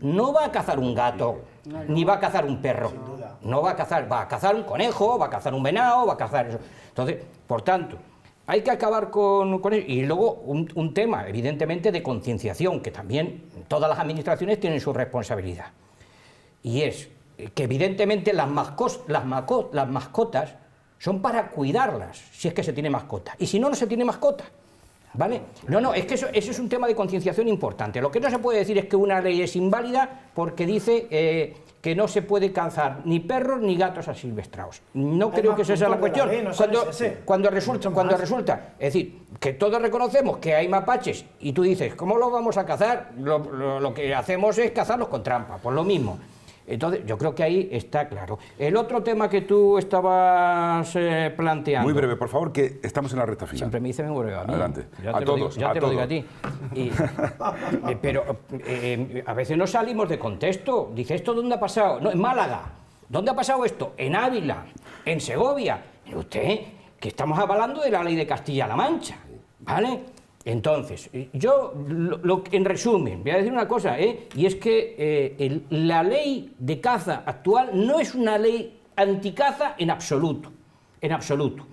Speaker 2: no va a cazar un gato, ni va a cazar un perro. No va a cazar, va a cazar un conejo, va a cazar un venado, va a cazar eso. Entonces, por tanto, hay que acabar con, eso. Y luego un, tema, evidentemente, de concienciación, que también todas las administraciones tienen su responsabilidad. Y es que evidentemente las, las mascotas son para cuidarlas, si es que se tiene mascota. Y si no, no se tiene mascota. ¿Vale? No, no, es que eso, eso es un tema de concienciación importante. Lo que no se puede decir es que una ley es inválida porque dice eh, que no se puede cazar ni perros ni gatos asilvestrados. No creo que esa sea la cuestión.
Speaker 5: ley, no
Speaker 2: cuando, cuando resulta, cuando resulta, es decir, que todos reconocemos que hay mapaches y tú dices, ¿cómo los vamos a cazar? Lo, lo- lo que hacemos es cazarlos con trampa, por lo mismo. Entonces, yo creo que ahí está claro. El otro tema que tú estabas eh, planteando.
Speaker 1: Muy breve, por favor, que estamos en la recta final.
Speaker 2: Siempre me dice muy breve a mí.
Speaker 1: Adelante.
Speaker 2: Ya
Speaker 1: A
Speaker 2: te lo digo-
Speaker 1: todos,
Speaker 2: ya
Speaker 1: a
Speaker 2: te lo digo a
Speaker 1: todos.
Speaker 2: ti. Y, eh, pero eh, a veces no salimos de contexto. Dice, ¿esto dónde ha pasado? No, en Málaga. ¿Dónde ha pasado esto? En Ávila, en Segovia. Usted, que estamos hablando de la ley de Castilla-La Mancha. ¿Vale? Entonces, yo, lo- lo- en resumen, voy a decir una cosa, ¿eh? y es que eh, el- la ley de caza actual no es una ley anticaza en absoluto, en absoluto.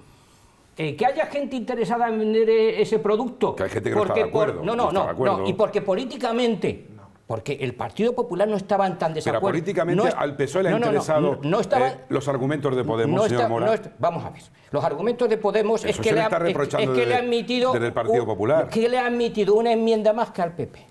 Speaker 2: Eh, que haya gente interesada en vender eh, ese producto.
Speaker 1: Que hay gente que no está de
Speaker 2: por-
Speaker 1: acuerdo,
Speaker 2: no,
Speaker 1: no
Speaker 2: no, y porque políticamente porque el Partido Popular no estaba tan desacuerdo.
Speaker 1: Pero políticamente
Speaker 2: No
Speaker 1: al PSOE le ha
Speaker 2: no, no,
Speaker 1: interesado
Speaker 2: estaba-
Speaker 1: eh, los argumentos de Podemos, señor
Speaker 2: está-
Speaker 1: Mora.
Speaker 2: no está- vamos a ver. Los argumentos de Podemos es que,
Speaker 1: le
Speaker 2: le,
Speaker 1: está
Speaker 2: han- es-
Speaker 1: reprochando
Speaker 2: es que le
Speaker 1: desde-
Speaker 2: han admitido
Speaker 1: desde el Partido
Speaker 2: un-
Speaker 1: Popular.
Speaker 2: que le han admitido una enmienda más que al PP.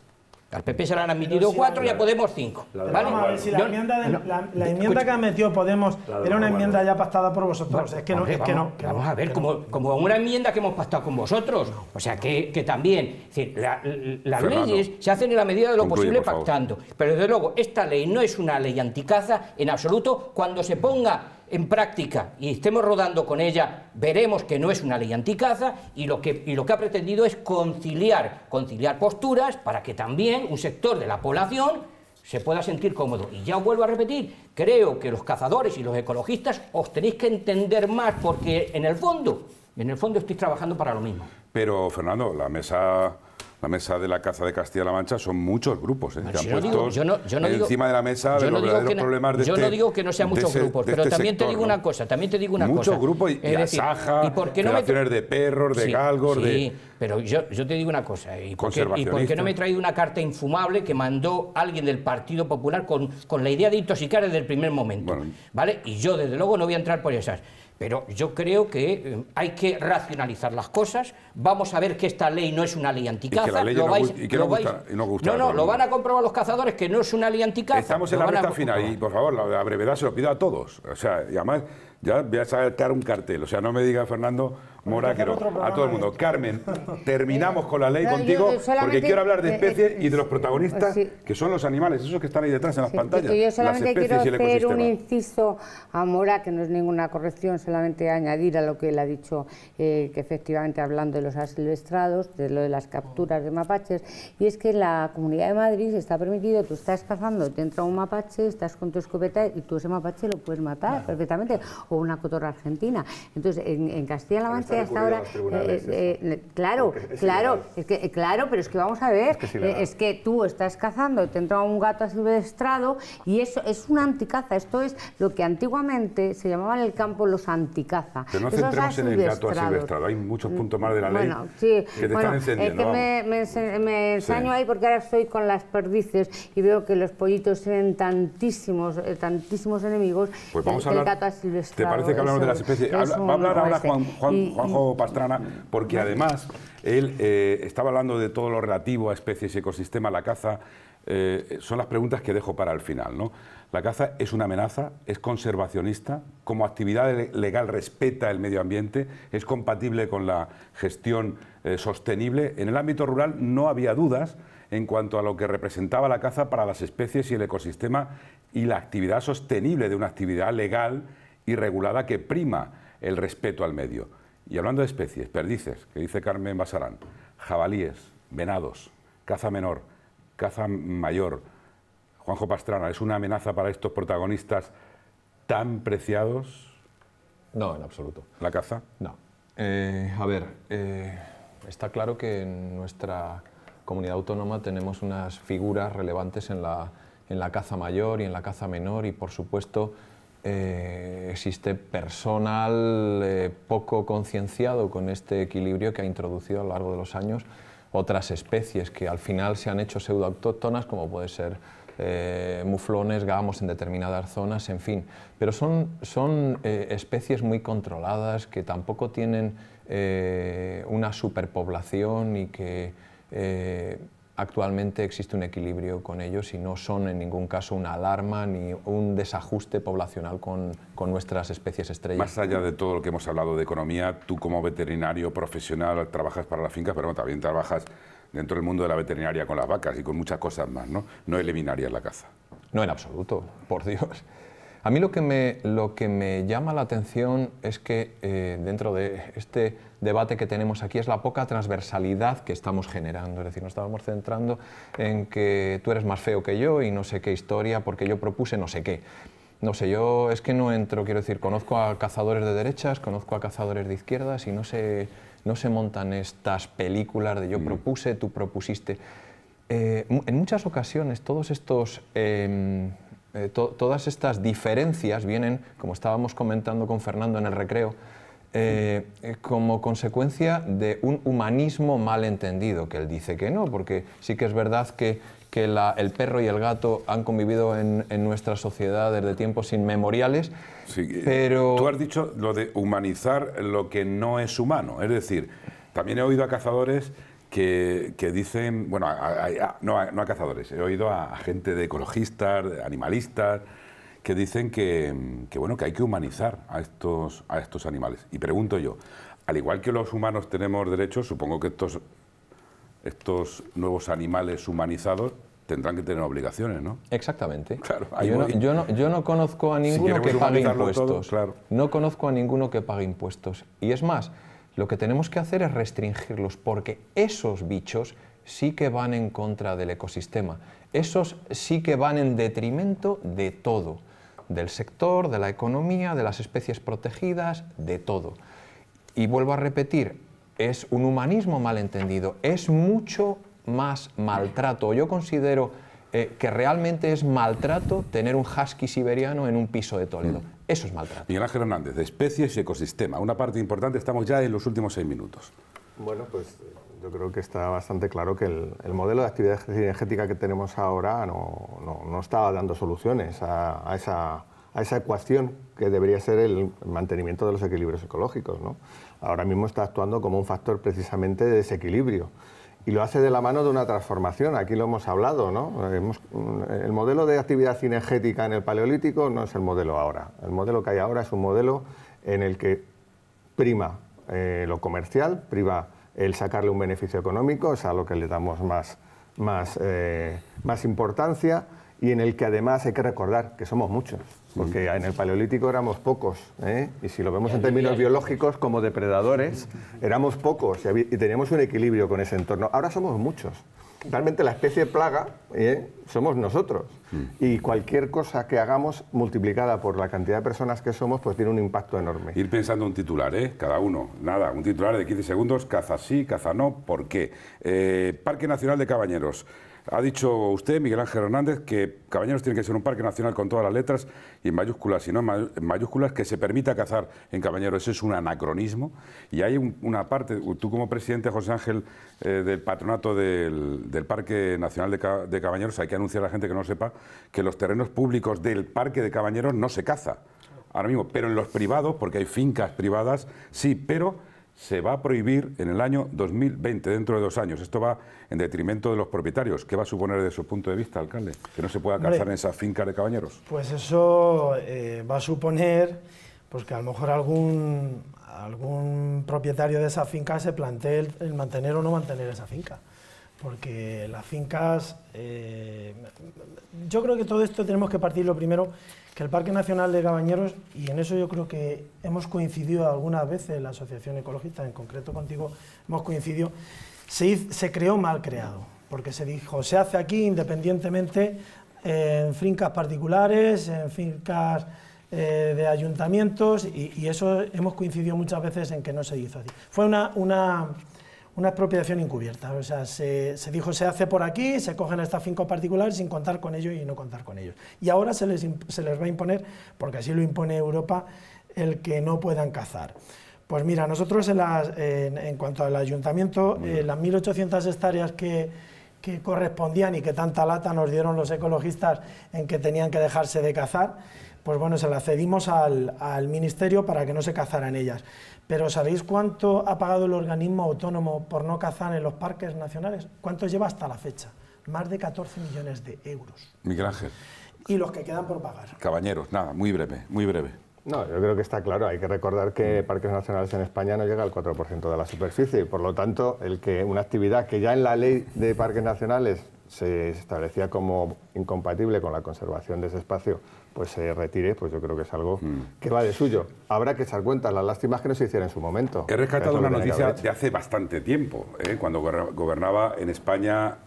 Speaker 2: Al PP se le han admitido
Speaker 5: si
Speaker 2: cuatro
Speaker 5: la-
Speaker 2: y a Podemos cinco. ¿vale?
Speaker 5: Vamos a ver, si la
Speaker 2: Yo-
Speaker 5: enmienda, de-
Speaker 2: no,
Speaker 5: la, enmienda
Speaker 2: escucha,
Speaker 5: que ha metido Podemos era una enmienda ya pactada por vosotros. es que no,
Speaker 2: Hombre,
Speaker 5: es que
Speaker 2: vamos,
Speaker 5: no.
Speaker 2: vamos a ver, como, como una enmienda que hemos pactado con vosotros. O sea, que, que también, es decir, la- las
Speaker 1: Fernando,
Speaker 2: leyes se hacen en la medida de lo
Speaker 1: concluye,
Speaker 2: posible pactando. Pero desde luego, esta ley no es una ley anticaza en absoluto. Cuando se ponga en práctica y estemos rodando con ella, veremos que no es una ley anticaza y lo que, y lo que ha pretendido es conciliar, conciliar posturas para que también un sector de la población se pueda sentir cómodo. Y ya vuelvo a repetir, creo que los cazadores y los ecologistas os tenéis que entender más porque en el fondo, en el fondo estáis trabajando para lo mismo.
Speaker 1: Pero, Fernando, la mesa, la mesa de la caza de Castilla-La Mancha son muchos grupos, ¿eh? Que han puesto encima de la mesa
Speaker 2: yo
Speaker 1: de
Speaker 2: no
Speaker 1: los
Speaker 2: digo
Speaker 1: verdaderos
Speaker 2: que no-
Speaker 1: problemas de
Speaker 2: yo
Speaker 1: este
Speaker 2: no digo que no sean muchos grupos, pero
Speaker 1: este
Speaker 2: también te digo una cosa, también te digo una cosa.
Speaker 1: Muchos grupos y, Asaja,
Speaker 2: ¿y por qué no me-
Speaker 1: relaciones de perros, de
Speaker 2: Sí,
Speaker 1: galgos,
Speaker 2: sí,
Speaker 1: de...
Speaker 2: pero yo, yo te digo una cosa, ¿y por, qué, ¿y por qué no me he traído una carta infumable que mandó alguien del Partido Popular con, con la idea de intoxicar desde el primer momento?
Speaker 1: Bueno.
Speaker 2: ¿Vale? Y yo desde luego no voy a entrar por esas. Pero yo creo que eh, hay que racionalizar las cosas. Vamos a ver que esta ley no es una ley anticaza. lo vais-
Speaker 1: y que
Speaker 2: lo
Speaker 1: no
Speaker 2: vais-
Speaker 1: gusta- y no gusta
Speaker 2: no, no, lo van a comprobar los cazadores que no es una ley anticaza.
Speaker 1: Estamos en la recta final y, por favor, la, la brevedad se lo pido a todos. O sea, y además, ya voy a sacar un cartel. O sea, no me diga, Fernando
Speaker 5: Otro
Speaker 1: a todo el mundo. Carmen, terminamos con la ley [LAUGHS]
Speaker 4: No,
Speaker 1: contigo porque quiero hablar de
Speaker 4: eh,
Speaker 1: especies
Speaker 4: eh,
Speaker 1: y de los protagonistas,
Speaker 4: sí.
Speaker 1: que son los animales, esos que están ahí detrás en las
Speaker 4: Sí,
Speaker 1: pantallas.
Speaker 4: yo
Speaker 1: las
Speaker 4: solamente
Speaker 1: especies
Speaker 4: quiero
Speaker 1: y el
Speaker 4: hacer un inciso a Mora, que no es ninguna corrección, solamente añadir a lo que él ha dicho, eh, que efectivamente hablando de los asilvestrados, de lo de las capturas de mapaches, y es que en la Comunidad de Madrid está permitido, tú estás cazando, te entra un mapache, estás con tu escopeta y tú ese mapache lo puedes matar perfectamente, o una cotorra argentina. Entonces, en, en Castilla-La Mancha hasta ahora... eh, eh, eh, claro, claro, es que, eh, claro, pero es que vamos a ver,
Speaker 6: es
Speaker 4: eh, que tú estás cazando, te entra un gato asilvestrado y eso es una anticaza. Esto es lo que antiguamente se llamaba en el campo los anticaza.
Speaker 1: Pero no
Speaker 4: Esos
Speaker 1: centremos en el gato asilvestrado. Hay muchos puntos más de la ley
Speaker 4: Bueno, sí,
Speaker 1: que te
Speaker 4: bueno,
Speaker 1: están encendiendo.
Speaker 4: Es que me, ensaño
Speaker 1: Sí.
Speaker 4: ahí porque ahora estoy con las perdices y veo que los pollitos tienen tantísimos, eh, tantísimos enemigos.
Speaker 1: Pues vamos a
Speaker 4: el
Speaker 1: hablar.
Speaker 4: gato
Speaker 1: ¿Te
Speaker 4: asilvestrado
Speaker 1: parece que hablamos de las especies?
Speaker 4: es
Speaker 1: Habla-
Speaker 4: un
Speaker 1: va a hablar ahora. Juan, Juanjo Pastrana, porque además él eh, estaba hablando de todo lo relativo a especies y ecosistemas, la caza. eh, son las preguntas que dejo para el final. ¿no? La caza es una amenaza, es conservacionista, como actividad le- legal respeta el medio ambiente, es compatible con la gestión eh, sostenible. En el ámbito rural no había dudas en cuanto a lo que representaba la caza para las especies y el ecosistema y la actividad sostenible de una actividad legal y regulada que prima el respeto al medio. Y hablando de especies, perdices, que dice Carmen Basarán, jabalíes, venados, caza menor, caza mayor. Juanjo Pastrana, ¿es una amenaza para estos protagonistas tan preciados
Speaker 3: No, en absoluto.
Speaker 1: la caza?
Speaker 3: No. Eh, a ver, eh, está claro que en nuestra comunidad autónoma tenemos unas figuras relevantes en la, en la caza mayor y en la caza menor y por supuesto eh, existe personal eh, poco concienciado con este equilibrio que ha introducido a lo largo de los años otras especies que al final se han hecho pseudoautóctonas como puede ser eh, muflones, gamos en determinadas zonas, en fin. Pero son, son especies muy controladas que tampoco tienen una superpoblación y que actualmente existe un equilibrio con ellos y no son en ningún caso una alarma ni un desajuste poblacional con, con nuestras especies estrellas.
Speaker 1: Más allá de todo lo que hemos hablado de economía, tú como veterinario profesional trabajas para las fincas, pero bueno, también trabajas dentro del mundo de la veterinaria con las vacas y con muchas cosas más, ¿no? No eliminarías la caza.
Speaker 3: No, en absoluto, por Dios. A mí lo que me, lo que me llama la atención es que eh, dentro de este debate que tenemos aquí es la poca transversalidad que estamos generando. Es decir, nos estábamos centrando en que tú eres más feo que yo y no sé qué historia porque yo propuse no sé qué. No sé, yo es que no entro, quiero decir, conozco a cazadores de derechas, conozco a cazadores de izquierdas y no se, no se montan estas películas de yo propuse, tú propusiste. Eh, en muchas ocasiones todos estos, eh, eh, to- todas estas diferencias vienen, como estábamos comentando con Fernando en el recreo, eh, eh, como consecuencia de un humanismo mal entendido, que él dice que no, porque sí que es verdad que, que el perro y el gato han convivido en, en nuestra sociedad desde tiempos inmemoriales,
Speaker 1: Sí,
Speaker 3: pero...
Speaker 1: Tú has dicho lo de humanizar lo que no es humano. Es decir, también he oído a cazadores que, que dicen, bueno, a- a- a- no, a, no a cazadores, he oído a, gente de ecologistas, de animalistas, que dicen que, que, bueno, que hay que humanizar a estos, a estos animales. Y pregunto yo, al igual que los humanos tenemos derechos, supongo que estos, estos nuevos animales humanizados tendrán que tener obligaciones, ¿no?
Speaker 3: Exactamente.
Speaker 1: Claro,
Speaker 3: yo, no, yo, no, yo no conozco a ninguno que pague
Speaker 1: todo,
Speaker 3: impuestos.
Speaker 1: claro.
Speaker 3: No conozco a ninguno que pague impuestos. Y es más, lo que tenemos que hacer es restringirlos, porque esos bichos sí que van en contra del ecosistema. Esos sí que van en detrimento de todo, del sector, de la economía, de las especies protegidas, de todo. Y vuelvo a repetir, es un humanismo malentendido, es mucho más maltrato. Yo considero eh, que realmente es maltrato tener un husky siberiano en un piso de Toledo. Eso es maltrato.
Speaker 1: Miguel Ángel Hernández, de especies y ecosistema. Una parte importante, estamos ya en los últimos seis minutos.
Speaker 6: Bueno, pues eh, yo creo que está bastante claro que el, el modelo de actividad cinegética que tenemos ahora no, no, no está dando soluciones a, a esa, a esa ecuación que debería ser el mantenimiento de los equilibrios ecológicos. ¿no? Ahora mismo está actuando como un factor precisamente de desequilibrio. Y lo hace de la mano de una transformación, aquí lo hemos hablado, ¿no? El modelo de actividad cinegética en el Paleolítico no es el modelo ahora. El modelo que hay ahora es un modelo en el que prima eh, lo comercial, prima el sacarle un beneficio económico, es a lo que le damos más, más, eh, más importancia y en el que además hay que recordar que somos muchos, porque en el Paleolítico éramos pocos, ¿eh? y si lo vemos en términos biológicos como depredadores, éramos pocos y, teníamos un equilibrio con ese entorno. Ahora somos muchos. Realmente la especie plaga ¿eh? somos nosotros. Y cualquier cosa que hagamos multiplicada por la cantidad de personas que somos, pues tiene un impacto enorme.
Speaker 1: Ir pensando un titular, ¿eh? Cada uno. Nada, un titular de 15 segundos, caza sí, caza no, ¿por qué? Eh, Parque Nacional de Cabañeros. Ha dicho usted, Miguel Ángel Hernández, que Cabañeros tiene que ser un parque nacional con todas las letras y mayúsculas, y no en mayúsculas, que se permita cazar en Cabañeros. Eso es un anacronismo. Y hay un- una parte, tú como presidente, José Ángel, eh, del patronato del, del Parque Nacional de, de Cabañeros, hay que anunciar a la gente que no sepa que los terrenos públicos del Parque de Cabañeros no se caza ahora mismo, pero en los privados, porque hay fincas privadas, sí, pero se va a prohibir en el año 2020, dentro de dos años. Esto va en detrimento de los propietarios. ¿Qué va a suponer desde su punto de vista, alcalde? Que no se pueda
Speaker 5: Hombre.
Speaker 1: cazar en esas fincas de cabañeros.
Speaker 5: Pues eso eh, va a suponer pues que a lo mejor algún, algún propietario de esa finca se plantee el, el mantener o no mantener esa finca. Porque las fincas, eh, yo creo que todo esto tenemos que partir lo primero, que el Parque Nacional de Cabañeros, y en eso yo creo que hemos coincidido algunas veces, la Asociación Ecologista, en concreto contigo, hemos coincidido, se creó mal creado, porque se dijo, se hace aquí independientemente en fincas particulares, en fincas eh, de ayuntamientos, y, y eso hemos coincidido muchas veces en que no se hizo así. Fue una, una, una expropiación encubierta, o sea, se, se dijo se hace por aquí, se cogen estas fincas particulares sin contar con ellos y no contar con ellos. Y ahora se les, se les va a imponer, porque así lo impone Europa, el que no puedan cazar. Pues mira, nosotros en, las- en- en cuanto al ayuntamiento, eh, las 1.800 hectáreas que, que correspondían y que tanta lata nos dieron los ecologistas en que tenían que dejarse de cazar, pues bueno, se las cedimos al, al ministerio para que no se cazaran ellas. Pero ¿sabéis cuánto ha pagado el organismo autónomo por no cazar en los parques nacionales? ¿Cuánto lleva hasta la fecha? Más de 14 millones de euros.
Speaker 1: Miguel Ángel,
Speaker 5: Y los que quedan por pagar.
Speaker 1: cabañeros, nada, muy breve, muy breve.
Speaker 6: No, yo creo que está claro. Hay que recordar que parques nacionales en España no llega al 4% de la superficie y, por lo tanto, el que una actividad que ya en la ley de parques nacionales se establecía como incompatible con la conservación de ese espacio, pues se retire, pues yo creo que es algo que va de suyo. Habrá que echar cuenta, las lástimas que no se hicieron en su momento.
Speaker 1: He rescatado una noticia de hace bastante tiempo, ¿eh? cuando goberna- gobernaba en España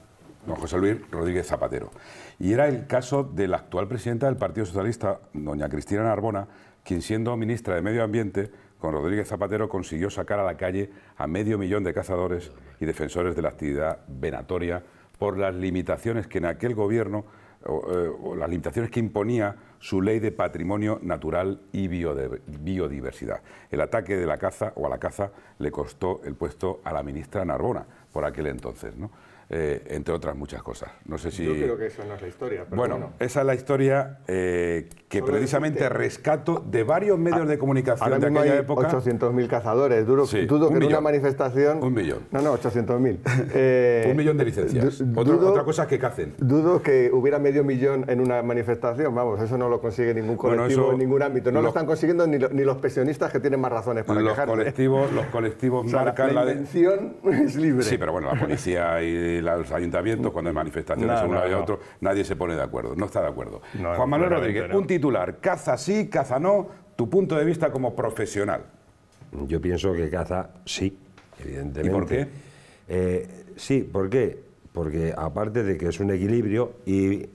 Speaker 1: don José Luis Rodríguez Zapatero. Y era el caso de la actual presidenta del Partido Socialista, doña Cristina Narbona, quien siendo ministra de Medio Ambiente, con Rodríguez Zapatero consiguió sacar a la calle a medio millón de cazadores y defensores de la actividad venatoria por las limitaciones que en aquel gobierno o, las limitaciones que imponía su ley de patrimonio natural y biodiversidad. El ataque de la caza o a la caza le costó el puesto a la ministra Narbona por aquel entonces. ¿no? Eh, entre otras muchas cosas. No sé si...
Speaker 6: Yo creo que eso no es la historia.
Speaker 1: bueno, esa es la historia eh, que precisamente rescato de varios medios ah, de comunicación de aquella época.
Speaker 6: 800.000 cazadores. Duro, dudo que en una manifestación...
Speaker 1: Un millón.
Speaker 6: No, no, 800.000.
Speaker 1: Eh, [LAUGHS] un millón de licencias. otra cosa es que cacen.
Speaker 6: Dudo que hubiera medio millón en una manifestación. Vamos, eso no lo consigue ningún colectivo en ningún ámbito. No lo, están consiguiendo ni, los pensionistas que tienen más razones para
Speaker 1: los Colectivos, los colectivos marcan
Speaker 6: la... La [LAUGHS] es libre.
Speaker 1: Sí, pero bueno, la policía y los ayuntamientos, cuando hay manifestaciones de un lado y otro, nadie se pone de acuerdo, no está de acuerdo. Juan Manuel Rodríguez, un titular, caza sí, caza no, tu punto de vista como profesional.
Speaker 7: Yo pienso que caza sí, evidentemente.
Speaker 1: ¿Y por qué?
Speaker 7: Eh, sí, ¿por qué? Porque aparte de que es un equilibrio y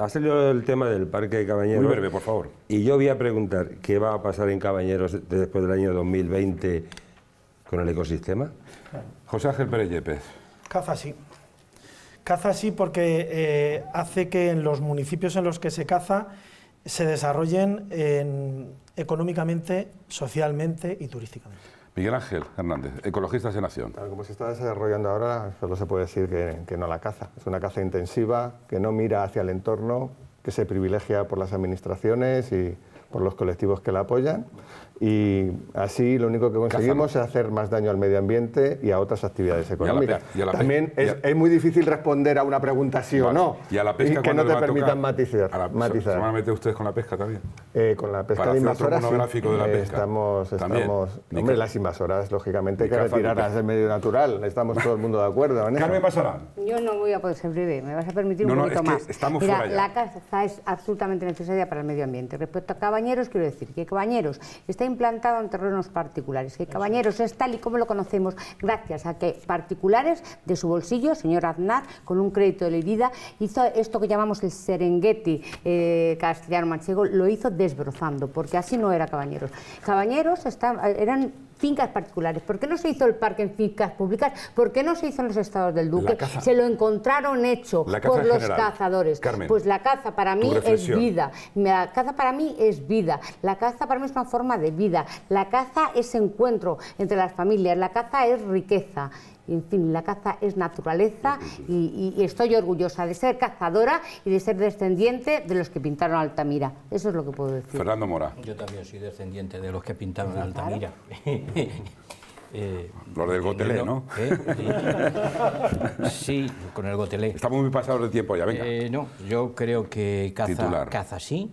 Speaker 7: ha salido el tema del parque de Cabañeros.
Speaker 1: Muy breve, por favor.
Speaker 7: Y yo voy a preguntar, ¿qué va a pasar en Cabañeros después del año 2020 con el ecosistema?
Speaker 1: José Ángel Pérez Yepes.
Speaker 5: Caza sí. Caza sí porque eh, hace que en los municipios en los que se caza se desarrollen económicamente, socialmente y turísticamente.
Speaker 1: Miguel Ángel Hernández, Ecologistas de Nación.
Speaker 6: como se está desarrollando ahora, solo se puede decir que, que no la caza. Es una caza intensiva, que no mira hacia el entorno, que se privilegia por las administraciones y por los colectivos que la apoyan y así lo único que conseguimos es hacer más daño al medio ambiente y a otras actividades económicas. También es, muy difícil responder a una pregunta sí o no
Speaker 1: y, a la pesca
Speaker 6: que no te permitan matizar.
Speaker 1: ¿Se van a meter ustedes con la pesca también?
Speaker 6: Eh, con la pesca de invasoras
Speaker 1: de la pesca.
Speaker 6: estamos, estamos hombre, las invasoras lógicamente hay que retirarlas del medio natural, estamos todo el mundo de acuerdo en
Speaker 1: Carmen Pasarán.
Speaker 4: Yo no voy a poder ser breve, me vas a permitir un poquito más. Mira, la caza es absolutamente necesaria para el medio ambiente. Respecto a Cabañeros, quiero decir que Cabañeros está implantado en terrenos particulares. Que Cabañeros es tal y como lo conocemos gracias a que particulares de su bolsillo, señor Aznar, con un crédito de la vida, hizo esto que llamamos el Serengeti eh, castellano-manchego, lo hizo desbrozando, porque así no era Cabañeros. Cabañeros eran fincas particulares. ¿Por qué no se hizo el parque en fincas públicas? ¿Por qué no se hizo en los estados del Duque? Se lo encontraron hecho por los cazadores. pues la caza para mí es vida. La caza para mí es vida. La caza para mí es una forma de vida. La caza es encuentro entre las familias. La caza es riqueza en fin, la caza es naturaleza y, estoy orgullosa de ser cazadora y de ser descendiente de los que pintaron Altamira. Eso es lo que puedo decir.
Speaker 1: Fernando Mora.
Speaker 2: Yo también soy descendiente de los que pintaron Altamira. [LAUGHS]
Speaker 1: Eh, los del Gotelé, ¿no? ¿Eh?
Speaker 2: Sí, con el Gotelé.
Speaker 1: Estamos muy pasados de tiempo ya, venga.
Speaker 2: Eh, no, yo creo que caza, caza sí,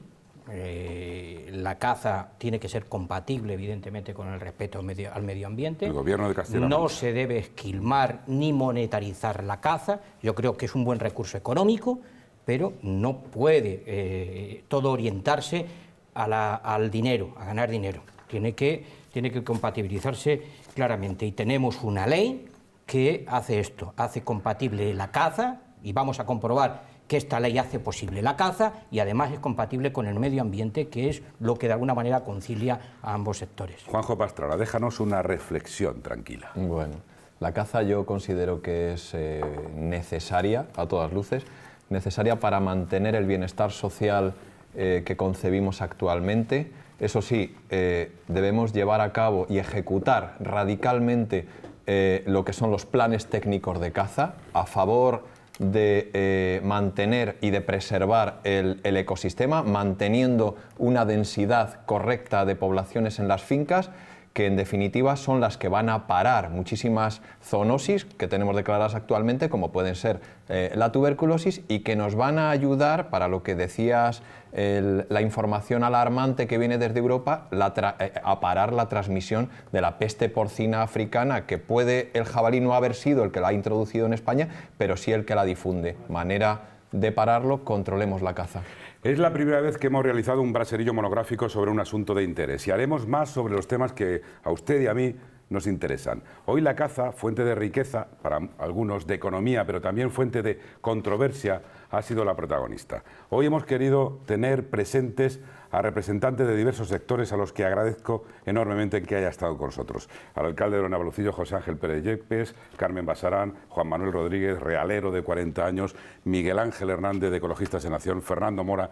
Speaker 2: eh, la caza tiene que ser compatible, evidentemente, con el respeto al medio, al medio ambiente.
Speaker 1: El gobierno de Castilla
Speaker 2: No se debe esquilmar ni monetarizar la caza. Yo creo que es un buen recurso económico, pero no puede eh, todo orientarse al dinero, a ganar dinero. Tiene que, tiene que compatibilizarse claramente. Y tenemos una ley que hace esto, hace compatible la caza, y vamos a comprobar que esta ley hace posible la caza y además es compatible con el medio ambiente, que es lo que de alguna manera concilia a ambos sectores.
Speaker 1: Juanjo Pastrana, déjanos una reflexión tranquila.
Speaker 3: Bueno, la caza yo considero que es eh, necesaria, a todas luces, necesaria para mantener el bienestar social eh, que concebimos actualmente. Eso sí, eh, debemos llevar a cabo y ejecutar radicalmente lo que son los planes técnicos de caza a favor de eh, mantener y de preservar el, ecosistema, manteniendo una densidad correcta de poblaciones en las fincas que en definitiva son las que van a parar muchísimas zoonosis que tenemos declaradas actualmente, como pueden ser eh, la tuberculosis, y que nos van a ayudar para lo que decías la información alarmante que viene desde Europa eh, a parar la transmisión de la peste porcina africana, que puede el jabalí no haber sido el que la ha introducido en España, pero sí el que la difunde. Manera de pararlo, controlemos la caza.
Speaker 1: Es la primera vez que hemos realizado un braserillo monográfico sobre un asunto de interés y haremos más sobre los temas que a usted y a mí nos interesan. Hoy la caza, fuente de riqueza para algunos, de economía, pero también fuente de controversia, ha sido la protagonista. Hoy hemos querido tener presentes a representantes de diversos sectores a los que agradezco enormemente que haya estado con nosotros. Al alcalde de Lonabalucillo, José Ángel Pérez Yepes, Carmen Basarán, Juan Manuel Rodríguez, realero de 40 años, Miguel Ángel Hernández de Ecologistas de Nación, Fernando Mora,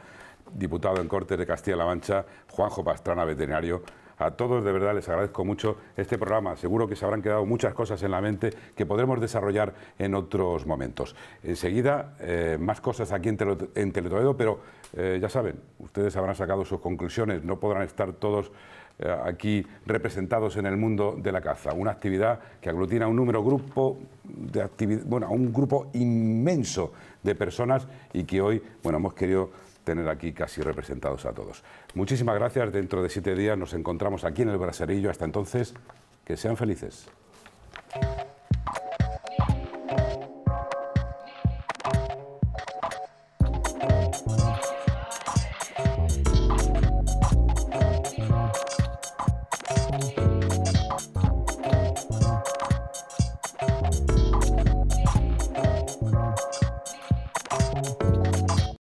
Speaker 1: diputado en Cortes de Castilla-La Mancha, Juanjo Pastrana, veterinario, a todos de verdad les agradezco mucho este programa. Seguro que se habrán quedado muchas cosas en la mente que podremos desarrollar en otros momentos. Enseguida, eh, más cosas aquí en, Teletoledo, pero eh, ya saben, ustedes habrán sacado sus conclusiones, no podrán estar todos eh, aquí representados en el mundo de la caza. Una actividad que aglutina un número grupo de bueno, un grupo inmenso de personas y que hoy, bueno, hemos querido tener aquí casi representados a todos. Muchísimas gracias. Dentro de siete días nos encontramos aquí en el Braserillo. Hasta entonces, que sean felices.